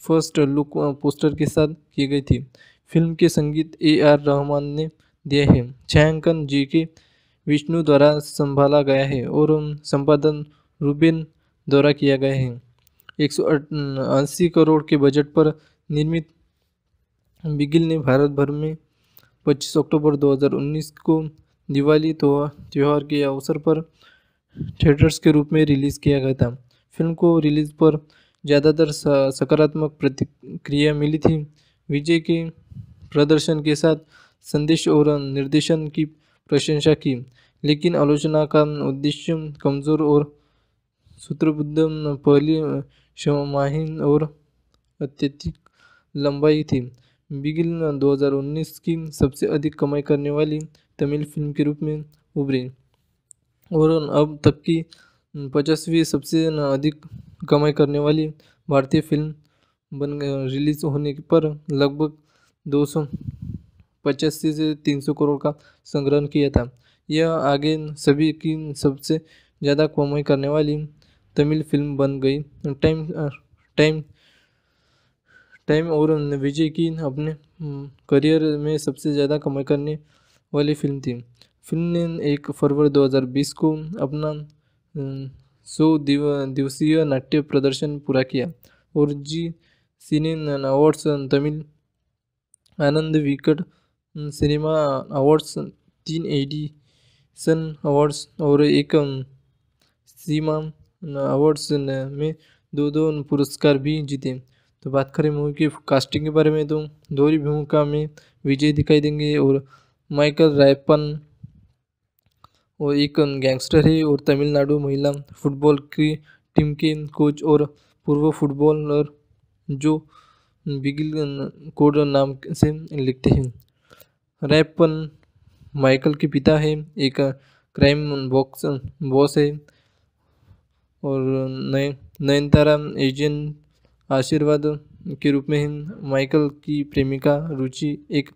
Speaker 1: फ़र्स्ट लुक, पोस्टर के साथ की गई थी। फ़िल्म के संगीत ए आर रहमान ने दिए है। छायांकन जी के विष्णु द्वारा संभाला गया है और संपादन रूबेन द्वारा किया गया है। एक सौ अस्सी करोड़ के बजट पर निर्मित बिगिल ने भारत भर में 25 अक्टूबर 2019 को दिवाली तो त्यौहार के अवसर पर थिएटर्स के रूप में रिलीज़ किया गया था। फ़िल्म को रिलीज़ पर ज़्यादातर सकारात्मक प्रतिक्रिया मिली थी। विजय के प्रदर्शन के साथ संदेश और निर्देशन की प्रशंसा की, लेकिन आलोचना का उद्देश्य कमज़ोर और सूत्रबद्ध पहली शमाहीन और अत्यधिक लंबाई थी। बिगिल 2019 की सबसे अधिक कमाई करने वाली तमिल फ़िल्म के रूप में उभरी। और अब तक की पचासवीं सबसे अधिक कमाई करने वाली भारतीय फ़िल्म बन रिलीज़ होने पर लगभग दो सौ पचासी से तीन सौ करोड़ का संग्रहण किया था। यह आगे सभी की सबसे ज़्यादा कमाई करने वाली तमिल फ़िल्म बन गई। टाइम टाइम टाइम और विजय की अपने करियर में सबसे ज़्यादा कमाई करने वाली फ़िल्म थी। फ़िल्म ने एक फरवरी 2020 को अपना सौ दिव, दिवसीय नाट्य प्रदर्शन पूरा किया और जी सिने awards Tamil Ananda Vikatan cinema awards, तीन एडिशन अवार्ड्स और एक सीमा अवार्ड्स में दो दो पुरस्कार भी जीते। तो बात करें मूवी की कास्टिंग के बारे में तो दोहरी भूमिका में विजय दिखाई देंगे और माइकल रायपन वो एक गैंगस्टर है और तमिलनाडु महिला फुटबॉल की टीम के कोच और पूर्व फुटबॉलर जो बिगिल कोड नाम से लिखते हैं। रैपन माइकल के पिता है, एक क्राइम बॉक्स बॉस है। और नए नयनतारा एजेंट आशीर्वाद के रूप में माइकल की प्रेमिका रुचि एक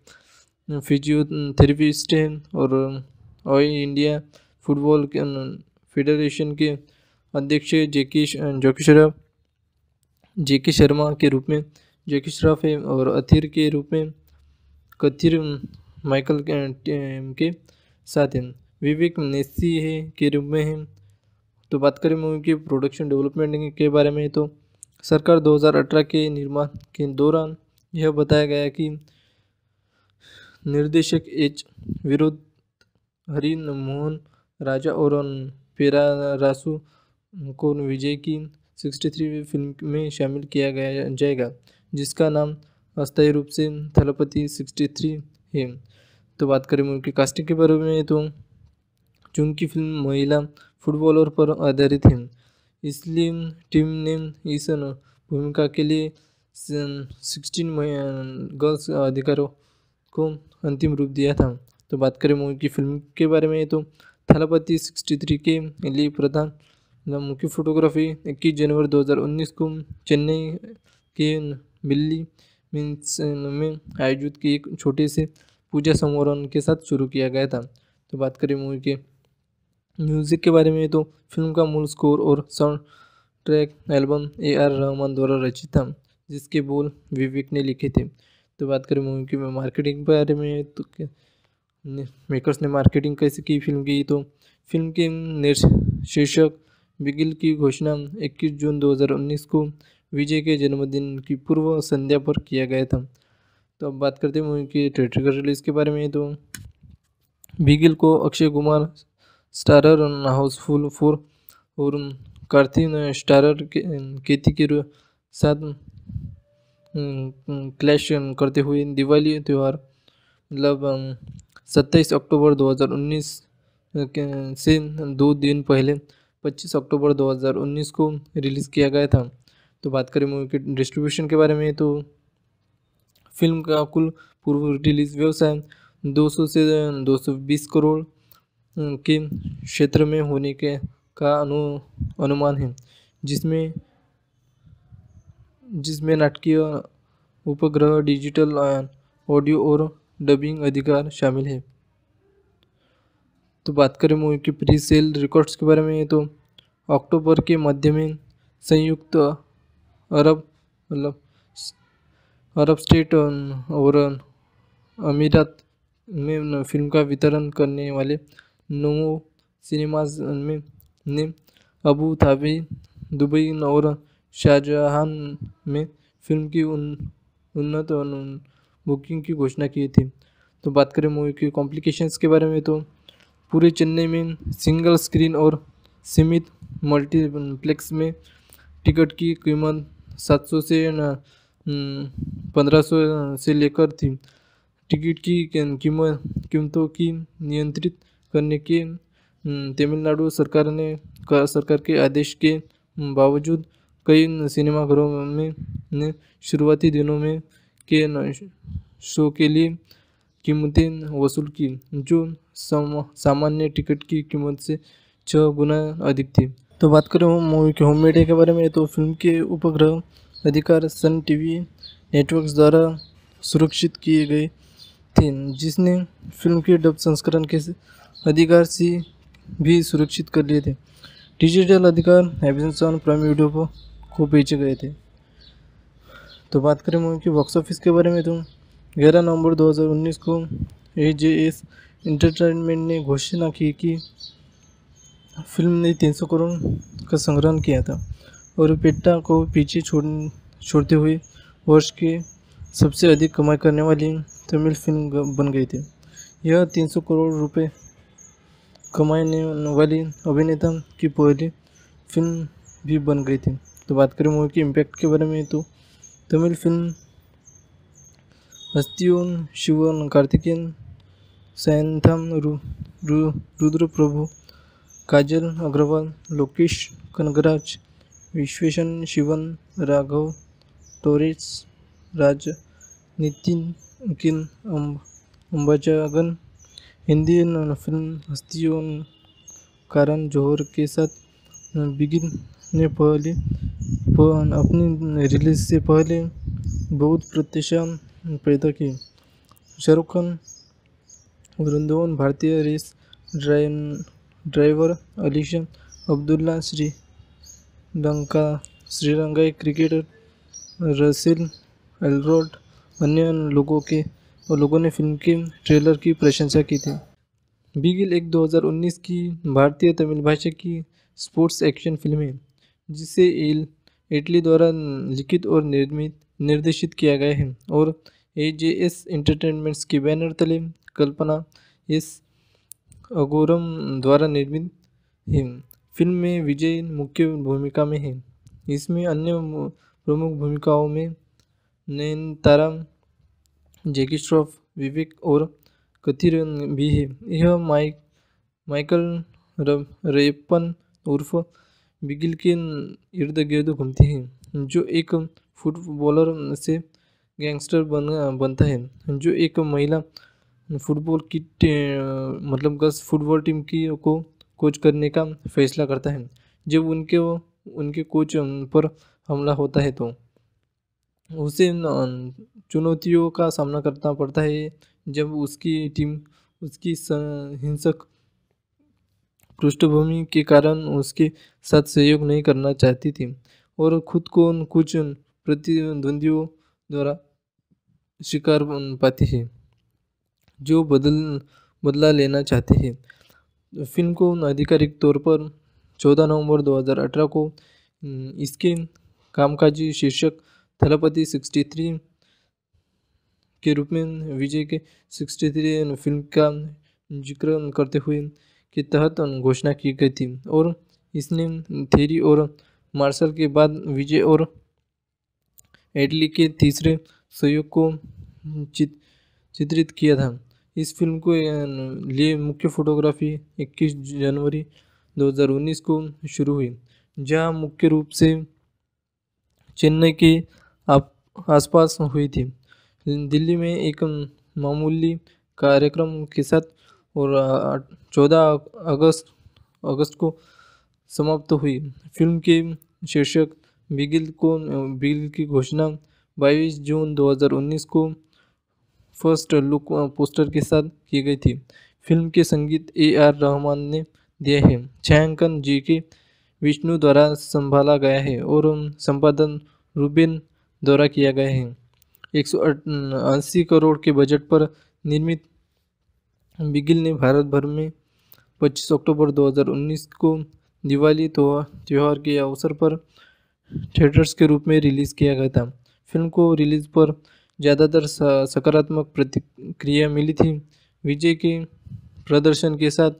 Speaker 1: फिजियोथेरेपिस्ट है और ऑल इंडिया फुटबॉल फेडरेशन के अध्यक्ष जेकी जोकी श्रॉफ जेकी शर्मा के रूप में, जेकी श्रॉफ है और अथिर के रूप में कथिर माइकल के साथ हैं। विवेक नेसी है के रूप में है। तो बात करें मूवी की प्रोडक्शन डेवलपमेंट के बारे में तो सरकार 2018 के निर्माण के दौरान यह बताया गया कि निर्देशक एच विरोध हरि मोहन राजा और पेरारासु को विजय की 63वीं फ़िल्म में शामिल किया गया, जाएगा, जिसका नाम अस्थायी रूप से थलपति 63 है। तो बात करें उनकी कास्टिंग के बारे में तो चूँकि फ़िल्म महिला फुटबॉलर पर आधारित है। इसलिए टीम ने इस भूमिका के लिए सिक्सटीन गर्ल्स अधिकारों को अंतिम रूप दिया था। तो बात करें मूवी की फ़िल्म के बारे में तो थलपति सिक्सटी थ्री के लिए प्रधान मुख्य फोटोग्राफी इक्कीस जनवरी 2019 को चेन्नई के बिल्ली मीन्स में आयोजित की एक छोटे से पूजा समारोह के साथ शुरू किया गया था। तो बात करें मूवी के म्यूज़िक के बारे में तो फ़िल्म का मूल स्कोर और soundtrack album A R Rahman द्वारा रचित था, जिसके बोल विवेक ने लिखे थे। तो बात करें मूवी की मार्केटिंग के बारे में तो मेकर्स ने मार्केटिंग कैसे की फ़िल्म की? तो फ़िल्म के शीर्षक बिगिल की घोषणा 21 जून 2019 को विजय के जन्मदिन की पूर्व संध्या पर किया गया था। तो अब बात करते हैं मूवी की थिएटर रिलीज़ के बारे में। तो बिगिल को Akshay Kumar starrer housefull four और कार्थिन स्टारर केती के साथ क्लैश करते हुए दिवाली त्यौहार मतलब सत्ताईस अक्टूबर 2019 से दो दिन पहले 25 अक्टूबर 2019 को रिलीज़ किया गया था। तो बात करें मूवी के डिस्ट्रीब्यूशन के बारे में तो फ़िल्म का कुल पूर्व रिलीज़ व्यवसाय 200 से 220 करोड़ के क्षेत्र में होने के का अनु, अनुमान है, जिसमें जिसमें नाटकीय उपग्रह डिजिटल ऑडियो और डबिंग अधिकार शामिल है। तो बात करें मूवी की प्री सेल रिकॉर्ड्स के बारे में तो अक्टूबर के मध्य में संयुक्त अरब मतलब अरब स्टेट और अमीरात में फ़िल्म का वितरण करने वाले नोमो सिनेमाज में ने अबू धाबी, दुबई और शाहजहां में फ़िल्म की उन, उन्नत बुकिंग की घोषणा की थी। तो बात करें मूवी की कॉम्प्लिकेशंस के बारे में तो पूरे चेन्नई में सिंगल स्क्रीन और सीमित मल्टीप्लेक्स में टिकट की कीमत 700 से पंद्रह सौ से लेकर थी। टिकट की कीमत, कीमतों की नियंत्रित करने के तमिलनाडु सरकार ने सरकार के आदेश के बावजूद कई सिनेमाघरों में, ने शुरुआती दिनों में के शो के लिए कीमतें वसूल की, जो सामान्य टिकट की कीमत से छः गुना अधिक थी। तो बात करें मूवी के होम मीडिया के बारे में तो फ़िल्म के उपग्रह अधिकार सन टीवी नेटवर्क्स द्वारा सुरक्षित किए गए थे, जिसने फ़िल्म के डब संस्करण के अधिकार से भी सुरक्षित कर लिए थे। डिजिटल अधिकार एमेजन प्राइम वीडियो को बेचे गए थे। तो बात करें मूवी की बॉक्स ऑफ़िस के बारे में तो ग्यारह नवंबर 2019 को ए जे एस इंटरटेनमेंट ने घोषणा की कि फ़िल्म ने 300 करोड़ का संग्रहण किया था और पेट्टा को पीछे छोड़, छोड़ते हुए वर्ष के सबसे अधिक कमाई करने वाली तमिल फ़िल्म बन गई थी। यह 300 करोड़ रुपए कमाने वाली अभिनेता की पहली फ़िल्म भी बन गई थी। तो बात करें मूवी के इम्पैक्ट के बारे में तो तमिल फ़िल्म हस्तियों शिवन कार्तिकेयन सैंथम रु, रु, रुद्र प्रभु काजल अग्रवाल लोकेश कनगराज विश्वेशन शिवन राघव टोरेस राज नितिन किन अम्बाजागन हिंदी फ़िल्म हस्तियों कारण जौहर के साथ बिगिन ने पहले अपनी रिलीज़ से पहले बहुत प्रत्याशा पैदा की शाहरुख खान, वृंदावन भारतीय रेस ड्राइवर अलीशा अब्दुल्ला, श्री लंका, श्रीलंकाई क्रिकेटर रसिल एलरोड अन्य लोगों के और लोगों ने फ़िल्म के ट्रेलर की प्रशंसा की थी। बिगिल एक 2019 की भारतीय तमिल भाषा की स्पोर्ट्स एक्शन फ़िल्म है, जिसे एल इटली द्वारा लिखित और निर्मित, निर्देशित किया गया है और ए जे एस एंटरटेनमेंट्स की बैनर तले कल्पना एस अगोरम द्वारा निर्मित है। फ़िल्म में विजय मुख्य भूमिका में है। इसमें अन्य प्रमुख भूमिकाओं में नयनतारा जैकी श्रॉफ विवेक और कथिर भी है। यह माइक, माइकल रेपन उर्फ़ बिगिल के इर्द गिर्द घूमती है, जो एक फुटबॉलर से गैंगस्टर बन, बनता है, जो एक महिला फुटबॉल की मतलब गर्ल्स फुटबॉल टीम की को, कोच करने का फैसला करता है। जब उनके उनके कोच पर हमला होता है तो उसे चुनौतियों का सामना करना पड़ता है जब उसकी टीम, उसकी हिंसक पृष्ठभूमि के कारण उसके साथ सहयोग नहीं करना चाहती थी और खुद को कुछ प्रतिद्वंदियों द्वारा शिकार पाती है, जो बदल, बदला लेना चाहते हैं। फ़िल्म को आधिकारिक तौर पर 14 नवंबर 2018 को इसके कामकाजी शीर्षक थलपति 63 के रूप में विजय के 63 फ़िल्म का ज़िक्र करते हुए के तहत घोषणा की गई थी। और इसने थेरी और मार्शल के बाद विजय और एडली के तीसरे सहयोग को चित, चित्रित किया था। इस फ़िल्म को लिए मुख्य फोटोग्राफी 21 जनवरी 2019 को शुरू हुई जहाँ मुख्य रूप से चेन्नई के आसपास हुई थी। दिल्ली में एक मामूली कार्यक्रम के साथ और चौदह अगस्त अगस्त को समाप्त हुई। फ़िल्म के शीर्षक बिगिल को, बिगिल की घोषणा 22 जून 2019 को फ़र्स्ट लुक, पोस्टर के साथ की गई थी। फ़िल्म के संगीत ए आर रहमान ने दिए हैं। छायांकन जी के विष्णु द्वारा संभाला गया है और संपादन रूबिन द्वारा किया गया है। एक सौ अस्सी करोड़ के बजट पर निर्मित बिगिल ने भारत भर में 25 अक्टूबर 2019 को दिवाली तो त्यौहार के अवसर पर थिएटर्स के रूप में रिलीज़ किया गया था। फ़िल्म को रिलीज़ पर ज़्यादातर सकारात्मक प्रतिक्रिया मिली थी। विजय के प्रदर्शन के साथ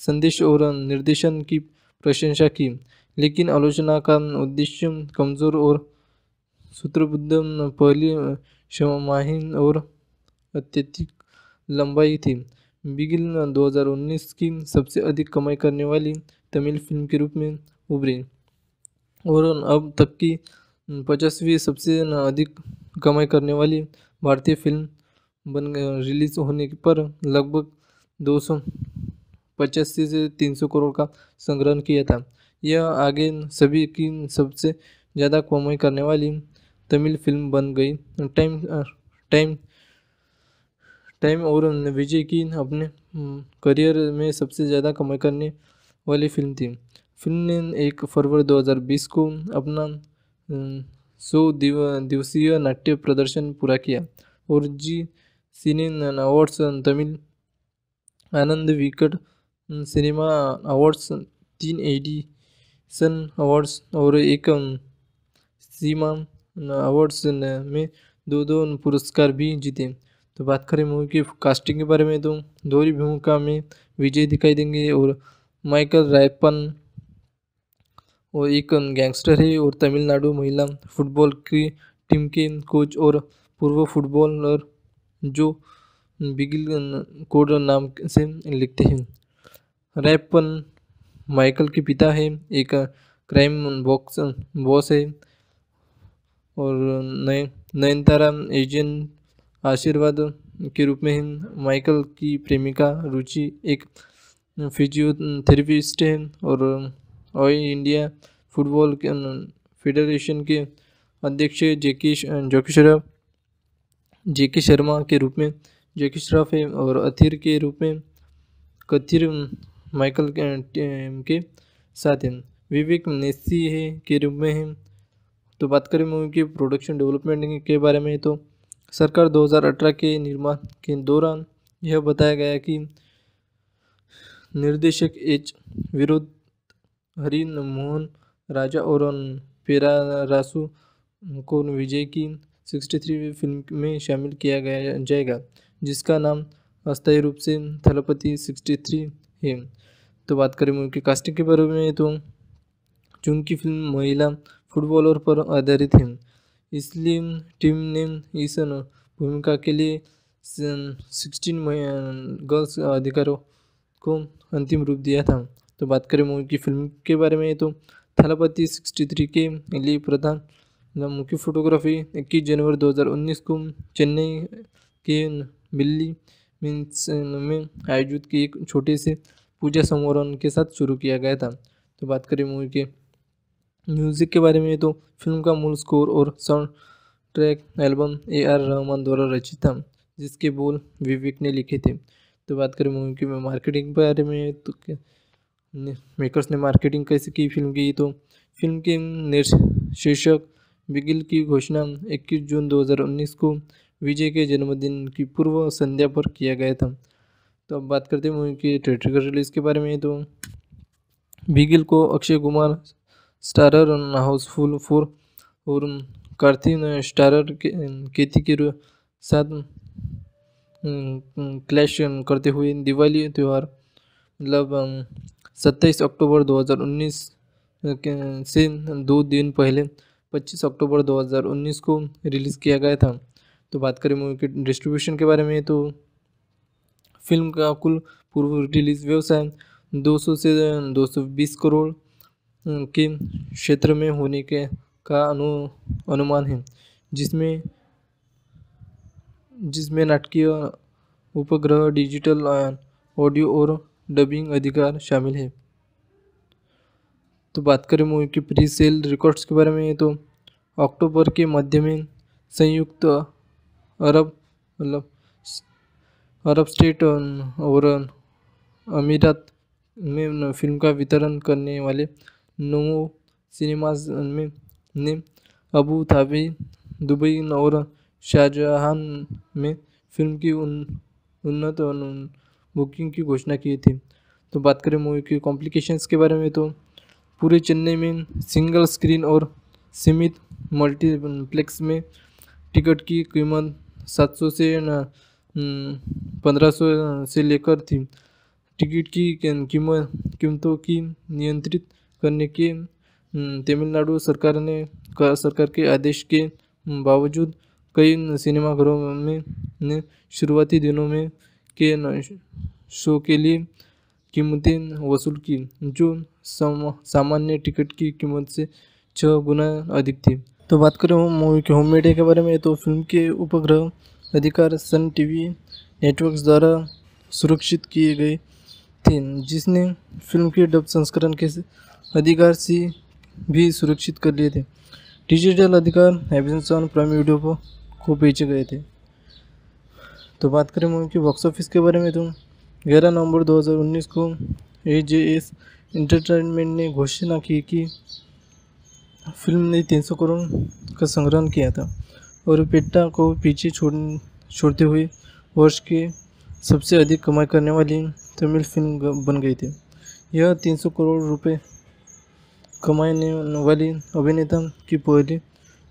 Speaker 1: संदेश और निर्देशन की प्रशंसा की, लेकिन आलोचना का उद्देश्य कमज़ोर और सूत्रबद्ध पहली शमाहीन और अत्यधिक लंबाई थी। बिगिल 2019 की सबसे अधिक कमाई करने वाली तमिल फ़िल्म के रूप में उभरी और अब तक की पचासवीं सबसे अधिक कमाई करने वाली भारतीय फ़िल्म बन रिलीज़ होने पर लगभग दो सौ पचासी से तीन सौ करोड़ का संग्रहण किया था। यह आगे सभी की सबसे ज़्यादा कमाई करने वाली तमिल फ़िल्म बन गई। टाइम टाइम टाइम और विजय की अपने करियर में सबसे ज़्यादा कमाई करने वाली फ़िल्म थी। फ़िल्म ने एक फरवरी 2020 को अपना सौ दिव, दिवसीय नाट्य प्रदर्शन पूरा किया और जी सिने awards Tamil Ananda Vikatan cinema awards, तीन एडिशन अवार्ड्स और एक सीमा अवार्ड्स में दो दो पुरस्कार भी जीते। तो बात करें मूवी की कास्टिंग के बारे में तो दोहरी भूमिका में विजय दिखाई देंगे और माइकल रायपन वो एक गैंगस्टर है और तमिलनाडु महिला फुटबॉल की टीम के कोच और पूर्व फुटबॉलर जो बिगिल कोड नाम से लिखते हैं। रैपन माइकल के पिता है, एक क्राइम बॉक्स बॉस है। और नए नयनतारा एजेंट आशीर्वाद के रूप में माइकल की प्रेमिका रुचि एक फिजियोथेरेपिस्ट है और ऑल इंडिया फुटबॉल फेडरेशन के अध्यक्ष जेकी जोकी श्रॉफ जेकी शर्मा के रूप में, जेकी श्रॉफ है और अथिर के रूप में कथिर माइकल के साथ हैं। विवेक नेसी है के रूप में है। तो बात करें मूवी की प्रोडक्शन डेवलपमेंट के बारे में तो सरकार 2018 के निर्माण के दौरान यह बताया गया कि निर्देशक एच विरोध हरि मोहन राजा और पेरारासु को विजय की 63वीं फ़िल्म में शामिल किया गया, जाएगा, जिसका नाम अस्थायी रूप से थलपति 63 है। तो बात करें मूवी की कास्टिंग के बारे में तो चूँकि फ़िल्म महिला फुटबॉलर पर आधारित है। इसलिए टीम ने इस भूमिका के लिए सिक्सटीन गर्ल्स अधिकारों को अंतिम रूप दिया था। तो बात करें मूवी की फ़िल्म के बारे में तो थलापति सिक्सटी थ्री के लिए प्रधान मुख्य फोटोग्राफी इक्कीस जनवरी 2019 को चेन्नई के बिल्ली मीन्स में आयोजित की एक छोटे से पूजा समारोह के साथ शुरू किया गया था। तो बात करें मूवी के म्यूज़िक के बारे में तो फ़िल्म का मूल स्कोर और soundtrack album A R Rahman द्वारा रचित था, जिसके बोल विवेक ने लिखे थे। तो बात करें मूवी की मार्केटिंग के बारे में तो मेकर्स ने मार्केटिंग कैसे की फ़िल्म की? तो फ़िल्म के शीर्षक बिगिल की घोषणा 21 जून 2019 को विजय के जन्मदिन की पूर्व संध्या पर किया गया था। तो अब बात करते हैं मूवी की थिएटर रिलीज़ के बारे में तो बिगिल को Akshay Kumar starrer housefull four और कार्थिन स्टारर के केती के साथ क्लैश करते हुए दिवाली त्यौहार मतलब सत्ताईस अक्टूबर 2019 से दो दिन पहले 25 अक्टूबर 2019 को रिलीज़ किया गया था। तो बात करें मूवी के डिस्ट्रीब्यूशन के बारे में तो फ़िल्म का कुल पूर्व रिलीज़ व्यवसाय 200 से 220 करोड़ के क्षेत्र में होने के का अनु, अनुमान है, जिसमें जिसमें नाटकीय उपग्रह डिजिटल ऑडियो और डबिंग अधिकार शामिल है। तो बात करें मूवी की प्री सेल रिकॉर्ड्स के बारे में तो अक्टूबर के मध्य में संयुक्त अरब मतलब अरब स्टेट और अमीरात में फ़िल्म का वितरण करने वाले नोमो सिनेमाज में ने अबू धाबी, दुबई और शाहजहां में फ़िल्म की उन, उन्नत बुकिंग की घोषणा की थी। तो बात करें मूवी की कॉम्प्लिकेशंस के बारे में तो पूरे चेन्नई में सिंगल स्क्रीन और सीमित मल्टीप्लेक्स में टिकट की कीमत 700 से पंद्रह सौ से लेकर थी। टिकट की कीमत, कीमतों की नियंत्रित करने के तमिलनाडु सरकार ने सरकार के आदेश के बावजूद कई सिनेमाघरों में, ने शुरुआती दिनों में के शो के लिए कीमतें वसूल की, जो सामान्य टिकट की कीमत से छः गुना अधिक थी। तो बात करें मूवी के होम मीडिया के बारे में तो फ़िल्म के उपग्रह अधिकार सन टीवी नेटवर्क्स द्वारा सुरक्षित किए गए थे, जिसने फ़िल्म के डब संस्करण के अधिकार से भी सुरक्षित कर लिए थे। डिजिटल अधिकार एमेजन प्राइम वीडियो को बेचे गए थे। तो बात करें मूवी की बॉक्स ऑफ़िस के बारे में तो ग्यारह नवंबर 2019 को ए जे एस इंटरटेनमेंट ने घोषणा की कि फ़िल्म ने 300 करोड़ का संग्रहण किया था और पेट्टा को पीछे छोड़, छोड़ते हुए वर्ष के सबसे अधिक कमाई करने वाली तमिल फ़िल्म बन गई थी। यह 300 करोड़ रुपए कमाने वाली अभिनेता की पहली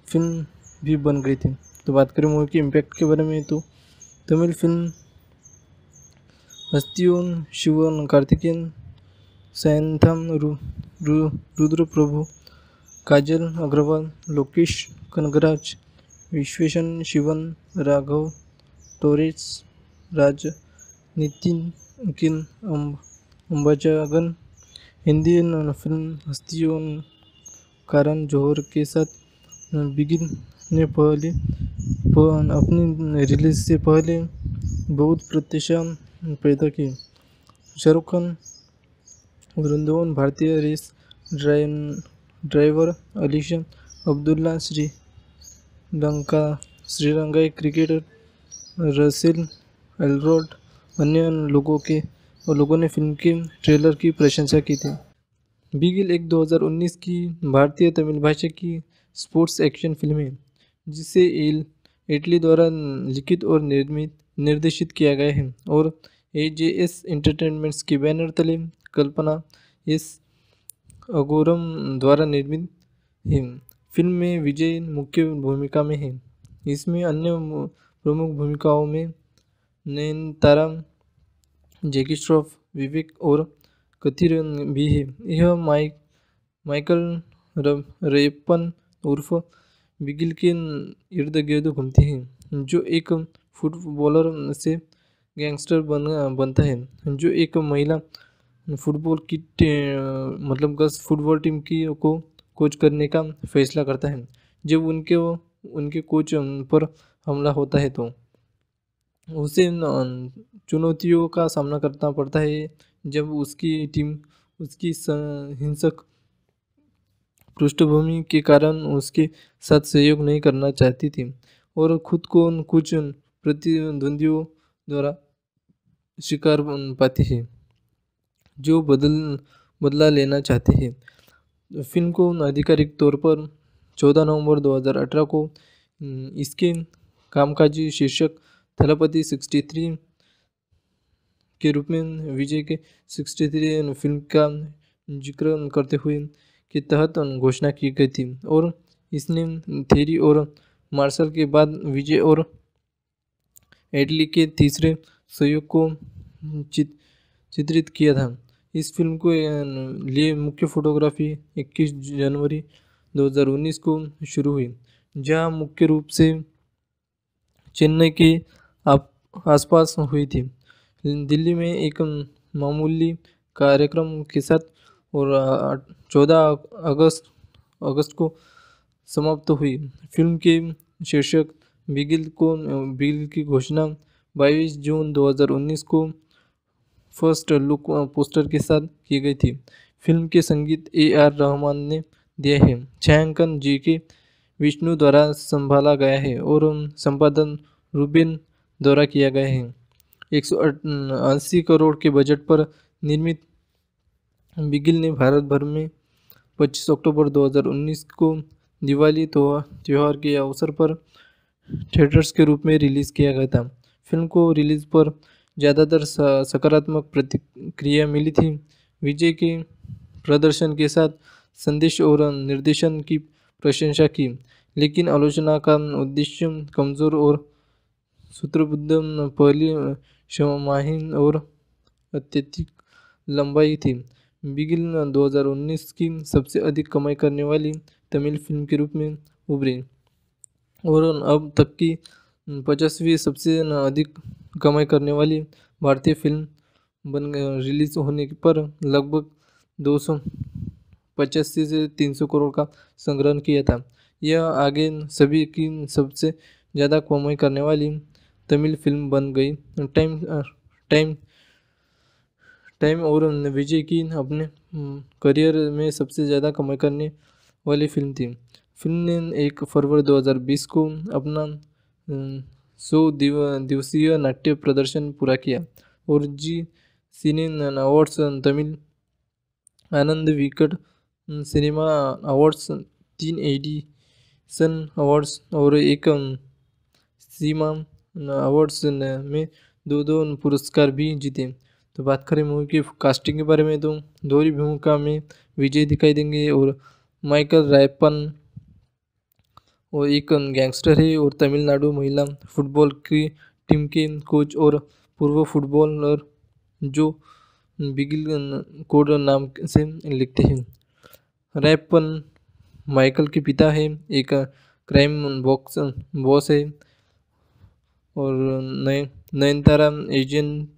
Speaker 1: फ़िल्म भी बन गई थी। तो बात करें मूवी के इम्पैक्ट के बारे में तो तमिल फ़िल्म हस्तियों शिवन कार्तिकेयन सैंथम रु, रु, रुद्र प्रभु काजल अग्रवाल लोकेश कनगराज विश्वेशन शिवन राघव टोरेस राज नितिन किन अम्बाजागन हिंदी फ़िल्म हस्तियों कारण जौहर के साथ बिगिन ने पहले अपनी रिलीज़ से पहले बहुत प्रत्याशा पैदा की शाहरुख खान, वृंदावन भारतीय रेस ड्राइवर अलीशा अब्दुल्ला, श्री लंका श्रीलंकाई क्रिकेटर रसेल एलरोड अन्य लोगों के और लोगों ने फ़िल्म के ट्रेलर की प्रशंसा की थी। बिगिल एक 2019 की भारतीय तमिल भाषा की स्पोर्ट्स एक्शन फ़िल्म है, जिसे एल इटली द्वारा लिखित और निर्मित, निर्देशित किया गया है और ए जे एस एंटरटेनमेंट्स की बैनर तले कल्पना एस अगोरम द्वारा निर्मित है। फ़िल्म में विजय मुख्य भूमिका में है। इसमें अन्य प्रमुख भूमिकाओं में नयनतारा जैकी श्रॉफ विवेक और कथिर भी है। यह माइक, माइकल रेपन उर्फ़ बिगिल के इर्द गिर्द घूमती है, जो एक फुटबॉलर से गैंगस्टर बन, बनता है, जो एक महिला फुटबॉल की मतलब गर्ल्स फुटबॉल टीम की को, कोच करने का फैसला करता है। जब उनके उनके कोच पर हमला होता है तो उसे चुनौतियों का सामना करना पड़ता है जब उसकी टीम, उसकी हिंसक पृष्ठभूमि के कारण उसके साथ सहयोग नहीं करना चाहती थी और खुद को कुछ प्रतिद्वंदियों द्वारा शिकार पाती है, जो बदल, बदला लेना चाहते हैं। फ़िल्म को आधिकारिक तौर पर 14 नवंबर 2018 को इसके कामकाजी शीर्षक थलपति 63 के रूप में विजय के 63 फ़िल्म का ज़िक्र करते हुए के तहत घोषणा की गई थी। और इसने थेरी और मार्शल के बाद विजय और एडली के तीसरे सहयोग को चित, चित्रित किया था। इस फ़िल्म को लिए मुख्य फोटोग्राफी 21 जनवरी 2019 को शुरू हुई जहाँ मुख्य रूप से चेन्नई के आसपास हुई थी। दिल्ली में एक मामूली कार्यक्रम के साथ और चौदह अगस्त अगस्त को समाप्त हुई। फ़िल्म के शीर्षक बिगिल को, बिगिल की घोषणा 22 जून 2019 को फ़र्स्ट लुक, पोस्टर के साथ की गई थी। फ़िल्म के संगीत ए आर रहमान ने दिए है। छायांकन जी के विष्णु द्वारा संभाला गया है और, संपादन रूबिन द्वारा किया गया है। एक सौ अस्सी करोड़ के बजट पर निर्मित बिगिल ने भारत भर में 25 अक्टूबर 2019 को दिवाली तो त्यौहार के अवसर पर थिएटर्स के रूप में रिलीज़ किया गया था। फ़िल्म को रिलीज़ पर ज़्यादातर सकारात्मक प्रतिक्रिया मिली थी। विजय के प्रदर्शन के साथ संदेश और निर्देशन की प्रशंसा की, लेकिन आलोचना का उद्देश्य कमज़ोर और सूत्रबद्ध पहली शमाहीन और अत्यधिक लंबाई थी। बिगिल 2019 की सबसे अधिक कमाई करने वाली तमिल फ़िल्म के रूप में उभरी और अब तक की पचासवीं सबसे अधिक कमाई करने वाली भारतीय फ़िल्म बन रिलीज़ होने पर लगभग दो सौ पचासी से तीन सौ करोड़ का संग्रहण किया था। यह आगे सभी की सबसे ज़्यादा कमाई करने वाली तमिल फ़िल्म बन गई। टाइम टाइम टाइम और विजय की अपने करियर में सबसे ज़्यादा कमाई करने वाली फ़िल्म थी। फ़िल्म ने एक फरवरी 2020 को अपना सौ दिव, दिवसीय नाट्य प्रदर्शन पूरा किया और जी सिने awards Tamil Ananda Vikatan cinema awards, तीन एडिशन अवार्ड्स और एक सीमा अवार्ड्स में दो दो पुरस्कार भी जीते। तो बात करें मूवी की कास्टिंग के बारे में तो दोहरी भूमिका में विजय दिखाई देंगे और माइकल रायपन वो एक गैंगस्टर है और तमिलनाडु महिला फुटबॉल की टीम के कोच और पूर्व फुटबॉलर जो बिगिल कोड नाम से लिखते हैं। रैपन माइकल के पिता है, एक क्राइम बॉक्स बॉस है। और नए नयनतारा एजेंट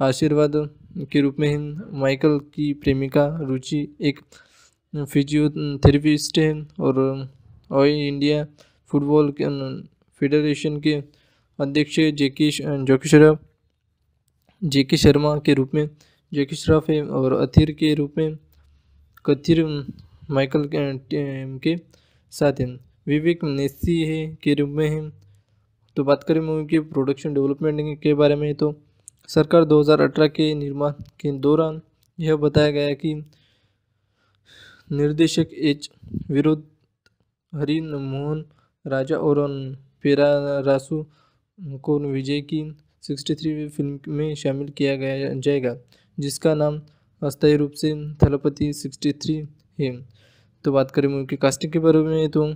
Speaker 1: आशीर्वाद के रूप में ही माइकल की प्रेमिका रुचि एक फिजियोथेरेपिस्ट है और ऑल इंडिया फुटबॉल फेडरेशन के अध्यक्ष जेकी जोकी श्रॉफ जेकी शर्मा के रूप में, जेकी श्रॉफ है और अथिर के रूप में कथिर माइकल के साथ हैं। विवेक नेसी है के रूप में है। तो बात करें मूवी के प्रोडक्शन डेवलपमेंट के बारे में तो सरकार 2018 के निर्माण के दौरान यह बताया गया कि निर्देशक एच विरोध हरि मोहन राजा और पेरारासु को विजय की 63वीं फ़िल्म में शामिल किया गया, जाएगा, जिसका नाम अस्थायी रूप से थलपति 63 है। तो बात करें मूवी की कास्टिंग के बारे में तो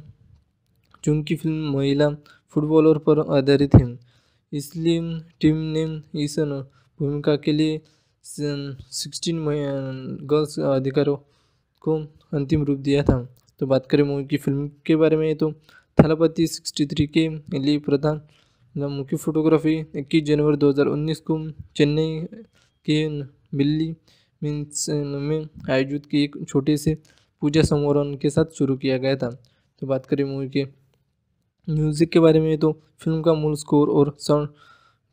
Speaker 1: चूँकि फ़िल्म महिला फुटबॉलर पर आधारित है। इसलिए टीम ने इस भूमिका के लिए सिक्सटीन गर्ल्स अधिकारों को अंतिम रूप दिया था। तो बात करें मूवी की फ़िल्म के बारे में तो थलपति सिक्सटी थ्री के लिए प्रधान मुख्य फोटोग्राफी इक्कीस जनवरी 2019 को चेन्नई के बिल्ली मीन्स में आयोजित की एक छोटे से पूजा समारोह के साथ शुरू किया गया था। तो बात करें मूवी के म्यूज़िक के बारे में तो फ़िल्म का मूल स्कोर और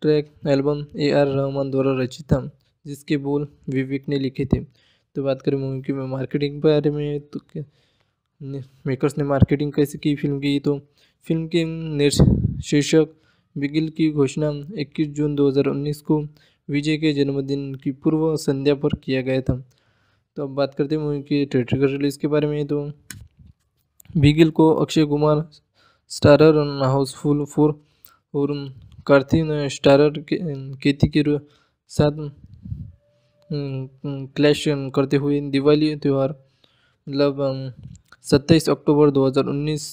Speaker 1: soundtrack album A R Rahman द्वारा रचित था, जिसके बोल विवेक ने लिखे थे। तो बात करें मूवी की मार्केटिंग के बारे में तो मेकर्स ने मार्केटिंग कैसे की फ़िल्म की? तो फ़िल्म के शीर्षक बिगिल की घोषणा 21 जून 2019 को विजय के जन्मदिन की पूर्व संध्या पर किया गया था। तो अब बात करते हैं मूवी की थिएटर रिलीज़ के बारे में। तो बिगिल को Akshay Kumar starrer housefull four और कार्थिन स्टारर केती के साथ क्लैश करते हुए दिवाली त्यौहार मतलब सत्ताईस अक्टूबर 2019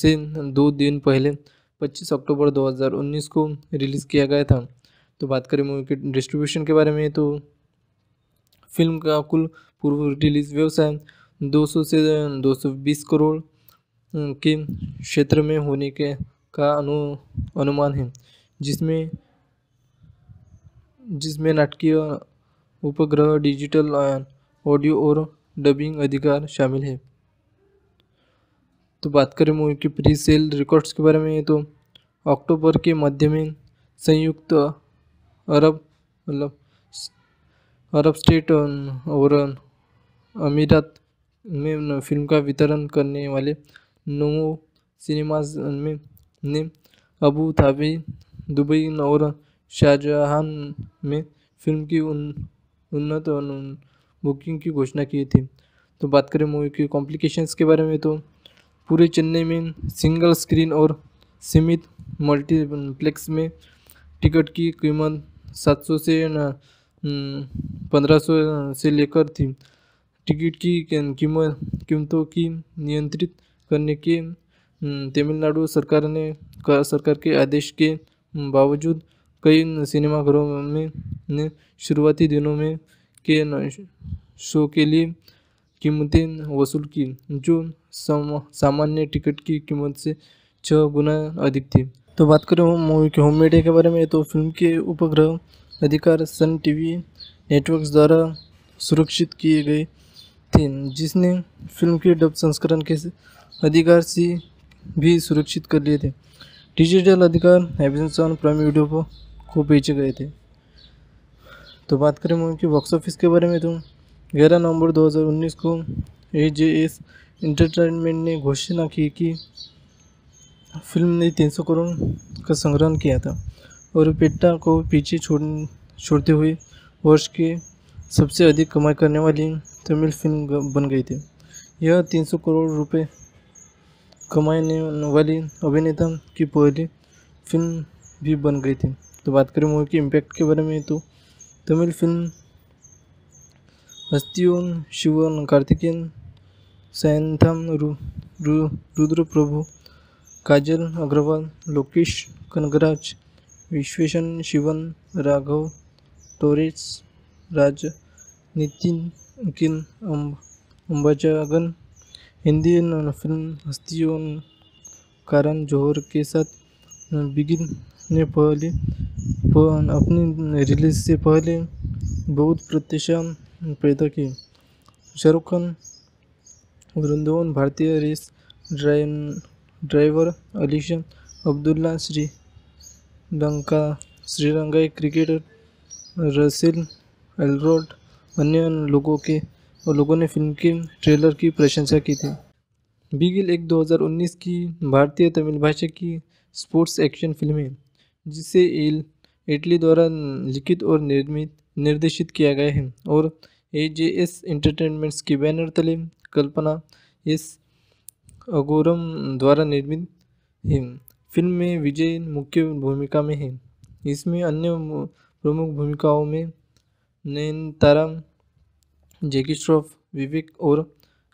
Speaker 1: से दो दिन पहले 25 अक्टूबर 2019 को रिलीज़ किया गया था। तो बात करें मूवी के डिस्ट्रीब्यूशन के बारे में तो फ़िल्म का कुल पूर्व रिलीज़ व्यवसाय 200 से 220 करोड़ के क्षेत्र में होने के का अनु, अनुमान है, जिसमें जिसमें नाटकीय उपग्रह, डिजिटल ऑडियो और डबिंग अधिकार शामिल है। तो बात करें मूवी की प्री सेल रिकॉर्ड्स के बारे में तो अक्टूबर के मध्य में संयुक्त अरब मतलब अरब स्टेट और अमीरात में फ़िल्म का वितरण करने वाले नोमो सिनेमाज में ने अबू धाबी, दुबई और शाहजहां में फ़िल्म की उन, उन्नत बुकिंग की घोषणा की थी। तो बात करें मूवी की कॉम्प्लिकेशंस के बारे में तो पूरे चेन्नई में सिंगल स्क्रीन और सीमित मल्टीप्लेक्स में टिकट की कीमत 700 से पंद्रह सौ से लेकर थी। टिकट की कीमत, कीमतों की नियंत्रित करने के तमिलनाडु सरकार ने सरकार के आदेश के बावजूद कई सिनेमाघरों में, ने शुरुआती दिनों में के शो के लिए कीमतें वसूल की, जो सामान्य टिकट की कीमत से छः गुना अधिक थी। तो बात करें मूवी के होम मीडिया के बारे में तो फ़िल्म के उपग्रह अधिकार सन टीवी नेटवर्क्स द्वारा सुरक्षित किए गए थे, जिसने फ़िल्म के डब संस्करण के अधिकार से भी सुरक्षित कर लिए थे। डिजिटल अधिकार एमेजन प्राइम वीडियो को बेचे गए थे। तो बात करें मूवी की बॉक्स ऑफ़िस के बारे में तो ग्यारह नवंबर 2019 को ए जे एस इंटरटेनमेंट ने घोषणा की कि फ़िल्म ने 300 करोड़ का संग्रहण किया था और पेट्टा को पीछे छोड़, छोड़ते हुए वर्ष के सबसे अधिक कमाई करने वाली तमिल फ़िल्म बन गई थी। यह 300 करोड़ रुपए कमाने वाली अभिनेता की पहली फ़िल्म भी बन गई थी। तो बात करें मूवी के इम्पैक्ट के बारे में तो तमिल फ़िल्म हस्तियों शिवन कार्तिकेयन सैंथम रु, रु, रुद्र प्रभु काजल अग्रवाल लोकेश कनगराज विश्वेशन शिवन राघव टोरेस राज नितिन किन अम्बाजागन हिंदी फ़िल्म हस्तियों कारण जौहर के साथ बिगिन ने पहले अपनी रिलीज़ से पहले बहुत प्रत्याशा पैदा की शाहरुख खान, वृंदावन भारतीय रेस ड्राइवर अलीशा अब्दुल्ला, श्री लंका, श्रीलंकाई क्रिकेटर रसेल एलरोड अन्य लोगों के और लोगों ने फ़िल्म के ट्रेलर की प्रशंसा की थी। बिगिल एक 2019 की भारतीय तमिल भाषा की स्पोर्ट्स एक्शन फ़िल्म है, जिसे एल इटली द्वारा लिखित और निर्मित, निर्देशित किया गया है और ए जे एस एंटरटेनमेंट्स की बैनर तले कल्पना एस अगोरम द्वारा निर्मित है। फ़िल्म में विजय मुख्य भूमिका में है। इसमें अन्य प्रमुख भूमिकाओं में नयनतारा जैकी श्रॉफ विवेक और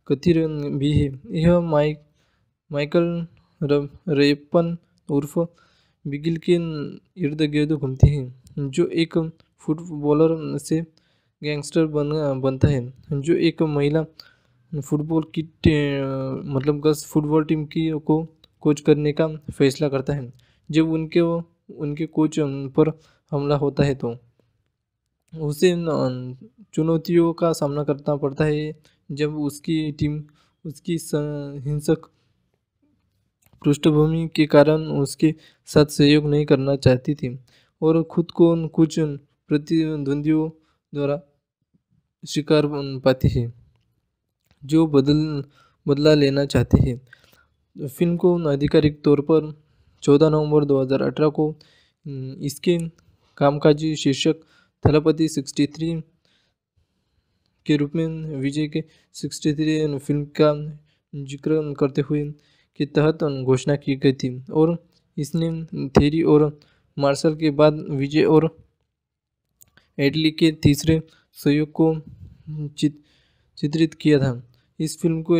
Speaker 1: कथिर भी है। यह माइक, माइकल रेपन उर्फ़ बिगिल के इर्द गिर्द घूमती है, जो एक फुटबॉलर से गैंगस्टर बन, बनता है, जो एक महिला फुटबॉल की मतलब गर्ल्स फुटबॉल टीम की को, कोच करने का फैसला करता है। जब उनके उनके कोच पर हमला होता है तो उसे चुनौतियों का सामना करना पड़ता है। जब उसकी टीम, उसकी हिंसक पृष्ठभूमि के कारण उसके साथ सहयोग नहीं करना चाहती थी और खुद को कुछ प्रतिद्वंदियों द्वारा शिकार पाती है, जो बदल, बदला लेना चाहते हैं। फ़िल्म को आधिकारिक तौर पर 14 नवंबर 2018 को इसके कामकाजी शीर्षक थलपति 63 के रूप में, विजय के 63 फ़िल्म का ज़िक्र करते हुए के तहत घोषणा की गई थी। और इसने थेरी और मार्शल के बाद विजय और एडली के तीसरे सहयोग को चित, चित्रित किया था। इस फ़िल्म को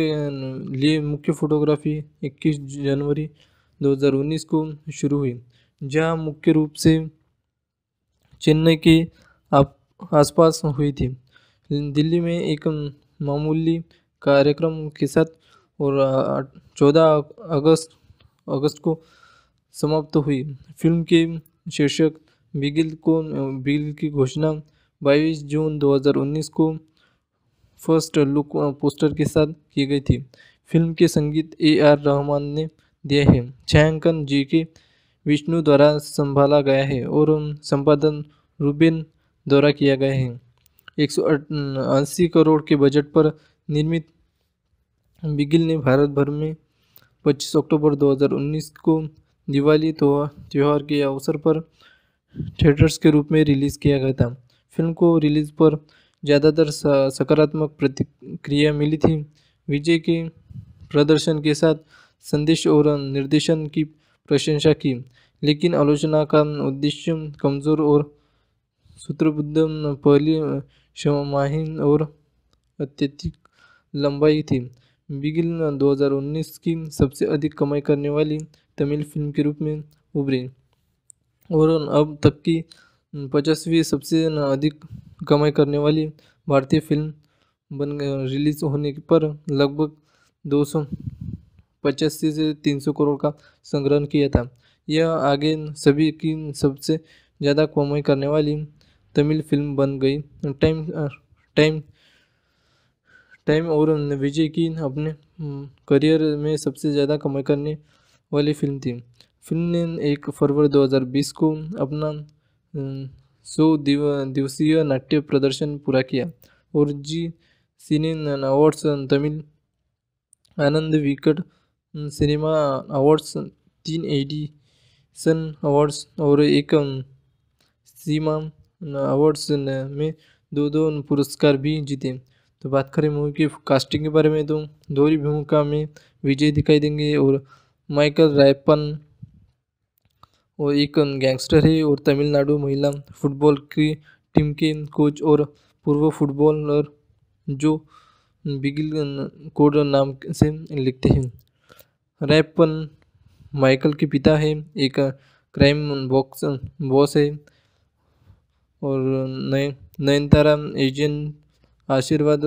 Speaker 1: लिए मुख्य फोटोग्राफी 21 जनवरी 2019 को शुरू हुई, जहाँ मुख्य रूप से चेन्नई के आसपास हुई थी। दिल्ली में एक मामूली कार्यक्रम के साथ और 14 अगस्त अगस्त को समाप्त हुई। फ़िल्म के शीर्षक बिगिल को, बिगिल की घोषणा 22 जून 2019 को फ़र्स्ट लुक, पोस्टर के साथ की गई थी। फ़िल्म के संगीत ए आर रहमान ने दिए हैं। छायांकन जी के विष्णु द्वारा संभाला गया है और संपादन रूबिन द्वारा किया गया है। एक सौ अस्सी करोड़ के बजट पर निर्मित बिगिल ने भारत भर में 25 अक्टूबर 2019 को दिवाली त्यौहार के अवसर पर थिएटर्स के रूप में रिलीज़ किया गया था। फ़िल्म को रिलीज़ पर ज़्यादातर सकारात्मक प्रतिक्रिया मिली थी। विजय के प्रदर्शन के साथ संदेश और निर्देशन की प्रशंसा की, लेकिन आलोचना का उद्देश्य कमज़ोर और सूत्रबद्ध पहली शमाहीन और अत्यधिक लंबाई थी। बिगिल 2019 की सबसे अधिक कमाई करने वाली तमिल फ़िल्म के रूप में उभरी और अब तक की पचासवीं सबसे अधिक कमाई करने वाली भारतीय फ़िल्म बन रिलीज़ होने पर लगभग दो सौ पचासी से तीन सौ करोड़ का संग्रहण किया था। यह आगे सभी की सबसे ज़्यादा कमाई करने वाली तमिल फ़िल्म बन गई। टाइम टाइम टाइम और विजय की अपने करियर में सबसे ज़्यादा कमाई करने वाली फ़िल्म थी। फ़िल्म ने एक फरवरी 2020 को अपना सौ दिव, दिवसीय नाट्य प्रदर्शन पूरा किया और जी सिने awards Tamil Ananda Vikatan cinema awards, तीन एडिशन अवार्ड्स और एक सीमा अवार्ड्स में दो दो पुरस्कार भी जीते। तो बात करें मूवी की कास्टिंग के बारे में तो दोहरी भूमिका में विजय दिखाई देंगे और माइकल रायपन वो एक गैंगस्टर है और तमिलनाडु महिला फुटबॉल की टीम के कोच और पूर्व फुटबॉलर जो बिगिल कोड नाम से लिखते हैं। रैपन माइकल के पिता है, एक क्राइम बॉक्स बॉस है। और नए नयनतारा एजेंट आशीर्वाद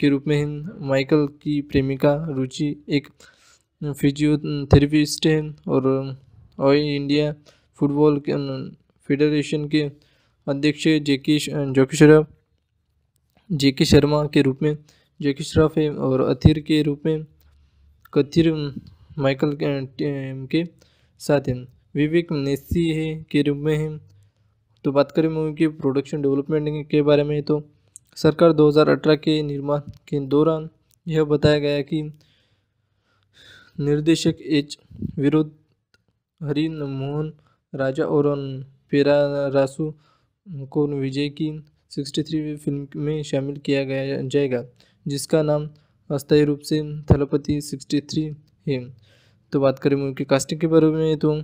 Speaker 1: के रूप में माइकल की प्रेमिका रुचि एक फिजियोथेरेपिस्ट है और ऑल इंडिया फुटबॉल फेडरेशन के अध्यक्ष जेकी जोकी श्रॉफ जेकी शर्मा के रूप में, जेकी श्रॉफ है और अथिर के रूप में कथिर माइकल के साथ हैं। विवेक नेसी है के रूप में है। तो बात करें मूवी के प्रोडक्शन डेवलपमेंट के बारे में तो सरकार 2018 के निर्माण के दौरान यह बताया गया कि निर्देशक एच विरोध हरि मोहन, राजा और पेरारासु को विजय की 63वीं फ़िल्म में शामिल किया गया, जाएगा, जिसका नाम अस्थायी रूप से थलपति 63 है। तो बात करें मूवी की कास्टिंग के बारे में तो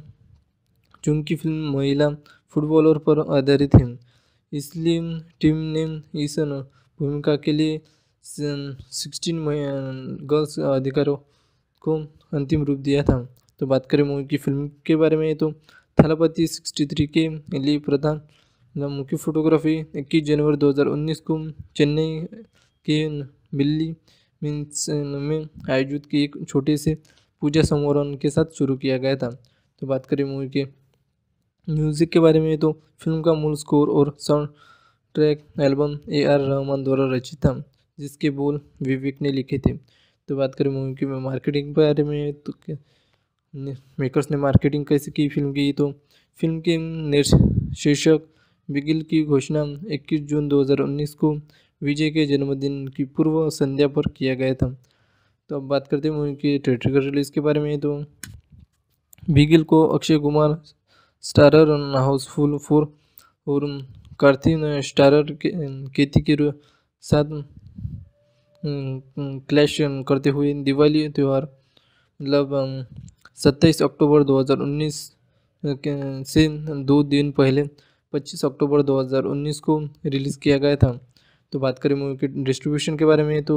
Speaker 1: चूँकि फ़िल्म महिला फुटबॉलर पर आधारित है। इसलिए टीम ने इस भूमिका के लिए सिक्सटीन गर्ल्स अधिकारों को अंतिम रूप दिया था। तो बात करें मूवी की फ़िल्म के बारे में तो थलापति सिक्सटी थ्री के लिए प्रधान मुख्य फोटोग्राफी इक्कीस जनवरी 2019 को चेन्नई के बिल्ली मीन्स में आयोजित की एक छोटे से पूजा समारोह के साथ शुरू किया गया था। तो बात करें मूवी के म्यूज़िक के बारे में तो फ़िल्म का मूल स्कोर और soundtrack album A R Rahman द्वारा रचित था, जिसके बोल विवेक ने लिखे थे। तो बात करें मूवी की मार्केटिंग के बारे में तो मेकर्स ने मार्केटिंग कैसे की फ़िल्म की? तो फ़िल्म के शीर्षक बिगिल की घोषणा 21 जून 2019 को विजय के जन्मदिन की पूर्व संध्या पर किया गया था। तो अब बात करते हैं मूवी की थिएटर रिलीज़ के बारे में। तो बिगिल को Akshay Kumar starrer housefull four, और कार्थिन स्टारर केती के साथ क्लैश करते हुए दिवाली त्यौहार मतलब सत्ताईस अक्टूबर 2019 से दो दिन पहले 25 अक्टूबर 2019 को रिलीज़ किया गया था। तो बात करें मूवी के डिस्ट्रीब्यूशन के बारे में तो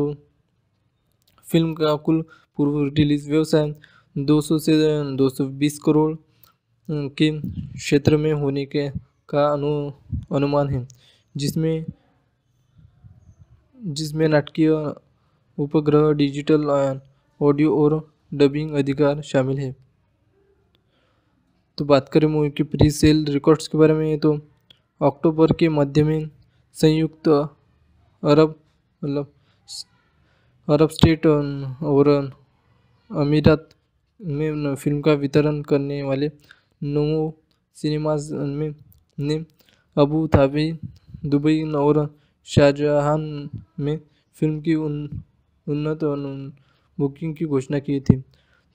Speaker 1: फ़िल्म का कुल पूर्व रिलीज़ व्यवसाय 200 से 220 करोड़ के क्षेत्र में होने के का अनु, अनुमान है, जिसमें जिसमें नाटकीय उपग्रह, डिजिटल ऑडियो और डबिंग अधिकार शामिल है। तो बात करें मूवी की प्री सेल रिकॉर्ड्स के बारे में तो अक्टूबर के मध्य में संयुक्त अरब मतलब अरब स्टेट और अमीरात में फ़िल्म का वितरण करने वाले नोमो सिनेमाज में ने अबू धाबी, दुबई और शाहजहां में फ़िल्म की उन, उन्नत बुकिंग की घोषणा की थी।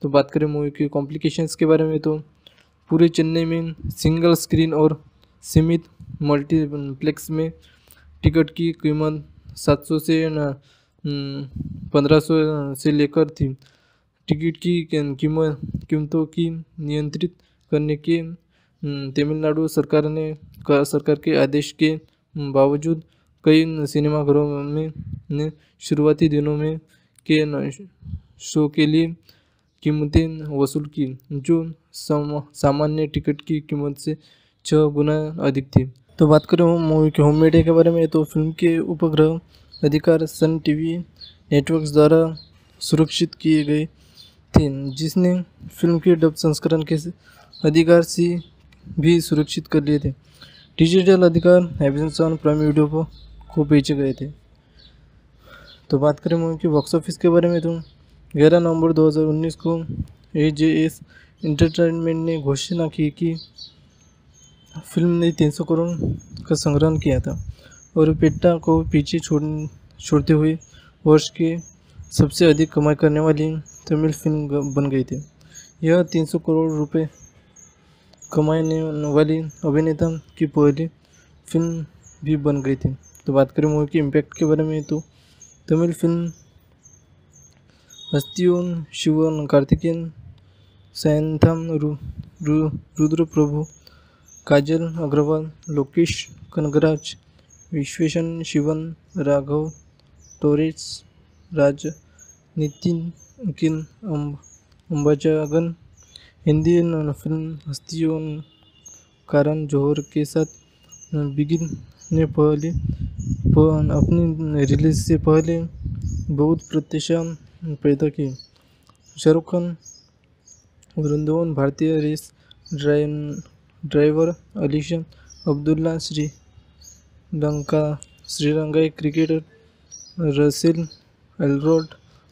Speaker 1: तो बात करें मूवी के कॉम्प्लिकेशंस के बारे में तो पूरे चेन्नई में सिंगल स्क्रीन और सीमित मल्टीप्लेक्स में टिकट की कीमत 700 से पंद्रह सौ से लेकर थी। टिकट की कीमत, कीमतों की नियंत्रित करने के तमिलनाडु सरकार ने सरकार के आदेश के बावजूद कई सिनेमाघरों में, ने शुरुआती दिनों में के शो के लिए कीमतें वसूल की, जो सामान्य टिकट की कीमत से छः गुना अधिक थी। तो बात करें मूवी के होम मीडिया के बारे में तो फ़िल्म के उपग्रह अधिकार सन टीवी नेटवर्क्स द्वारा सुरक्षित किए गए थे, जिसने फ़िल्म के डब संस्करण के अधिकार से भी सुरक्षित कर लिए थे। डिजिटल अधिकार एमेजन प्राइम वीडियो को बेचे गए थे। तो बात करें मूवी की बॉक्स ऑफ़िस के बारे में तो ग्यारह नवंबर 2019 को ए जे एस इंटरटेनमेंट ने घोषणा की कि फ़िल्म ने 300 करोड़ का संग्रहण किया था और पेट्टा को पीछे छोड़, छोड़ते हुए वर्ष के सबसे अधिक कमाई करने वाली तमिल फ़िल्म बन गई थी। यह 300 करोड़ रुपए कमाने वाली अभिनेता की पहली फ़िल्म भी बन गई थी। तो बात करें मूवी के इम्पैक्ट के बारे में तो तमिल फ़िल्म हस्तियों शिवन कार्तिकेयन सैंथम रु, रु, रुद्र प्रभु काजल अग्रवाल लोकेश कनगराज विश्वेशन शिवन राघव टोरेस राज नितिन किन अम्बाजागन हिंदी फ़िल्म हस्तियों कारण जौहर के साथ बिगिन ने पहले अपनी रिलीज़ से पहले बहुत प्रत्याशा पैदा की शाहरुख खान, वृंदावन भारतीय रेस ड्राइवर अलीशा अब्दुल्ला, श्री लंका, श्रीलंकाई क्रिकेटर रसेल एलरोड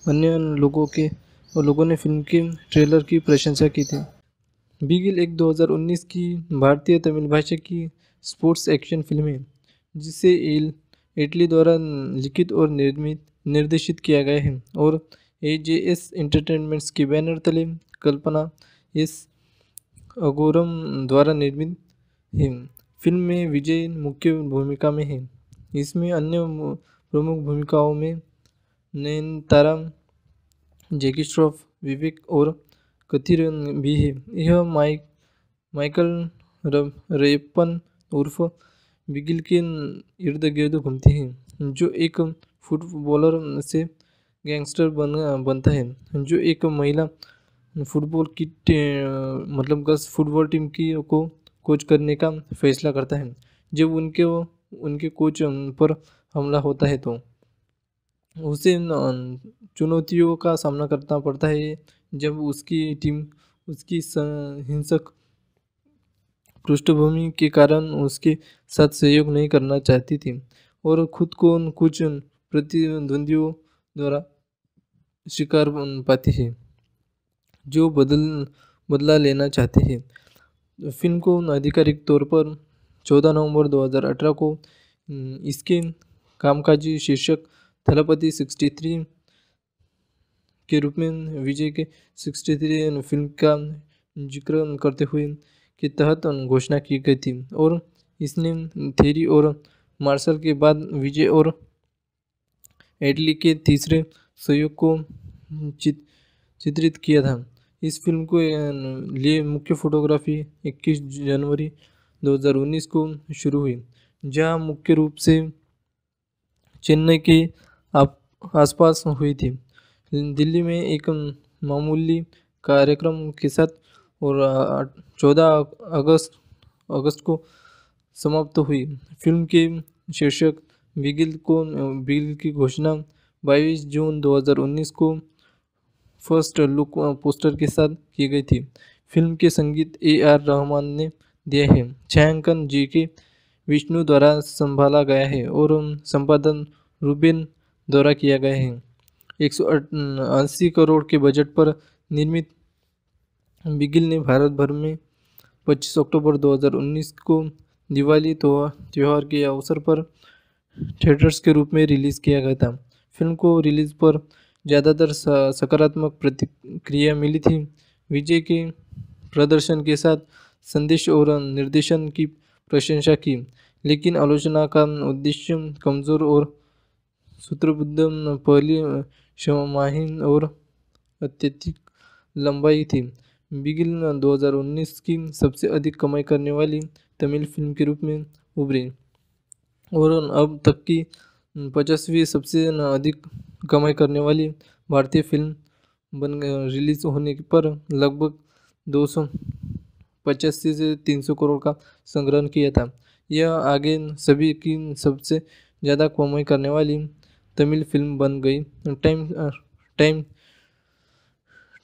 Speaker 1: अन्य लोगों के और लोगों ने फ़िल्म के ट्रेलर की प्रशंसा की थी। बिगिल एक 2019 की भारतीय तमिल भाषा की स्पोर्ट्स एक्शन फ़िल्म है, जिसे एल इटली द्वारा लिखित और निर्मित, निर्देशित किया गया है और ए जे एस एंटरटेनमेंट्स की बैनर तले कल्पना एस अगोरम द्वारा निर्मित है। फ़िल्म में विजय मुख्य भूमिका में है। इसमें अन्य प्रमुख भूमिकाओं में नयनतारा जैकी श्रॉफ विवेक और कथिर भी है। यह माइक, माइकल रेपन उर्फ़ बिगिल के इर्द गिर्द घूमती है, जो एक फुटबॉलर से गैंगस्टर बन, बनता है, जो एक महिला फुटबॉल की मतलब गर्ल्स फुटबॉल टीम की को, कोच करने का फैसला करता है। जब उनके उनके कोच पर हमला होता है तो उसे चुनौतियों का सामना करना पड़ता है जब उसकी टीम, उसकी हिंसक पृष्ठभूमि के कारण उसके साथ सहयोग नहीं करना चाहती थी और खुद को कुछ प्रतिद्वंदियों द्वारा शिकार पाती है, जो बदल, बदला लेना चाहते हैं। फ़िल्म को आधिकारिक तौर पर 14 नवंबर 2018 को इसके कामकाजी शीर्षक थलपति 63 के रूप में, विजय के 63 फ़िल्म का ज़िक्र करते हुए के तहत घोषणा की गई थी। और इसने थेरी और मार्शल के बाद विजय और एडली के तीसरे सहयोग को चित, चित्रित किया था। इस फ़िल्म को लिए मुख्य फोटोग्राफी 21 जनवरी 2019 को शुरू हुई, जहाँ मुख्य रूप से चेन्नई के आसपास हुई थी। दिल्ली में एक मामूली कार्यक्रम के साथ और चौदह अगस्त अगस्त को समाप्त हुई। फ़िल्म के शीर्षक बिगिल को, बिगिल की घोषणा 22 जून 2019 को फ़र्स्ट लुक, पोस्टर के साथ की गई थी। फ़िल्म के संगीत ए आर रहमान ने दिए हैं। छायांकन जी के विष्णु द्वारा संभाला गया है और संपादन रूबेन द्वारा किया गया है। एक सौ अस्सी करोड़ के बजट पर निर्मित बिगिल ने भारत भर में 25 अक्टूबर 2019 को दिवाली तो त्यौहार के अवसर पर थिएटर्स के रूप में रिलीज़ किया गया था। फ़िल्म को रिलीज़ पर ज़्यादातर सकारात्मक प्रतिक्रिया मिली थी। विजय के प्रदर्शन के साथ संदेश और निर्देशन की प्रशंसा की, लेकिन आलोचना का उद्देश्य कमज़ोर और सूत्रबद्ध पहली शमाहीन और अत्यधिक लंबाई थी। बिगिल 2019 की सबसे अधिक कमाई करने वाली तमिल फ़िल्म के रूप में उभरी और अब तक की पचासवीं सबसे अधिक कमाई करने वाली भारतीय फ़िल्म बन रिलीज़ होने पर लगभग दो सौ पचासी से तीन सौ करोड़ का संग्रहण किया था। यह आगे सभी की सबसे ज़्यादा कमाई करने वाली तमिल फ़िल्म बन गई। टाइम टाइम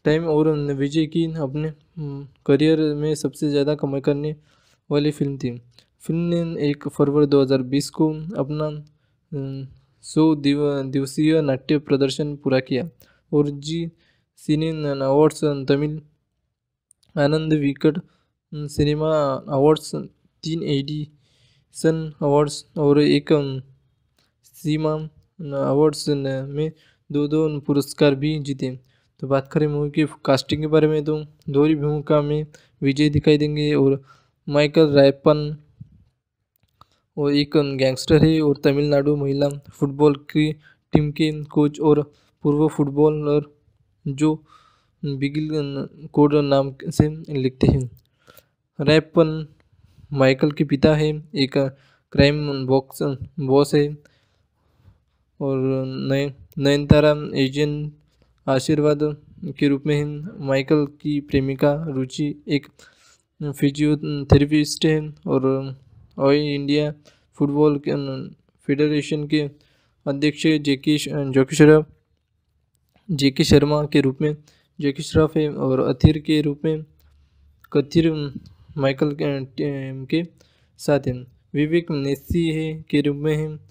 Speaker 1: टाइम और विजय की अपने करियर में सबसे ज़्यादा कमाई करने वाली फ़िल्म थी। फ़िल्म ने एक फरवरी 2020 को अपना सौ दिव, दिवसीय नाट्य प्रदर्शन पूरा किया और जी सिने awards Tamil Ananda Vikatan cinema awards, तीन एडिशन अवार्ड्स और एक सीमा अवार्ड्स में दो दो पुरस्कार भी जीते। तो बात करें मूवी की कास्टिंग के बारे में तो दोहरी भूमिका में विजय दिखाई देंगे और माइकल रायपन और एक गैंगस्टर है और तमिलनाडु महिला फुटबॉल की टीम के कोच और पूर्व फुटबॉलर जो बिगिल कोड नाम से लिखते हैं। रैपन माइकल के पिता है, एक क्राइम बॉक्स बॉस है। और नए नयनतारा एजेंट आशीर्वाद के रूप में माइकल की प्रेमिका रुचि एक फिजियोथेरेपिस्ट है और ऑल इंडिया फुटबॉल फेडरेशन के अध्यक्ष जेकी जोकी श्रॉफ जेकी शर्मा के रूप में, जेकी श्रॉफ है और अथिर के रूप में कथिर माइकल के साथ हैं। विवेक नेसी है के रूप में है।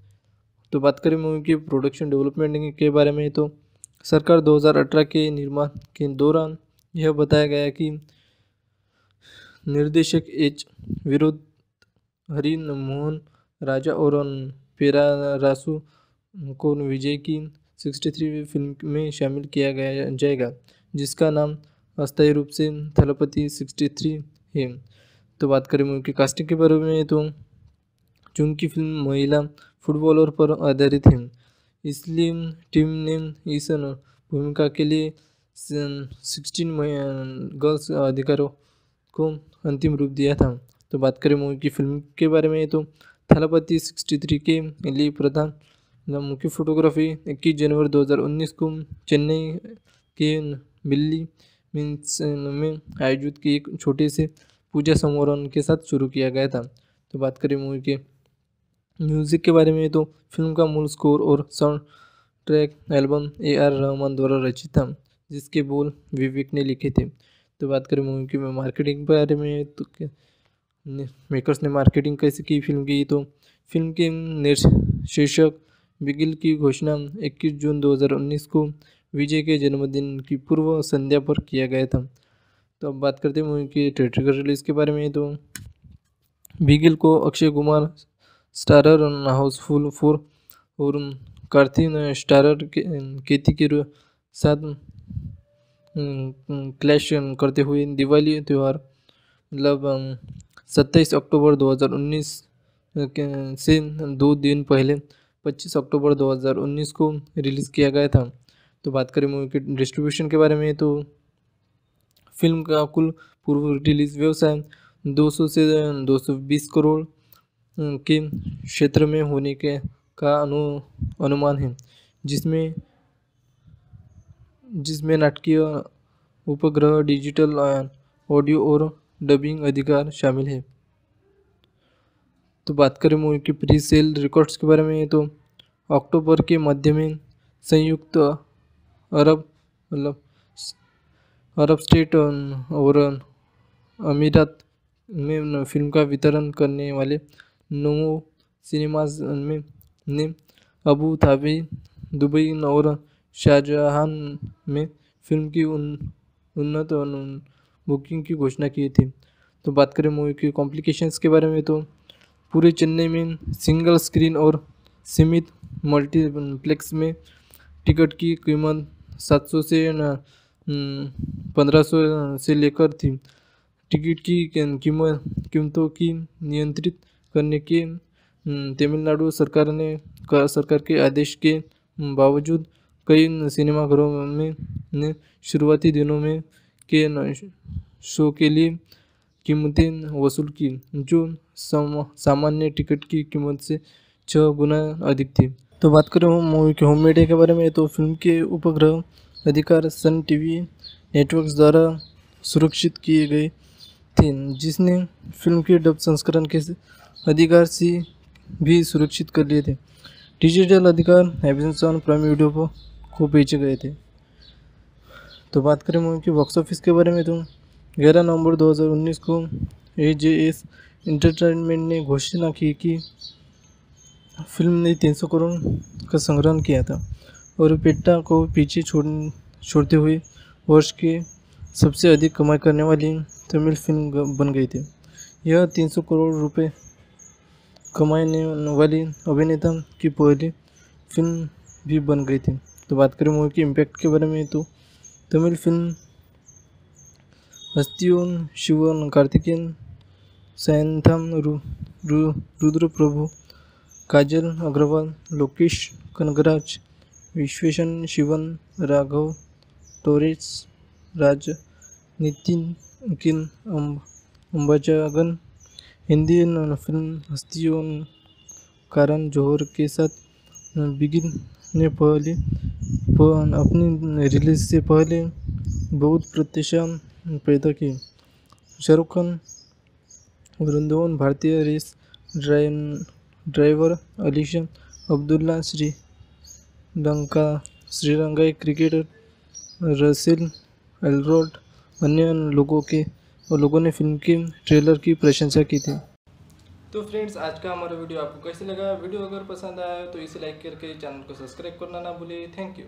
Speaker 1: तो बात करें मूवी की प्रोडक्शन डेवलपमेंट के बारे में तो सरकार 2018 के निर्माण के दौरान यह बताया गया कि निर्देशक एच विरोध हरि मोहन राजा और पेरारासु को विजय की 63वीं फ़िल्म में शामिल किया गया, जाएगा, जिसका नाम अस्थायी रूप से थलपति 63 है। तो बात करें मूवी की कास्टिंग के बारे में तो चूँकि फ़िल्म महिला फुटबॉलर पर आधारित है। इसलिए टीम ने इस भूमिका के लिए सिक्सटीन गर्ल्स अधिकारों को अंतिम रूप दिया था। तो बात करें मूवी की फ़िल्म के बारे में तो थलापति सिक्सटी थ्री के लिए प्रधान मुख्य फोटोग्राफी इक्कीस जनवरी 2019 को चेन्नई के बिल्ली मीन्स में आयोजित की एक छोटे से पूजा समारोह के साथ शुरू किया गया था। तो बात करें मूवी के म्यूज़िक के बारे में तो फ़िल्म का मूल स्कोर और soundtrack album A R Rahman द्वारा रचित था, जिसके बोल विवेक ने लिखे थे। तो बात करें मूवी की मार्केटिंग के बारे में तो मेकर्स ने मार्केटिंग कैसे की फ़िल्म की? तो फ़िल्म के शीर्षक बिगिल की घोषणा 21 जून 2019 को विजय के जन्मदिन की पूर्व संध्या पर किया गया था। तो अब बात करते हैं मूवी की थिएटर रिलीज़ के बारे में। तो बिगिल को Akshay Kumar starrer housefull four और कार्थिन स्टारर केती के साथ क्लैश करते हुए दिवाली त्यौहार मतलब सत्ताईस अक्टूबर 2019 से दो दिन पहले 25 अक्टूबर 2019 को रिलीज़ किया गया था। तो बात करें मूवी के डिस्ट्रीब्यूशन के बारे में तो फ़िल्म का कुल पूर्व रिलीज़ व्यवसाय 200 से 220 करोड़ के क्षेत्र में होने के का अनु, अनुमान है, जिसमें जिसमें नाटकीय उपग्रह डिजिटल ऑडियो और डबिंग अधिकार शामिल है। तो बात करें मूवी की प्री सेल रिकॉर्ड्स के बारे में तो अक्टूबर के मध्य में संयुक्त अरब मतलब अरब स्टेट और अमीरात में फ़िल्म का वितरण करने वाले नमो सिनेमाज में ने अबू धाबी, दुबई और शाहजहां में फ़िल्म की उन, उन्नत बुकिंग की घोषणा की थी। तो बात करें मूवी की कॉम्प्लिकेशंस के बारे में तो पूरे चेन्नई में सिंगल स्क्रीन और सीमित मल्टीप्लेक्स में टिकट की कीमत 700 से पंद्रह सौ से लेकर थी। टिकट की कीमत, कीमतों की नियंत्रित करने के तमिलनाडु सरकार ने सरकार के आदेश के बावजूद कई सिनेमाघरों में, ने शुरुआती दिनों में के शो के लिए कीमतें वसूल की, जो सामान्य टिकट की कीमत से छः गुना अधिक थी। तो बात करें मूवी के होम मीडिया के बारे में तो फ़िल्म के उपग्रह अधिकार सन टीवी नेटवर्क्स द्वारा सुरक्षित किए गए थे, जिसने फ़िल्म के डब संस्करण के अधिकार से भी सुरक्षित कर लिए थे। डिजिटल अधिकार एमेजन प्राइम वीडियो को बेचे गए थे। तो बात करें मूवी के बॉक्स ऑफ़िस के बारे में तो ग्यारह नवंबर 2019 को ए जे एस इंटरटेनमेंट ने घोषणा की कि फ़िल्म ने 300 करोड़ का संग्रहण किया था और पेट्टा को पीछे छोड़, छोड़ते हुए वर्ष के सबसे अधिक कमाई करने वाली तमिल फ़िल्म बन गई थी। यह 300 करोड़ रुपए कमाने वाली अभिनेता की पहली फ़िल्म भी बन गई थी। तो बात करें मूवी के इम्पैक्ट के बारे में तो तमिल फ़िल्म हस्तियों शिवन कार्तिकेयन सैंथम रु, रु, रुद्र प्रभु काजल अग्रवाल लोकेश कनगराज विश्वेशन शिवन राघव टोरेस राज नितिन किन अंबाजागन हिंदी फ़िल्म हस्तियों कारण जौहर के साथ बिगिन ने पहले अपनी रिलीज़ से पहले बहुत प्रत्याशा पैदा की शाहरुख खान, वृंदावन भारतीय रेस ड्राइवर अलीशा अब्दुल्ला, श्री लंका, श्रीलंकाई क्रिकेटर रसिल एलरोड अन्य लोगों के और लोगों ने फ़िल्म की ट्रेलर की प्रशंसा की थी। तो फ्रेंड्स, आज का हमारा वीडियो आपको कैसे लगा? वीडियो अगर पसंद आया तो इसे लाइक करके चैनल को सब्सक्राइब करना ना भूलिए। Thank you.